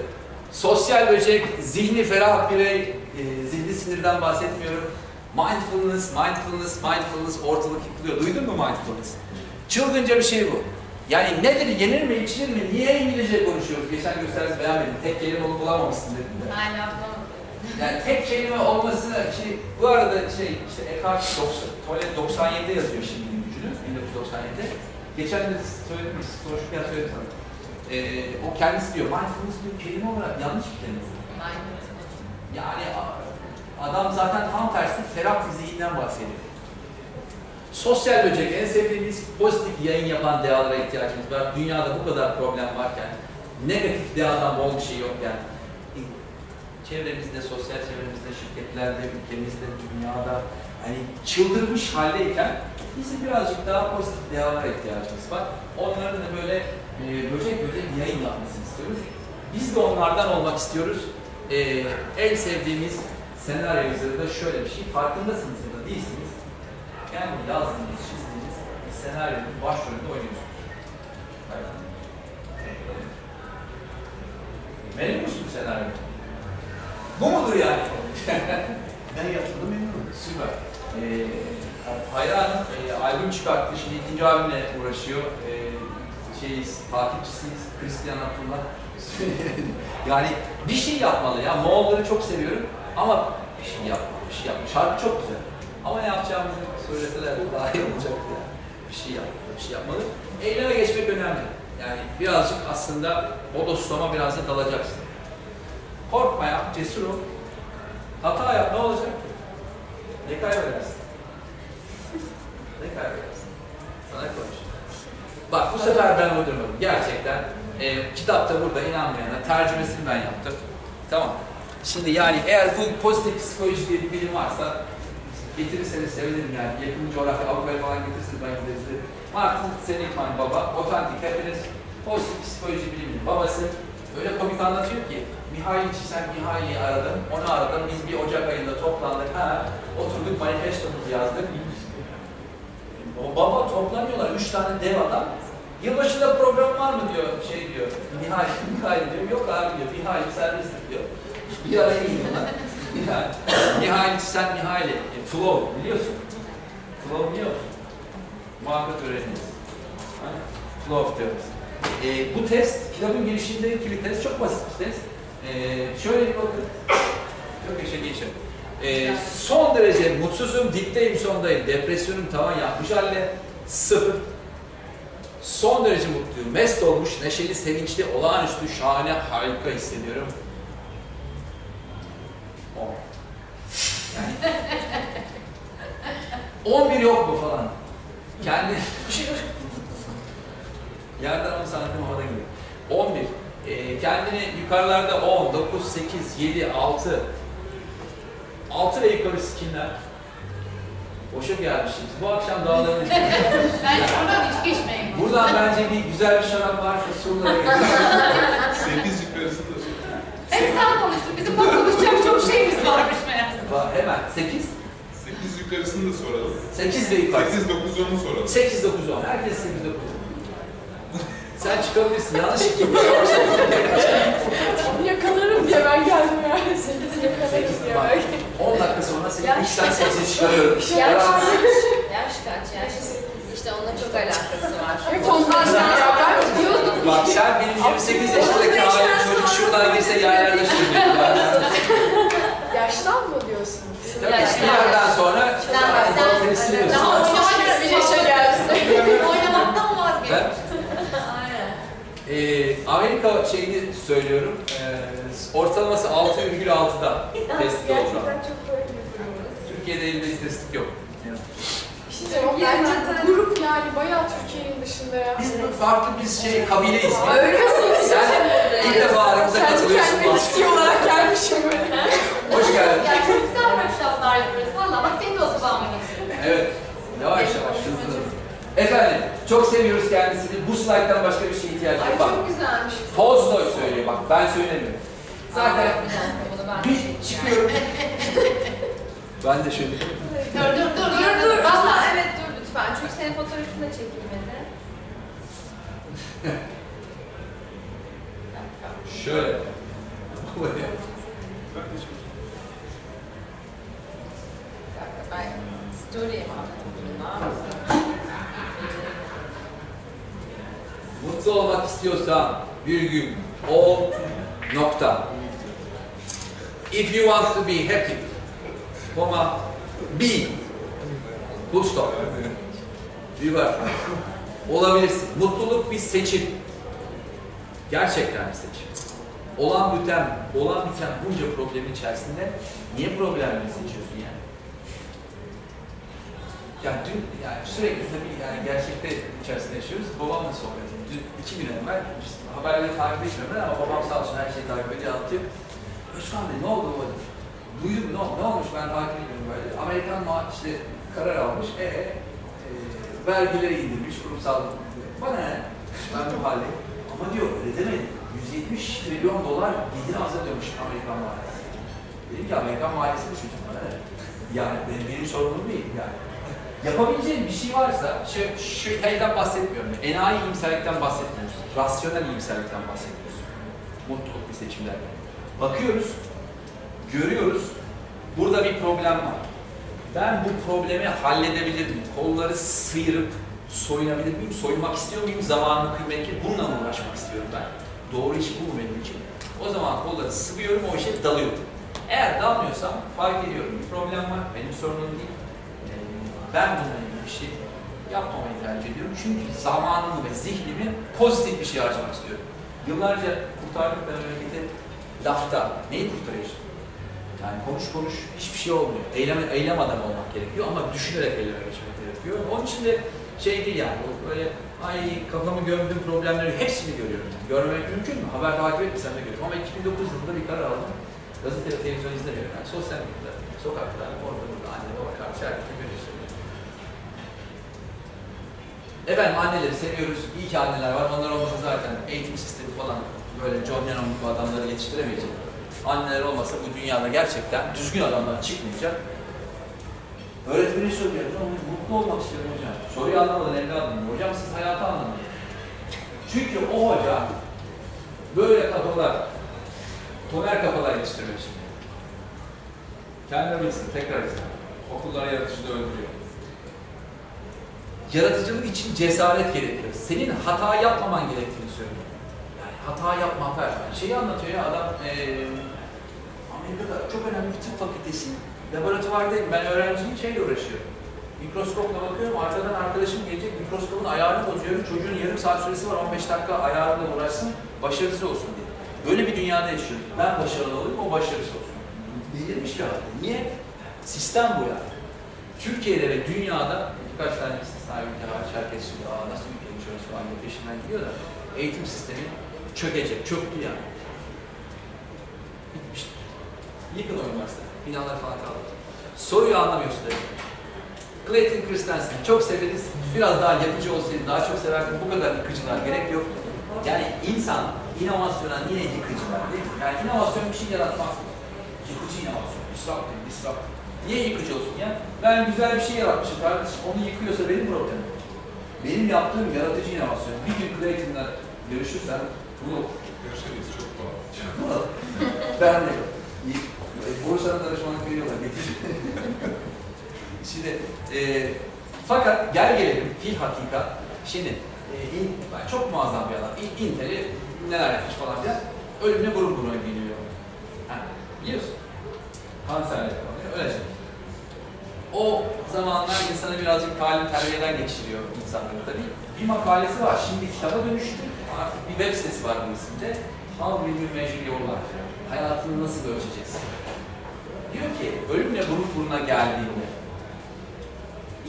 sosyal böcek, zihni ferah birey, e, zihni sinirden bahsetmiyorum. Mindfulness, mindfulness, mindfulness ortalık yıkılıyor. Duydun mu mindfulness? Çılgınca bir şey bu. Yani nedir, yenir mi, içilir mi? Niye İngilizce konuşuyoruz? Geçen gösterisi beğenmedim. Tek kelime onu bulamamışsın dedim de. Hala bulamadım. Yani tek kelime olması, şey, bu arada şey, işte Eckhart 90, Tolle 97'de yazıyor şimdinin gücünü, 1997'de. Geçen de söyledim, biz konuşurken söyledim sana. Ee, o kendisi diyor, mindfulness diyor, kelime olarak yanlış bir kelime. Yani adam zaten tam tersi ferah bir zihinden bahsediyor. Sosyal böcek, en sevdiğimiz pozitif yayın yapan dealara ihtiyacımız var. Dünyada bu kadar problem varken, negatif deadan bol bir şey yokken, çevremizde, sosyal çevremizde, şirketlerde, ülkemizde, dünyada hani çıldırmış haldeyken bizim birazcık daha pozitif dealara ihtiyacımız var. Onların da böyle e, böcek böcek yayın yapmasını istiyoruz. Biz de onlardan olmak istiyoruz. E, en sevdiğimiz senaryo da şöyle bir şey. Farkındasınız ya da değilsiniz. Yani yazdığınız, çizdiğiniz bir senaryonun başrolünde oynuyorsunuz. Memnun musun senaryo? Bu mudur yani? Ben yaptım memnunum. Süper. Ee, hayranım. Ee, albüm çıkarttı. Şimdi ikinci albümle uğraşıyor. Ee, şeyiz, takipçisiyiz. Christian Abdullah. yani bir şey yapmalı ya. Moğolları çok seviyorum ama bir şey yapmalı, bir şey yapmalı. Şarkı çok güzel. Ama ne yapacağımızı söyleseler daha iyi olacaktı ya. Bir şey yapmalı, bir şey yapmalı. Eyleme geçmek önemli. Yani birazcık aslında bodoslama biraz da dalacaksın. Korkma ya, cesur ol. Hata yap, ne olacak ki? Ne kaybedersin? Ne kaybedersin? insanlar konuşuyor. Bak bu sefer ben uydurmadım. Gerçekten e, kitapta burada inanmayana tercümesini ben yaptım. Tamam. Şimdi yani eğer bu pozitif psikoloji diye bir bilim varsa getirirseniz sevinirim yani. Yakın coğrafya Avrupa'ya falan getirirseniz ben gideriz. Martin Seligman baba, otantik hepiniz pozitif psikoloji biliminin babası. Öyle komik anlatıyor ki Mihail sen Mihail'i aradın, onu aradım, biz bir Ocak ayında toplandık, ha, oturduk manifestomuzu yazdık. O baba toplanıyorlar, üç tane dev adam. Yılbaşında program var mı diyor, şey diyor, Mihail, Mihail diyor, yok abi diyor, Mihail serbesttir diyor. Bir araya gidiyorlar. Mihail sen Mihail'i, e, flow biliyorsun. Flow biliyor musun? Muhabbet öğreniniz. Ha? Flow teorisi. E, bu test, kitabın girişindeki bir test, çok basit bir test. E, şöyle bir bakın. Çok yaşa geçelim. E, son derece mutsuzum, dipteyim, sondayım. Depresyonum tavan yapmış halle. Sıfır. Son derece mutluyum. Mest olmuş, neşeli, sevinçli, olağanüstü, şahane, harika hissediyorum. On. Yani 11 yok mu falan. Kendi Yerden 10 santim havada gidiyor. 11. Ee, kendini yukarılarda 10, 9, 8, 7, 6. 6 ve yukarısı kimler? Boşa gelmişsiniz. Bu akşam dağların Ben oradan hiç geçmeyeyim. Buradan bence bir güzel bir şarap varsa sunlara gidelim. 8 yukarısı da şey. Hep sen konuştun. Bizim bak konuşacak çok şeyimiz varmış meğerse. Hemen 8, 8 yukarısını da soralım. 8 ve yukarısı. 8 9 10'u soralım. 8, 9, 10. Herkes 8, 9, 10. Sen çıkabilirsin. Yanlış iki. Yakalarım diye ben geldim yani. Sekizi yakalarım diye Bak, ben 10 dakika sonra seni Ya. 3'ten 8'e çıkarıyorum. Yaş kaç? Yaş kaç? Yaş. İşte onunla çok alakası var. Hep ondan ya ben diyordum. Bak sen benim 28 yaşındaki halim çocuk şuradan girse yerlerde sürünüyor. Yaştan mı diyorsunuz? Tabii Yaşlı. bir yerden sonra Sen sen daha oynamak Bir yaşa gelsin. Oynamaktan vazgeç. Ben Aynen. e, Amerika şeyini söylüyorum. E, ortalaması 6,6'da test oldu. Gerçekten çok böyle bir durum. Türkiye'de elinde istatistik yok. Bir şey ama bence bu grup yani bayağı Türkiye'nin dışında ya. Biz bu farklı biz şey kabileyiz. Harikasınız. Sen ilk defa aramıza Kendi katılıyorsun. kendime bak. riski olarak gelmişim böyle. Hoş geldin. Ya çok güzel workshoplar yapıyoruz. Valla bak seni de o tabağıma geçirin. Evet. Yavaş yavaş hızlı. Efendim, çok seviyoruz kendisini. Bu slayttan başka bir şeye ihtiyacı Ay yok. Bak, çok güzelmiş. Tolstoy söylüyor bak, ben söylemiyorum. Zaten Bir çıkıyorum. ben de şöyle. Dur dur dur Dur dur. Valla. Evet dur lütfen. Çünkü senin fotoğrafın da çekilmedi. Şöyle. Story'e mi attım bunu? Mutlu olmak istiyorsan virgül ol nokta. If you want to be happy, koma, be, full stop. Var. Olabilirsin. Mutluluk bir seçim. Gerçekten bir seçim. Olan biten, olan biten bunca problemin içerisinde niye problemleri seçiyorsun yani? Ya dün yani sürekli tabii yani gerçekte içerisinde yaşıyoruz. Babamla sohbet iki gün evvel işte haberleri takip etmiyorum ama babam sağ olsun her şeyi takip ediyor anlatıyor. Özkan Bey ne oldu o? Duydum ne, ne olmuş ben takip ediyorum böyle. Amerikan işte karar almış. E, e, vergileri indirmiş kurumsal. Bana ne? Ben bu halde. Ama diyor öyle demedi. 170 trilyon dolar gelir hazırlamış Amerikan maliyesi. Dedim ki Amerikan maliyesi bu çocuk bana ne? Yani benim, benim sorunum değil yani. Yapabileceğin bir şey varsa, şu, şu şeyden bahsetmiyorum. Enayi iyimserlikten bahsetmiyoruz. Rasyonel iyimserlikten bahsediyoruz. Mutluluk bir seçimlerden. Bakıyoruz, görüyoruz, burada bir problem var. Ben bu problemi halledebilir miyim? Kolları sıyırıp soyunabilir miyim? Soyunmak istiyor muyum? Zamanını kıymetli. Bununla mı uğraşmak istiyorum ben? Doğru iş bu mu benim için? O zaman kolları sıvıyorum, o işe dalıyorum. Eğer dalmıyorsam fark ediyorum bir problem var, benim sorunum değil. Ben bununla ilgili bir şey yapmamayı tercih ediyorum. Çünkü zamanımı ve zihnimi pozitif bir şey harcamak istiyorum. Yıllarca kurtardık ben memleketi lafta. Neyi kurtarıyorsun? Yani konuş konuş hiçbir şey olmuyor. Eylem, eylem adamı olmak gerekiyor ama düşünerek eyleme geçmek gerekiyor. Onun için de Şey değil yani, böyle ay kafamı gömdüm problemleri hepsini görüyorum. Görmemek mümkün mü? Haber takip etmesem de görüyorum. Ama 2009 yılında bir karar aldım. Gazete ve televizyon izlemiyorum. Yani sosyal medyada, sokakta, orada burada anne baba karşı herkese Efendim anneleri seviyoruz. İyi ki anneler var. Onlar olmasa zaten eğitim sistemi falan böyle John Lennon gibi adamları yetiştiremeyecek. Anneler olmasa bu dünyada gerçekten düzgün adamlar çıkmayacak. Öğretmeni soruyorum. "Ama Mutlu olmak istiyorum hocam. Soruyu anlamadın evladım. Hocam siz hayatı anlamadınız. Çünkü o hoca böyle kafalar, toner kafalar yetiştirmek istiyor. Kendi bilsin, tekrar izle. Okullara yaratıcılığı öldürüyor. Yaratıcılık için cesaret gerekiyor. Senin hata yapmaman gerektiğini söylüyor. Yani hata yapma, hata yapma. Şeyi anlatıyor ya adam, eee Amerika'da çok önemli bir tıp fakültesi, laboratuvardayım. Ben öğrenciyim, şeyle uğraşıyorum. Mikroskopla bakıyorum, arkadan arkadaşım gelecek, mikroskopun ayarını bozuyorum. Çocuğun yarım saat süresi var, 15 dakika ayarıyla uğraşsın, başarısız olsun diye. Böyle bir dünyada yaşıyoruz. Ben başarılı olayım, o başarısız olsun. Delirmiş halde. Niye? Sistem bu yani. Türkiye'de ve dünyada birkaç tane istisnai ülke hariç herkes şimdi Aa, nasıl ülkenin şöyle falan diye peşinden gidiyor da eğitim sistemi çökecek, çöktü yani. Bitmiştir. Yıkın o üniversite. Binalar falan kaldı. Soruyu anlamıyorsun dedim. Clayton Christensen çok severiz. Biraz daha yapıcı olsaydı daha çok severdim. Bu kadar yıkıcılar gerek yok. Yani insan inovasyona niye yıkıcılar değil mi? Yani inovasyon bir şey yaratmak. Yıkıcı inovasyon. Disruptive, disruptive. Niye yıkıcı olsun ya? Ben güzel bir şey yaratmışım kardeşim. Onu yıkıyorsa benim problemim. Benim yaptığım yaratıcı inovasyon. Bir gün Clayton'la görüşürsen bunu Görüşürüz çok bunu ben de e, Bursa'nın danışmanlık veriyorlar. Şimdi e, fakat gel gelelim fil hakikat. Şimdi e, in, çok muazzam bir adam. İn, Intel'i neler yapmış falan filan. Ölümle burun buruna geliyor. Ha, biliyorsun. Kanserle falan ölecek. O zamanlar insanı birazcık talim terbiyeden geçiriyor insanları tabii. Bir makalesi var. Şimdi kitaba dönüştü. Artık bir web sitesi var bu isimde. How will you measure your life? Hayatını nasıl ölçeceksin? Diyor ki ölümle burun buruna geldiğinde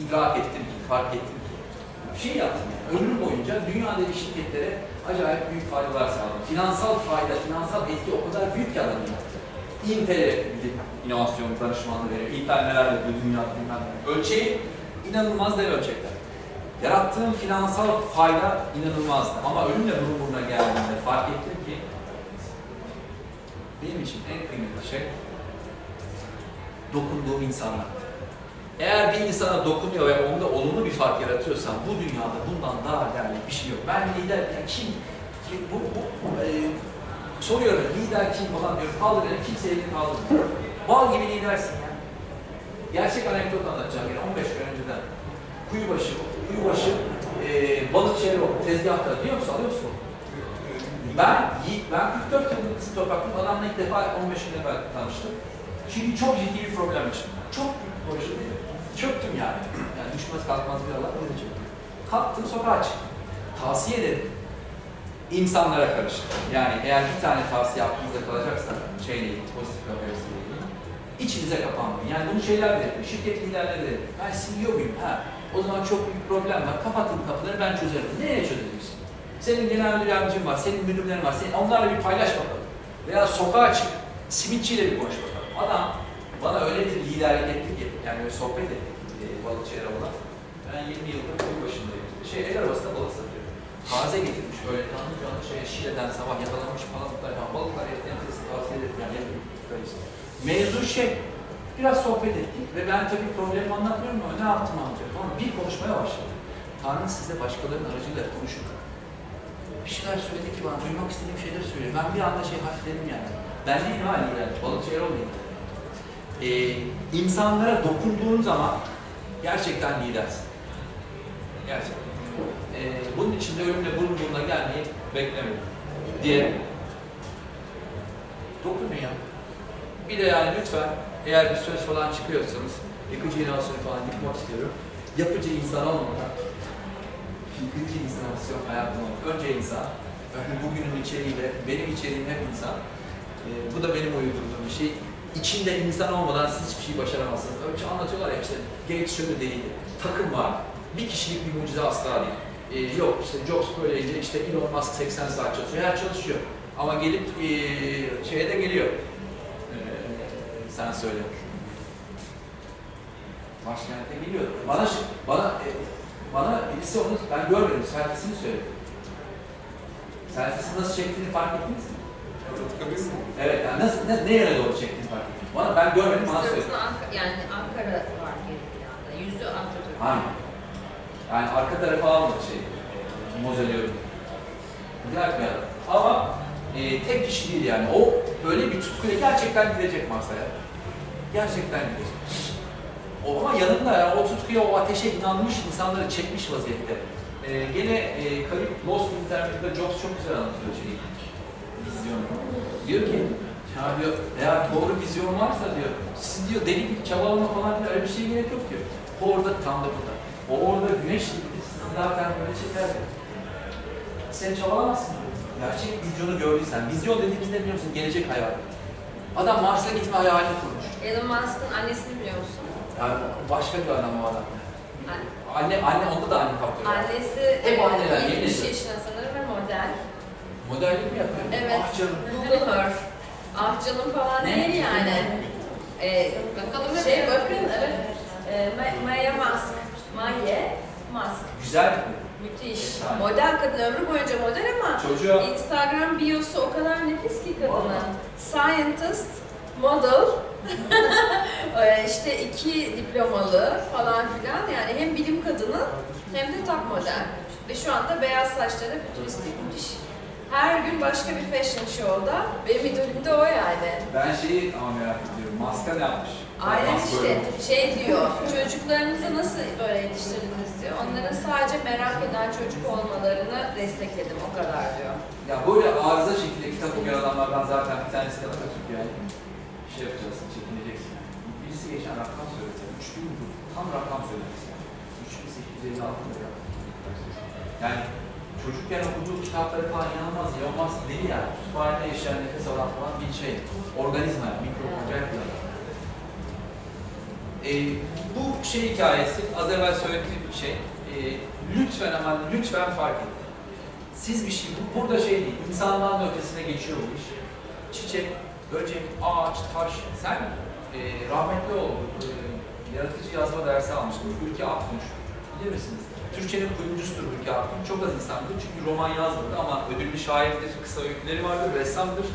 idrak ettim ki, fark ettim ki bir şey yaptım yani. Ömrüm boyunca dünyadaki şirketlere acayip büyük faydalar sağladım. Finansal fayda, finansal etki o kadar büyük ki adamın. Intel'e inovasyon danışmanlığı veriyor. Intel neler yapıyor dünyada bilmem. Ölçeği inanılmaz dev ölçekler. Yarattığım finansal fayda inanılmazdı. Ama ölümle burun buruna geldiğinde fark ettim ki benim için en kıymetli şey dokunduğum insanlar. Eğer bir insana dokunuyor ve onda olumlu bir fark yaratıyorsan bu dünyada bundan daha değerli bir şey yok. Ben lider, ya kim, bu, bu, bu e, soruyorum lider kim falan diyorum, kaldır beni, kimse elini kaldırmıyor. Bal gibi lidersin ya. Gerçek anekdot anlatacağım yine 15 gün önceden. Kuyubaşı, kuyubaşı e, balıkçıları o tezgahta biliyor musun, alıyor musun? Ben, Yiğit, ben 44 yıllık kısım topraklıyım. Adamla ilk defa 15 gün evvel tanıştım. Çünkü çok ciddi bir problem yaşadım. Çok büyük bir proje değil? Çöktüm yani. Yani düşmez kalkmaz bir alan öyle çöktüm. Kalktım sokağa çıktım. Tavsiye ederim. İnsanlara karışın. Yani eğer bir tane tavsiye aklınızda kalacaksa şeyle pozitif ilgili. İçinize kapanmayın. Yani bunu şeyler de yapıyor. Şirket liderleri de yapıyor. Ben CEO muyum? Ha. O zaman çok büyük problem var. Kapatın kapıları ben çözerim. Nereye çözeceksin? Senin genel müdür yardımcın var, senin müdürlerin var. Senin, onlarla bir paylaş bakalım. Veya sokağa çık, simitçiyle bir konuş bakalım. Adam bana öyle bir liderlik etti ki, yani öyle sohbet ettik e, balıkçı Erol'la. Ben 20 yıldır koyu başındayım. Şey, el arabasında balık satıyor. Taze getirmiş böyle canlı canlı şey, Şile'den sabah yakalanmış falan. Balıklar enteresan tavsiye ederim yani yapayım. Mevzu şey, biraz sohbet ettik ve ben tabii problemi anlatmıyorum ama ne yaptım anlatıyorum. Ama bir konuşmaya başladım. Tanrı size başkalarının aracıyla konuşun. Bir şeyler söyledi ki bana, duymak istediğim şeyleri söylüyor. Ben bir anda şey hafifledim yani. Ben değilim ha lider, balıkçı Erol değil. Ee, insanlara dokunduğun zaman gerçekten lidersin. Gerçekten. Ee, bunun için de ölümle burun buruna gelmeyi beklemeyin diye dokunun ya. Bir de yani lütfen eğer bir söz falan çıkıyorsanız yıkıcı inovasyonu falan yıkmak istiyorum. Yapıcı insan olmadan yıkıcı inovasyon hayatım olmak. Önce insan. Yani bugünün içeriğiyle, benim içeriğim hep insan. Ee, bu da benim uydurduğum bir şey. İçinde insan olmadan siz hiçbir şey başaramazsınız. Öyle anlatıyorlar ya işte Gates şöyle değildi. Takım var. bir kişilik bir mucize asla değil. Ee, yok işte Jobs böyleydi, işte Elon Musk 80 saat çalışıyor, her çalışıyor. Ama gelip ee, şeye de geliyor. Sen söyle. Başkente geliyor. Bana bana e, bana birisi onu ben görmedim. Selfiesini söyledi. Selfiesini nasıl çektiğini fark ettiniz mi? Evet, yani nasıl, ne, ne yöne doğru çektiğini fark ettim. Bana ben görmedim, bana söyledi. Yani Ankara var geri planda. Yüzü Ankara. Aynen. Yani arka tarafa almadı şey, mozeliyorum. Güzel bir adam. Ama e, tek kişi değil yani. O böyle bir tutkuyla gerçekten gidecek Mars'a Gerçekten gidecek. O ama yanında ya, o tutkuya, o ateşe inanmış insanları çekmiş vaziyette. E, gene e, Kayıp Lost Interview'da Jobs çok güzel anlatıyor şeyi. Vizyonu. Diyor ki, ya diyor, eğer doğru vizyon varsa diyor, siz diyor deli gibi çabalama falan diyor, öyle bir şey gerek yok diyor. O orada tam da burada. O orada güneş gibi sizi zaten böyle çeker diyor. Sen çabalamazsın diyor. Gerçek vizyonu gördüysen, vizyon dediğimizde biliyor musun? Gelecek hayal. Adam Mars'a gitme hayalini kurmuş. Elon Musk'ın annesini biliyor musun? Yani başka bir adam o adam. Anne- Anne, anne onda da anne faktörü. var. Annesi Hep anneler, yemin 70 ediyorum. yaşında sanırım ve model. Modellik mi yapıyor? Evet. Ah canım. Google Her. Ah canım falan Ne? değil yani. Ee, Bakalım ne şey bakın evet. Ee, Ma- Maya Musk. Maya Musk. Güzel mi? Müthiş. Efsane. Model kadın ömrü boyunca model ama Çocuğa Instagram biosu o kadar nefis ki kadının. Scientist, model, Ee, işte iki diplomalı falan filan yani hem bilim kadını hem de top model. Ve şu anda beyaz saçları fütüristik müthiş. Her gün başka bir fashion show'da. Benim idolüm de o yani. ben şeyi ama merak ediyorum. Maska ne yapmış? Aynen işte şey diyor, çocuklarınızı nasıl böyle yetiştirdiniz diyor. Onların sadece merak eden çocuk olmalarını destekledim o kadar diyor. Ya böyle arıza şekilde kitap okuyan adamlardan zaten bir tanesi de Atatürk yani. Şey yapacaksın, çekineceksin. Birisi geçen rakam söyledi. 3000 bu. Tam rakam söyledi. 3856 lira. Yani çocukken okuduğu kitapları falan inanılmaz ya. Olmaz deli yani. Kütüphanede yaşayan nefes alan falan bir şey. Organizma yani. Bir adam. Ee, bu şey hikayesi, az evvel söylediğim bir şey. Ee, lütfen ama lütfen fark edin. Siz bir şey, bu- burada şey değil, insandan da ötesine geçiyor bu iş. Çiçek, böcek, ağaç, taş. Sen e, rahmetli oldun, e, yaratıcı yazma dersi almıştın, Ülke Aktunç. Bilir misiniz? Türkçenin kurucusudur Ülke Aktunç. Çok az insandır çünkü roman yazmadı ama ödüllü şairdir, kısa öyküleri vardır, ressamdır.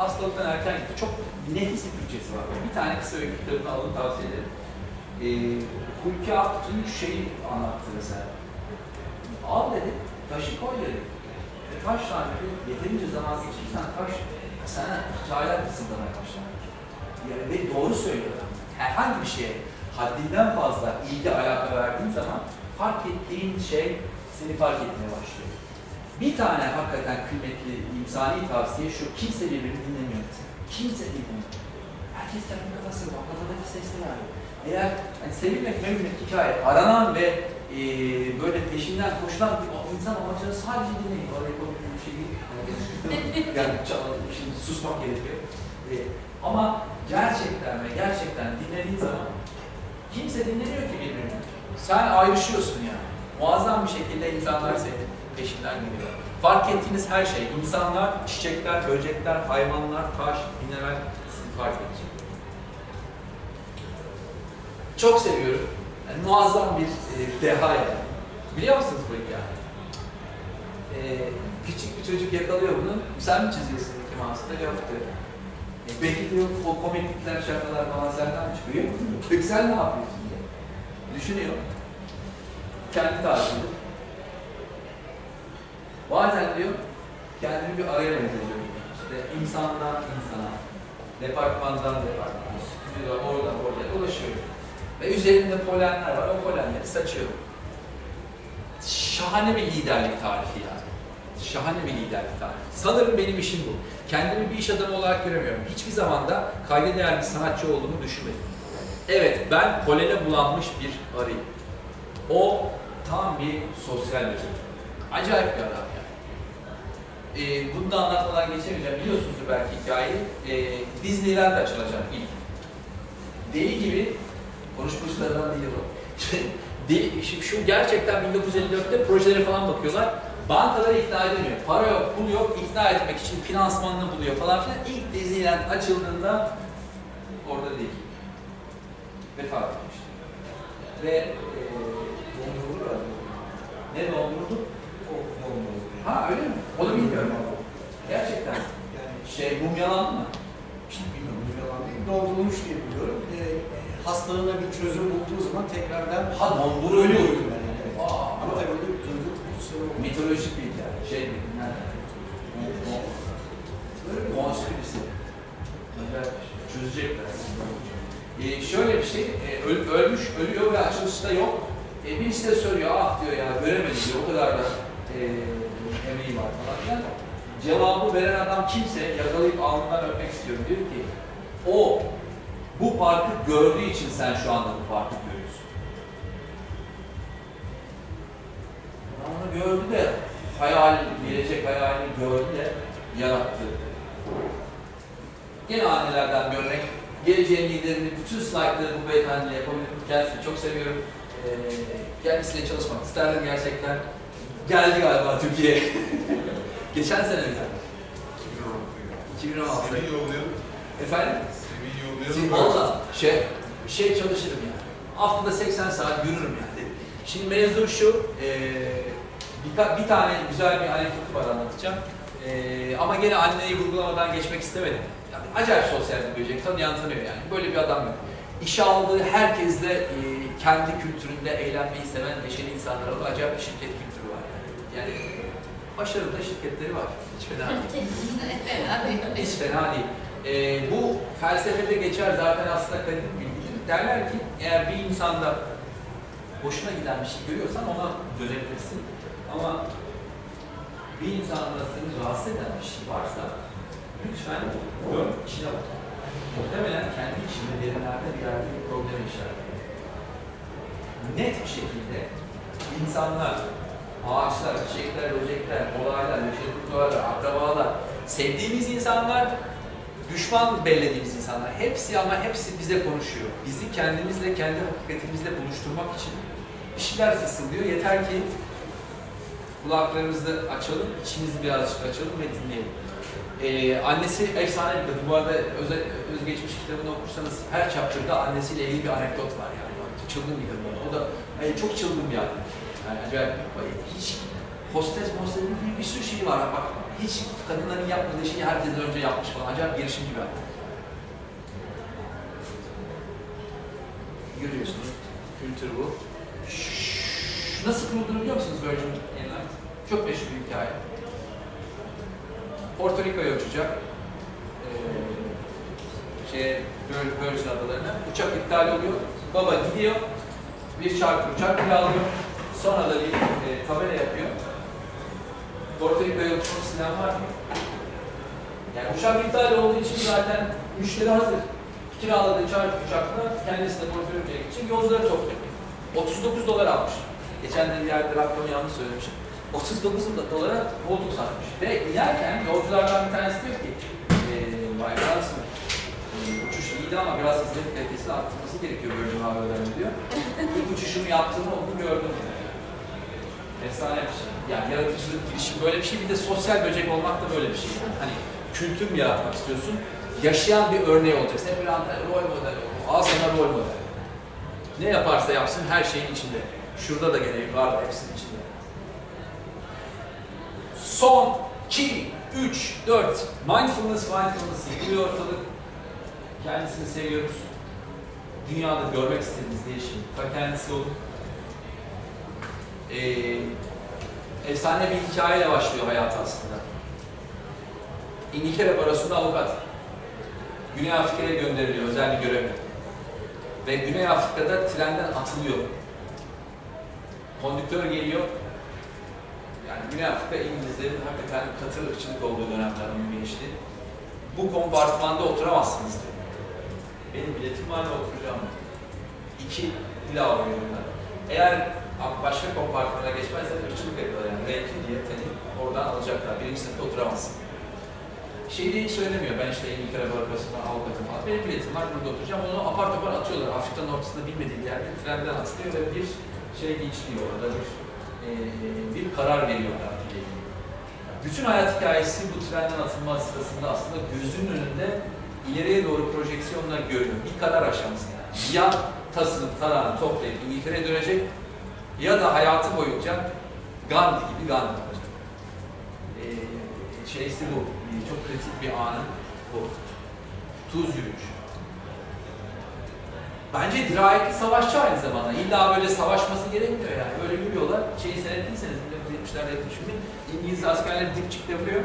Hastalıktan erken gitti. Çok nefis bir Türkçesi var. Bir tane kısa öykü kitabını alın tavsiye ederim. E, Hulki Aktunç şeyi anlattı mesela. Al dedi, taşı koy dedi. E, taş tane yeterince zaman geçirsen taş sana hikayeler fısıldamaya başlar. Yani ve doğru söylüyor. Herhangi bir şeye haddinden fazla ilgi alaka verdiğin zaman fark ettiğin şey seni fark etmeye başlıyor. Bir tane hakikaten kıymetli insani tavsiye şu, kimse birbirini dinlemiyor. Kimse dinlemiyor. Herkes kendi kafasında, kafadaki sesle yani. Eğer yani sevilmek, mevülmek hikaye aranan ve e, böyle peşinden koşulan bir insan amacını sadece dinleyin. Oraya komik bir şey değil. yani şimdi susmak gerekiyor. E, ama gerçekten ve gerçekten dinlediğin zaman kimse dinlemiyor ki birbirini. Sen ayrışıyorsun yani. Muazzam bir şekilde insanlar senin peşinden gidiyor. Fark ettiğiniz her şey, insanlar, çiçekler, böcekler, hayvanlar, taş, mineral sizi fark edecek. Çok seviyorum. Yani muazzam bir e, deha yani. Biliyor musunuz bu hikayeyi? E, küçük bir çocuk yakalıyor bunu. Sen mi çiziyorsun Mickey Mouse'da? Yok diyor. E, belki diyor o komiklikler, şakalar falan senden çıkıyor? Peki sen ne yapıyorsun diye. Düşünüyor. Kendi tarzında. Bazen diyor, kendini bir araya benzetiyor. İşte insandan insana, departmandan departmana, stüdyoda oradan oraya dolaşıyor. Ve üzerinde polenler var, o polenleri saçıyor. Şahane bir liderlik tarifi yani. Şahane bir liderlik tarifi. Sanırım benim işim bu. Kendimi bir iş adamı olarak göremiyorum. Hiçbir zaman da kayda değer bir sanatçı olduğumu düşünmedim. Evet, ben polene bulanmış bir arıyım. O tam bir sosyal çocuk. Acayip bir adam Ee, bunu da anlatmadan geçemeyeceğim. Biliyorsunuzdur belki hikayeyi. Ee, Disneyland açılacak ilk. Deli gibi konuşmuşlardan değil o. Deli, şu, şu gerçekten 1954'te projelere falan bakıyorlar. Bankaları ikna edemiyor. Para yok, pul yok, ikna etmek için finansmanını buluyor falan filan. İlk Disneyland açıldığında orada değil. Vefat etmişti. Ve e, Dondurulur ne dondurulur. Ha öyle mi? Onu bilmiyorum. Gerçekten. Yani Şey mumyalandı mı? işte bilmiyorum bu yalan değil. Dondurulmuş diye biliyorum. Ee, hastalığına bir çözüm bulduğu zaman tekrardan Ha donduruluyor. ölüyorum ben yani. Evet. Aa, Ama tabii öyle olmuyor. mitolojik bir hikaye. Şey mi? Nerede? Böyle bir. Acayip bir şey. Çözecekler. Ee, şöyle bir şey, e, öl- ölmüş, ölüyor ve açılışta yok. E, birisi de söylüyor, ah diyor ya göremedim diyor, o kadar da e, emeği var falan filan. Cevabı veren adam kimse yakalayıp alnından öpmek istiyorum. Diyor ki, o bu parkı gördüğü için sen şu anda bu parkı görüyorsun. Adam onu gördü de, hayal, gelecek hayalini gördü de yarattı. Gene annelerden bir örnek. Geleceğin liderini bütün slaytları bu beyefendiyle yapabilirim. Kendisini çok seviyorum. Ee, kendisiyle çalışmak isterdim gerçekten. Geldi galiba Türkiye'ye. Geçen sene mi? 2016. Seni yollayalım. Efendim? Siz yollayalım. valla şey, şey çalışırım yani. Haftada 80 saat yürürüm yani. Şimdi mevzu şu, eee bir, bir tane güzel bir anekdotu var anlatacağım. Eee, ama gene anneyi vurgulamadan geçmek istemedim. Yani acayip sosyal bir böcek, tanıyan tanıyor yani. Böyle bir adam yok. İşe aldığı herkesle eee, kendi kültüründe eğlenmeyi seven neşeli insanlar var. Acayip bir şirket var yani. Başarılı da şirketleri var. Hiç fena değil. Hiç fena değil. Ee, bu felsefede geçer zaten aslında kadim bilgidir. Derler ki eğer bir insanda hoşuna giden bir şey görüyorsan ona dönebilirsin. Ama bir insanda seni rahatsız eden bir şey varsa lütfen dön içine bak. Muhtemelen kendi içinde derinlerde bir yerde bir problem işareti. Net bir şekilde insanlar, ağaçlar, çiçekler, böcekler, olaylar, yaşadık kurtlarlar, akrabalar, sevdiğimiz insanlar, düşman bellediğimiz insanlar. Hepsi ama hepsi bize konuşuyor. Bizi kendimizle, kendi hakikatimizle buluşturmak için bir şeyler fısıldıyor. Yeter ki kulaklarımızı açalım, içimizi birazcık açalım ve dinleyelim. Ee, annesi efsane bir. Bu arada öz, özgeçmiş kitabını okursanız her chapter'da annesiyle ilgili bir anekdot var yani. Çılgın bir kadın. O da yani çok çılgın bir anne. Yani acayip hiç hostes, hostes bir, bir sürü şey var. Bak hiç kadınların yapmadığı şeyi herkes önce yapmış falan. Acayip girişimci bir anne. Görüyorsunuz. Kültür bu. Şşş, Nasıl kurulduğunu biliyor musunuz Virgin Airlines? Çok meşhur bir hikaye. Porto Rico'ya uçacak. Ee, Vir- Virgin adalarına. Uçak iptal oluyor. Baba gidiyor. Bir çarpı uçak kiralıyor. Sonra da bir e, tabela yapıyor. Porto Rico'ya uçmak isteyen var mı? Yani uçak iptal olduğu için zaten müşteri hazır. Kiraladığı çarpı uçakla kendisi de Rico'ya gidecek. Yolcuları topluyor. 39 dolar almış. Geçen de bir yerde rakamı yanlış söylemişim. 39 dolara koltuk satmış. Ve inerken yolculardan bir tanesi diyor ki eee Bay eee, uçuş iyiydi ama biraz hizmet kalitesini arttırması gerekiyor Virgin Havayolu'nun diyor. İlk uçuşumu yaptığını onu gördüm. diyor. Efsane bir şey. Yani yaratıcılık, girişim böyle bir şey. Bir de sosyal böcek olmak da böyle bir şey. Hani kültür mü yaratmak istiyorsun? Yaşayan bir örneği olacaksın. Hep böyle anlatır, rol model ol. Al sana rol model. Ne yaparsa yapsın her şeyin içinde. Şurada da gene var hepsinin içinde. Son 2, 3, 4. Mindfulness, mindfulness yıkılıyor ortalık. Kendisini seviyoruz. Dünyada görmek istediğiniz değişim. Ta kendisi olun. Ee, efsane bir hikayeyle başlıyor hayatı aslında. İngiltere Barosu'nda avukat. Güney Afrika'ya gönderiliyor özel bir görevle. Ve Güney Afrika'da trenden atılıyor. Kondüktör geliyor. Yani Güney Afrika İngilizlerin hakikaten katı ırkçılık olduğu dönemler onun geçti. Bu kompartmanda oturamazsınız diyor. Benim biletim var ve oturacağım. İki pilav veriyorlar. Eğer başka kompartmana geçmezse ırkçılık yapıyorlar yani. Renkli diye seni oradan alacaklar. Birinci sınıfta oturamazsın. Şey değil söylemiyor. Ben işte İngiltere Barosu'ndan avukatım falan. Benim biletim var burada oturacağım. Onu apar topar atıyorlar. Afrika'nın ortasında bilmediği yerde trenden atlıyor ve bir şey işliyor orada bir e, bir karar veriyorlar diye. Bütün hayat hikayesi bu trenden atılma sırasında aslında gözünün önünde ileriye doğru projeksiyonla görüyor. Bir karar aşamasında. Ya tasını, tarağını toplayıp İngiltere'ye dönecek ya da hayatı boyunca Gandhi gibi Gandhi olacak. Ee, şeysi bu. Ee, Çok kritik bir anı bu. Tuz yürüyüşü. Bence dirayetli savaşçı aynı zamanda. İlla böyle savaşması gerekmiyor yani. Böyle yürüyorlar. Şeyi seyrettiyseniz 1970'lerde 70'lerde İngiliz askerleri dipçikle vuruyor.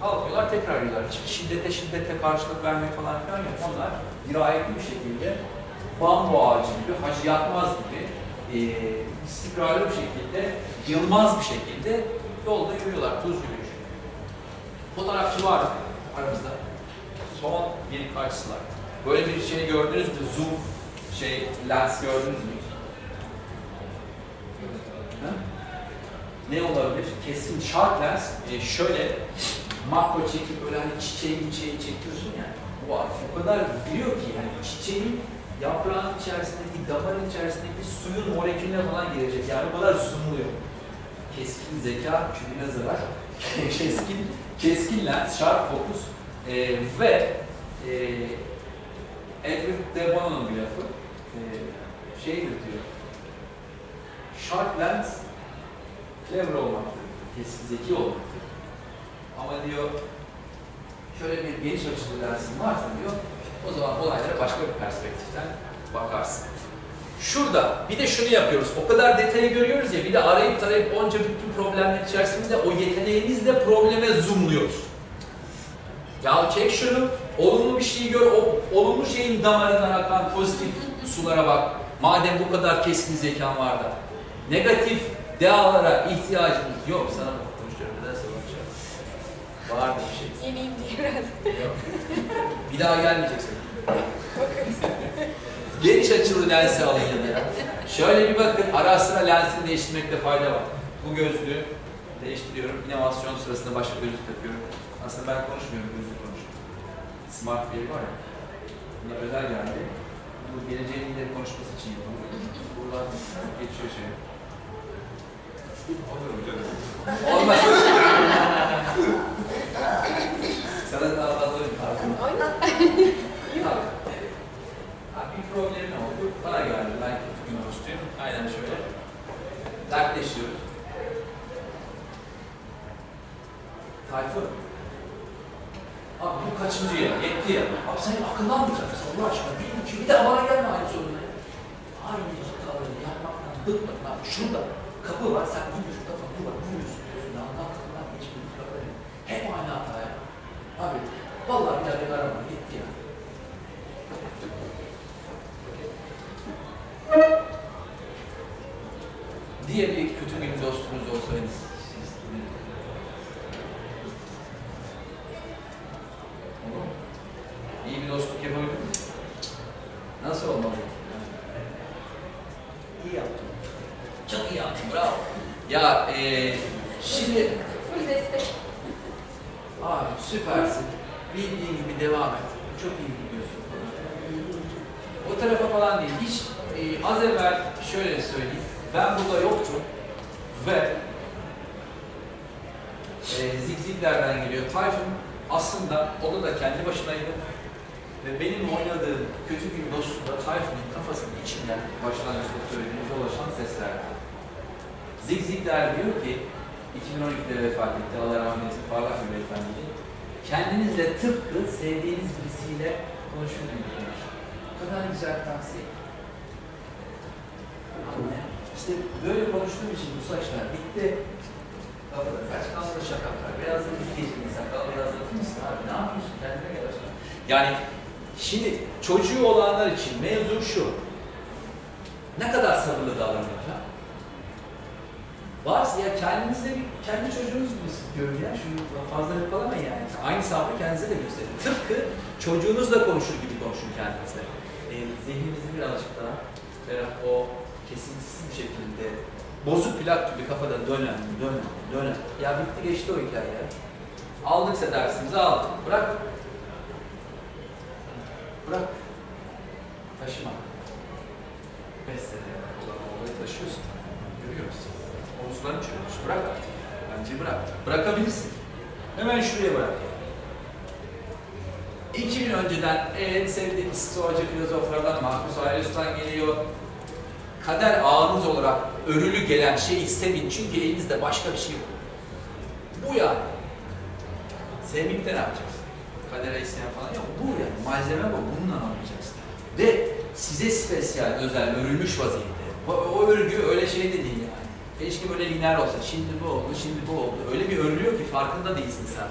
Kalkıyorlar tekrar yürüyorlar. Şiddete şiddete karşılık vermek falan filan yok. Onlar dirayetli bir şekilde bambu ağacı gibi, hacı yakmaz gibi e, istikrarlı bir şekilde, yılmaz bir şekilde yolda yürüyorlar. Tuz yürüyüşü. Fotoğrafçı var aramızda. Son birkaç slide. Böyle bir şey gördünüz mü? Zoom şey lens gördünüz mü? Ne olabilir? Kesin sharp lens e, şöyle makro çekip böyle hani çiçeği çiçeği çekiyorsun ya. Bu abi o kadar biliyor ki yani çiçeğin yaprağın içerisindeki, damarın içerisindeki suyun molekülüne falan girecek. Yani o kadar zoomluyor. Keskin zeka, kübüne zarar. keskin, keskin lens, sharp focus e, ve e, Edward de Bono'nun bir lafı e, şeydir diyor. Sharp lens clever olmaktır, keskin zeki olmaktır. Ama diyor şöyle bir geniş açılı lensin varsa diyor o zaman olaylara başka bir perspektiften bakarsın. Şurada bir de şunu yapıyoruz. O kadar detayı görüyoruz ya bir de arayıp tarayıp onca bütün problemler içerisinde o yeteneğimizle probleme zoomluyoruz. Ya çek şunu, olumlu bir şeyi gör, o olumlu şeyin damarından akan pozitif sulara bak. Madem bu kadar keskin zekan var da. Negatif dealara ihtiyacımız yok. Sana bakacağım. Vardı bir şey. Yeniyim diye herhalde. Yok. Bir daha gelmeyeceksin. Bakarız. Geniş açılı lensi alın yanına. Şöyle bir bakın, ara sıra lensini değiştirmekte fayda var. Bu gözlüğü değiştiriyorum. İnovasyon sırasında başka gözlük takıyorum. Aslında ben konuşmuyorum, gözlük konuşuyorum. Smart bir var ya. Buna özel geldi. Bu geleceğin ileri konuşması için yapılıyor. Buradan geçiyor şey. Olur mu canım? Olmaz. Sana daha fazla bir. Tabii. Ha, bir problemi oldu. Bana geldi. Ben kötü gün hostuyum. Aynen şöyle. Dertleşiyoruz. Tayfun. Abi bu kaçıncı ya? Yetti ya. Abi senin akıldan mı çıkarsın Allah aşkına? Bir, iki, bir daha bana gelme aynı sorunla. Aynı hataları yapmaktan bıkmadın abi. Şurada kapı var. Sen gidiyorsun şurada var. Vuruyorsun diyorsun. Ya Allah kapıdan geçmiyorsun. kapıdan. Hep aynı hata ya. Abi vallahi bir daha arama. Yetti ya. diye bir kötü bir dostunuz olsaydı? İyi bir dostluk yapabilir? Nasıl olmalı? İyi yaptın. Çok iyi yaptın, bravo. Ya e, şimdi Full destek. Abi süpersin. Bildiğin gibi devam et. Çok iyi gidiyorsun. O tarafa falan değil. Hiç e, az evvel şöyle söyleyeyim. Ben burada yoktum ve e, Zig Ziglar'dan geliyor. Tayfun aslında o da, kendi başınaydı. Ve benim oynadığım kötü bir dostu da Tayfun'un kafasının içinden başlangıçta söylediğim dolaşan sesler. Zig Ziglar diyor ki 2012'de vefat etti. Allah rahmet eylesin. Parlak bir beyefendi. Kendinizle tıpkı sevdiğiniz birisiyle konuşur gibi konuş. O kadar güzel tavsiye. Anne, işte böyle konuştuğum için bu saçlar bitti. Kafada saç kaldı şakaklar. Biraz da bir geçti sakal biraz da mısın abi? Ne yapıyorsun? Kendine gel aslında. Yani şimdi çocuğu olanlar için mevzu şu. Ne kadar sabırlı davranacak? Varsa ya kendinizde bir, kendi çocuğunuz gibi görün ya. Şunu fazla hırpalamayın yani. Aynı sabrı kendinize de gösterin. Tıpkı çocuğunuzla konuşur gibi konuşun kendinizle. E, zihninizi birazcık daha ferah, o kesintisiz bir şekilde bozuk plak gibi kafada dönen, dönen, dönen. Ya bitti geçti o hikaye ya. Aldıksa dersimizi aldık. Bırak. Bırak. Taşıma. 45 sene olayı taşıyorsun. Görüyoruz. Omuzların çürümüş. Bırak artık. Bence bırak. Bırakabilirsin. Hemen şuraya bırak. 2000 önceden en sevdiğim stoacı filozoflardan Marcus Aurelius'tan geliyor. Kader ağınız olarak örülü gelen şeyi sevin çünkü elinizde başka bir şey yok. Bu yani. Sevmeyip de ne yapacaksın? Kadere isyan falan yok. Bu yani. Malzeme bu. Bununla anlayacaksın. Ve size spesiyel, özel, örülmüş vaziyette. O, o örgü öyle şey de değil. Keşke böyle lineer olsa. Şimdi bu oldu, şimdi bu oldu. Öyle bir örülüyor ki farkında değilsin sen.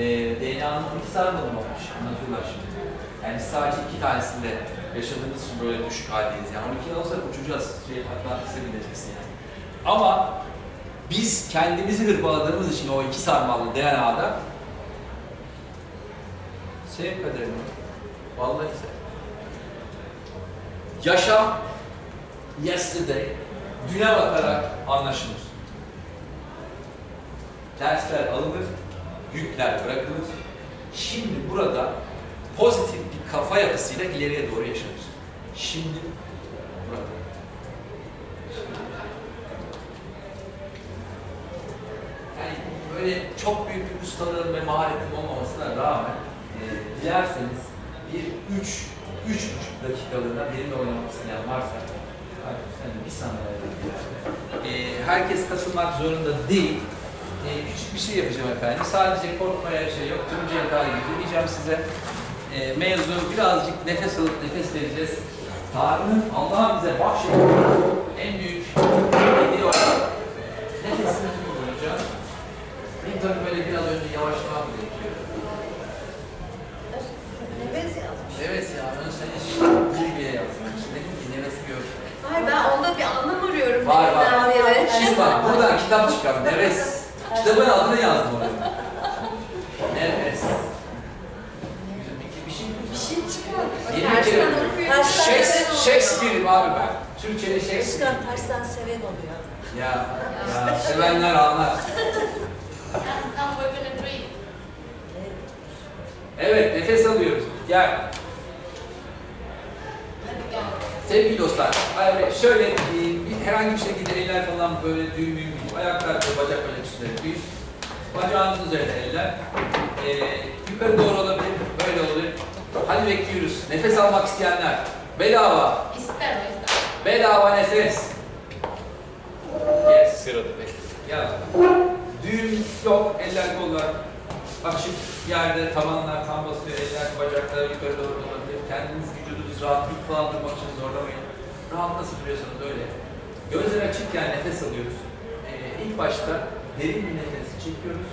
Ee, DNA'nın 12 sarmalı mı olmuş? Anlatıyorlar şimdi. Yani sadece iki tanesinde yaşadığımız için böyle düşük haldeyiz. Yani 12 olsa uçacağız. Şey, Atlantis'e gideceksin yani. Ama biz kendimizi hırpaladığımız için o iki sarmalı DNA'da sev kaderini. Vallahi sev. Yaşam yesterday, düne bakarak anlaşılır. Dersler alınır, yükler bırakılır. Şimdi burada pozitif bir kafa yapısıyla ileriye doğru yaşanır. Şimdi burada. Yani böyle çok büyük bir ustalığım ve maharetim olmamasına rağmen e, dilerseniz bir üç, üç buçuk dakikalığına benimle oynamak isteyen varsa bir saniye e, herkes katılmak zorunda değil. E, küçük bir şey yapacağım efendim. Sadece korkmaya şey yok. Tuncay'a kadar diyeceğim size. E, mevzu birazcık nefes alıp nefes vereceğiz. Tanrı'nın Allah'ın bize bahşettiği en büyük hediye olarak nefesimizi kullanacağız. Benim tabii böyle biraz önce yavaşlamam gerekiyor. Nefes yazmış. Evet ya, ben seni Bilge'ye yazdım. Dedim ki nefesi gör. Hayır ben onda bir anlam arıyorum. Var var. Şimdi bak, buradan kitap çıkar. Nefes. Kitabın adını yazdım oraya. Nefes. Bir, bir şey Bir şey çıkar. Yirmi kere. Tersten okuyor. Tersten Shakes- seven oluyor. Shakespeare'im abi ben. Türkçe'de Shakespeare. Çıkar tersten seven oluyor. Ya, ya sevenler anlar. Bir. Evet, nefes alıyoruz. Gel. Sevgili dostlar, şöyle e, bir, herhangi bir şekilde eller falan böyle düğüm değil. Ayaklar ve bacak böyle üstüne düğüm. Bacağınızın üzerine eller. E, yukarı doğru olabilir, böyle olabilir. Hadi bekliyoruz. Nefes almak isteyenler. Bedava. İster o ister. Bedava nefes. Yes. Sırada. Ya. Düğüm yok, eller kollar açık yerde tabanlar tam basıyor, eller bacaklar yukarı doğru olabilir. Kendiniz vücudunuz rahat dik falan durmak için zorlamayın. Rahat nasıl duruyorsanız öyle. Gözler açıkken nefes alıyoruz. Ee, ilk başta derin bir nefes çekiyoruz.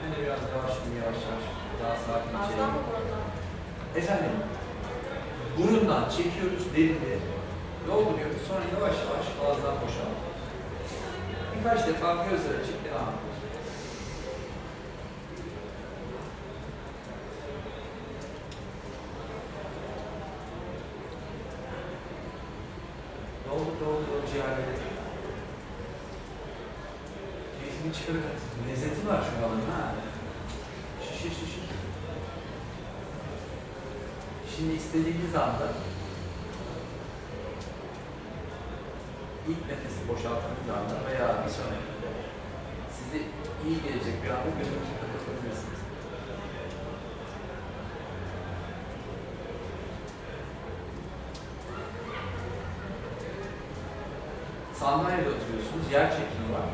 De biraz yavaş yavaş yavaş daha sakin içelim. buradan? Efendim, burundan çekiyoruz derinde, dolduruyoruz, sonra yavaş yavaş ağızdan boşaltıyoruz. Birkaç defa gözler açık devam ediyoruz. Doldu doldu doldu ciğerleri. Keyfini çıkarır. Lezzeti var şu an ha. Şişir şişir. Şimdi istediğiniz anda ilk nefesi boşalttığınız anda veya bir sonrakinde size iyi gelecek bir anda gözünüzü kapatabilirsiniz. Sandalyede oturuyorsunuz, yer çekimi var.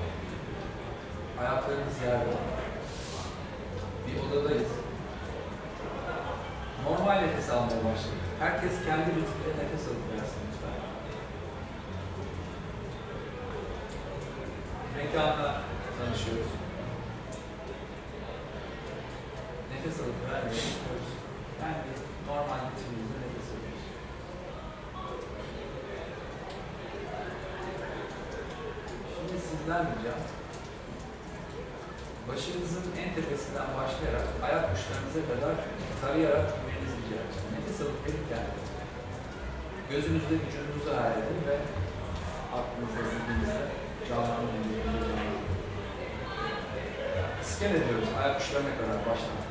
Ayaklarınız yerde. Bir odadayız. Normal nefes almaya başlayın. Herkes kendi ritminde nefes alıp versin lütfen. Mekanla tanışıyoruz. Nefes alıp vermeye başlıyoruz. Yani normal ritmimizde nefes alıyoruz. Ricam başınızın en tepesinden başlayarak ayak uçlarınıza kadar tarayarak inmenizi rica edeceğim. Nefes alıp verirken gözünüzde vücudunuzu hayal edin ve aklınızda, zihninizde canlandırın. Sken ediyoruz ayak uçlarına kadar baştan.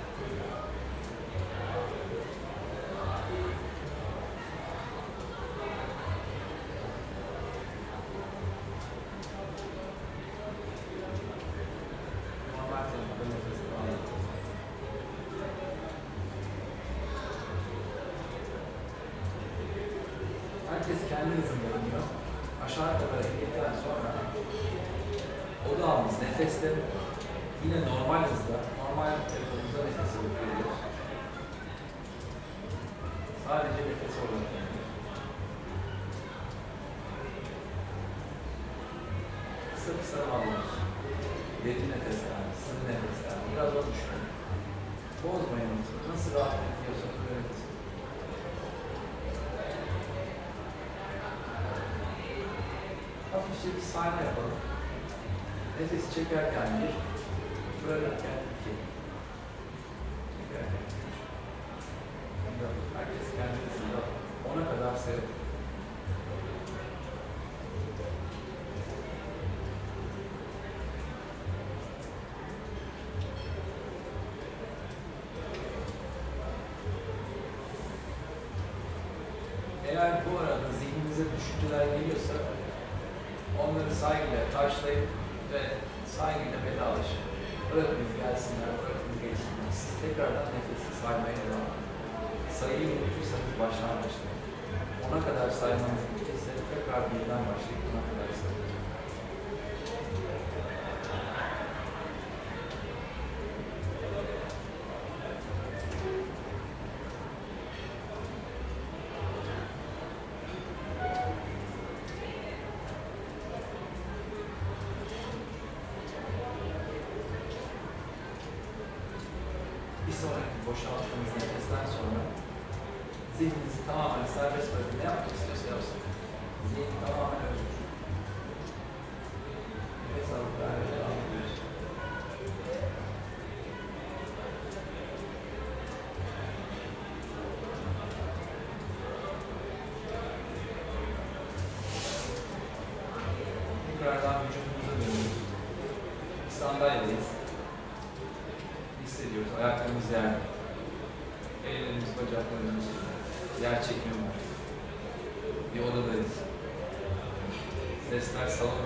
Sadece nefes olarak. Kısa kısa alıyoruz. Derin nefesler, sığ nefesler, biraz onu düşünün. Bozmayın. Nasıl rahat ediyorsanız böyle kesin. Hafifçe bir sayma yapalım. Nefes çekerken bir, bırakırken iki. Ona kadar saymanız gerekirse tekrar birden başlayıp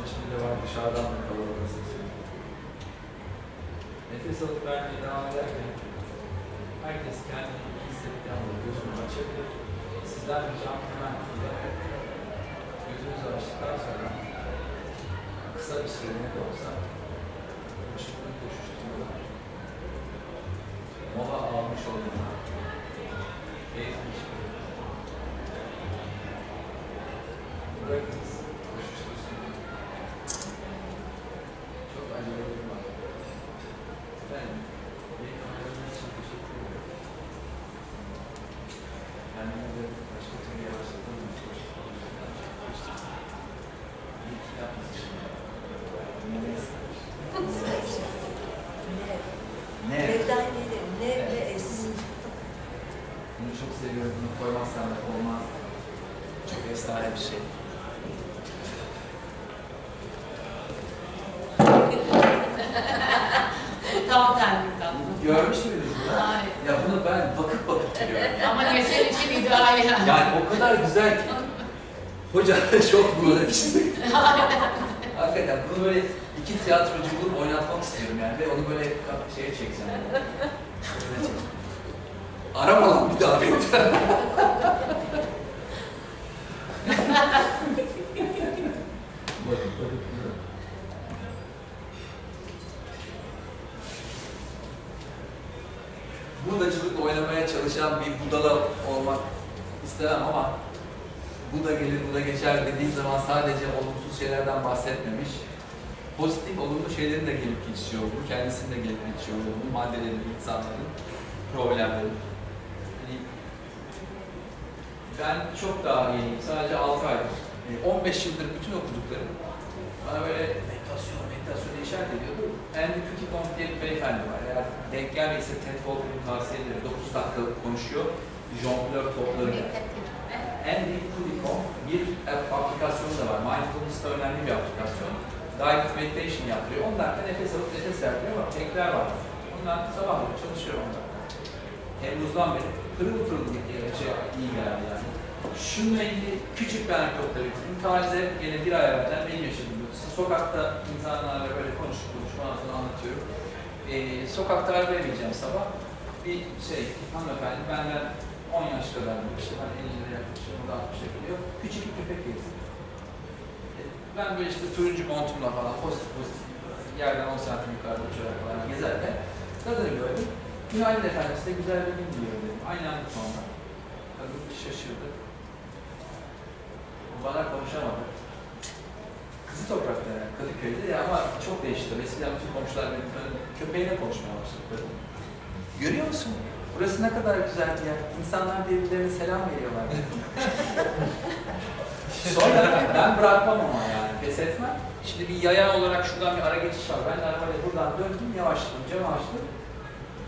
Salon içinde var, dışarıdan da kalabalık sesler. Nefes alıp vermeye devam ederken herkes kendini iyi hissettiği anda gözünü açabilir. Sizden ricam hemen gözünüzü açtıktan sonra kısa bir süreliğine de olsa başımını koşuşturmadan mola almış olduğuna eğitmiş. Bırakınız, koşuştursun. Çok acelerim var. Ben yakınlarınız için teşekkür ederim. Kendimi de başka türlü yavaşladım. İyi ki yapmışsın. Ne? Evden gelir. Ne ve es. Bunu çok seviyorum. Bunu koymazsam da olmaz. Çok efsane bir şey. Tam terlik tatlım. Görmüş müydünüz bunu? Hayır. Ya bunu ben bakıp bakıp gülüyorum. Ama geçen ideal yani. O kadar güzel ki. Hoca çok bunu Hakikaten bunu böyle iki tiyatrocu bulup oynatmak istiyorum yani ve onu böyle şeye çekeceğim. Yani. Şöyle çek. Arama lan bir daha beni. Budacılık oynamaya çalışan bir budala olmak istemem ama Buda gelir, Buda geçer dediği zaman sadece olumsuz şeylerden bahsetmemiş. Pozitif, olumlu şeylerin de gelip geçiyor bu. Kendisinin de gelip geçiyor bu. Maddelerin, insanların, problemlerin. Hani ben çok daha iyiyim. Sadece 6 aydır. e, 15 yıldır bütün okuduklarım bana böyle meditasyon, meditasyon işaret ediyordu. Andy Cuticom diye bir beyefendi var. Eğer denk geldiyse TED Talk'unu tavsiye ederim. 9 dakika konuşuyor. Jonglör toplarıyla. Andy Cuticom bir aplikasyonu da var. Mindfulness da önemli bir aplikasyon. Guided Meditation yapıyor. 10 dakika nefes alıp nefes vermiyor ama tekrar var. Ondan sabahları çalışıyorum 10 dakika. Temmuz'dan beri pırıl pırıl bir şey iyi geldi yani. Şununla ilgili küçük bir anekdot da bitireyim. Taze yine bir ay evvelden benim yaşadığım Sokakta insanlarla böyle konuşup konuşup sonra anlatıyorum. Ee, sokakta bineceğim sabah. Bir şey, hanımefendi benden 10 yaş kadar işte ben 50 lira yaklaşıyorum, o da 60'a geliyor. Küçük bir köpek gezdi. E, Ben böyle işte turuncu montumla falan pozitif pozitif yerden 10 santim yukarıda uçarak falan gezerken kadını gördüm. Günaydın efendim size güzel bir gün diliyorum dedim. Aynı anda sonra. Kadın şaşırdı. Bana konuşamadı. Kızı toprakta yani Kadıköy'de ya ama çok değişti. Eskiden bütün komşular benim köpeğine konuşmaya başladı. Görüyor musun? Burası ne kadar güzel bir yer. İnsanlar birbirlerine selam veriyorlar. Sonra ben bırakmam ama yani pes etmem. Şimdi bir yaya olarak şuradan bir ara geçiş var. Ben de arabayla buradan döndüm, yavaşladım, camı açtım.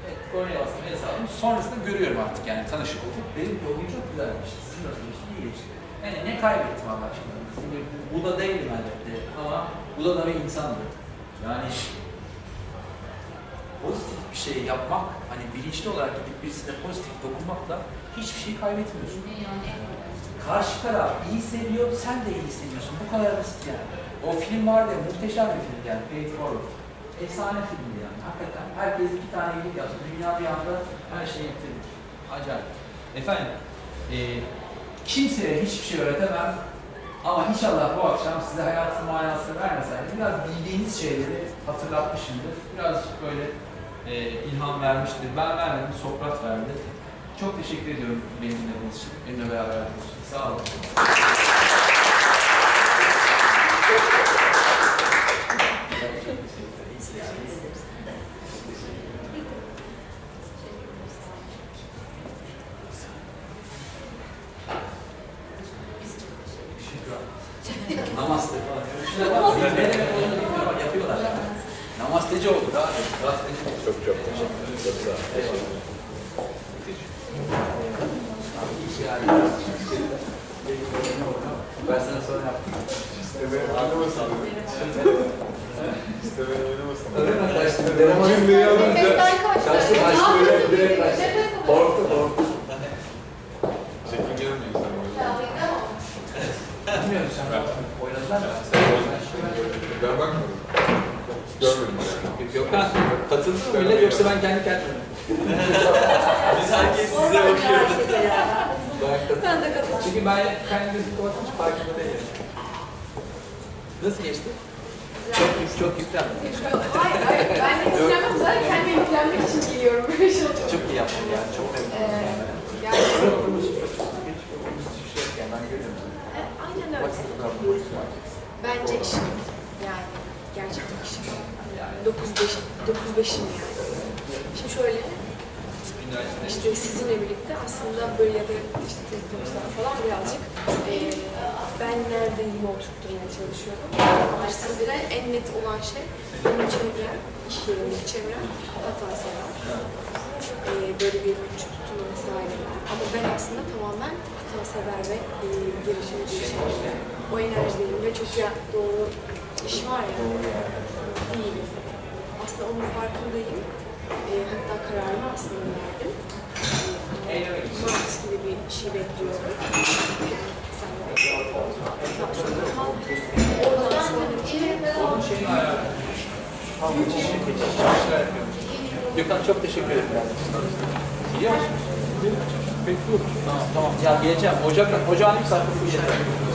Evet, kornaya bastım, el saldım. Sonrasında görüyorum artık yani tanışık olduk. Benim yolum çok güzelmiş. Sizin nasıl geçti? İyi geçti. Yani ne kaybettim Allah aşkına? Şimdi Buda değilim elbette ama Buda da bir insandı. Yani pozitif bir şey yapmak, hani bilinçli olarak gidip birisine pozitif dokunmakla hiçbir şey kaybetmiyorsun. Karşı taraf iyi seviyor, sen de iyi seviyorsun. Bu kadar basit yani. O film vardı ya, muhteşem bir film yani, Pay It Forward. Efsane filmdi yani. Hakikaten herkes iki tane iyilik yapsın. Dünya bir anda her şeyi bitirir. Acayip. Efendim, e, kimseye hiçbir şey öğretemem. Ama inşallah bu akşam size hayatın manasını vermeseydim biraz bildiğiniz şeyleri hatırlatmışımdır. Birazcık böyle e, ilham vermiştir. Ben vermedim, Sokrat verdi. Çok teşekkür ediyorum beni dinlediğiniz için, benimle beraber olduğunuz için. Sağ olun. Namaste falan. Yapıyorlar. Namasteci oldu daha. Namasteci oldu. Çok çok teşekkür ederim. Çok sağ olun. Şey yani. Ben sana sonra yaptım. İstemeye oynamasın. İstemeye oynamasın. Öyle mi? Cümleyi alınca kaçtı. Kaçtı, yapıyorsun? direkt- kaçtı. Korktu, korktu. insan. Ya, uydurma. Bilmiyorum sen oynadılar mı? Ben bakmadım. Görmedim yani. Yok, ben katıldım mı millet yoksa ben kendi kendime. Biz herkes size bakıyoruz. Ben katıldım. Ben de katıldım. Çünkü ben kendi gözümü kapatıp hiç farkında değilim. Nasıl geçti? Çok çok yüklendim. Hayır hayır. Ben de yüklenmem. Zaten kendime yüklenmek için geliyorum şey. Çok iyi yaptın yani. Çok memnunum. Ee, yani şey e, aynen öyle. Bence işim. Yani Yani 9-5, 9-5'im yani. Şimdi şöyle, işte sizinle birlikte aslında böyle ya da işte telefonlar falan birazcık e, ben neredeyim oturtturmaya çalışıyorum. Ama sizlere en net olan şey benim çevrem, iş yerimdeki çevrem hatasever. E, böyle bir küçük tutumlu vesaireler. Ama ben aslında tamamen hatasever ve e, girişimci şey. O enerjideyim ve çok ya doğru iş var ya. Değilim. Aslında onun farkındayım. E, hatta kararımı aslında verdim. E, Mars gibi bir şey bekliyorum. Sen de Ondan sonra oradan sonra yapıyorum. Gökhan çok teşekkür ederim. Biliyor musunuz? Tamam tamam. Ya geleceğim. Ocak, ocağın ilk sayfası bu yeter.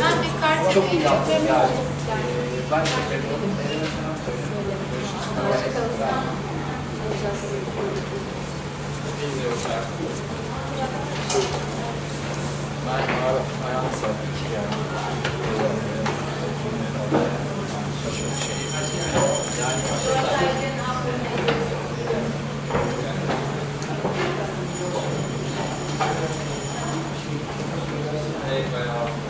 Ben bir kart Çok iyi yaptın yani. Ee, Ben memnun oldum. Elime selam söyle. Ben ara- ayağını sardım yani. Sütün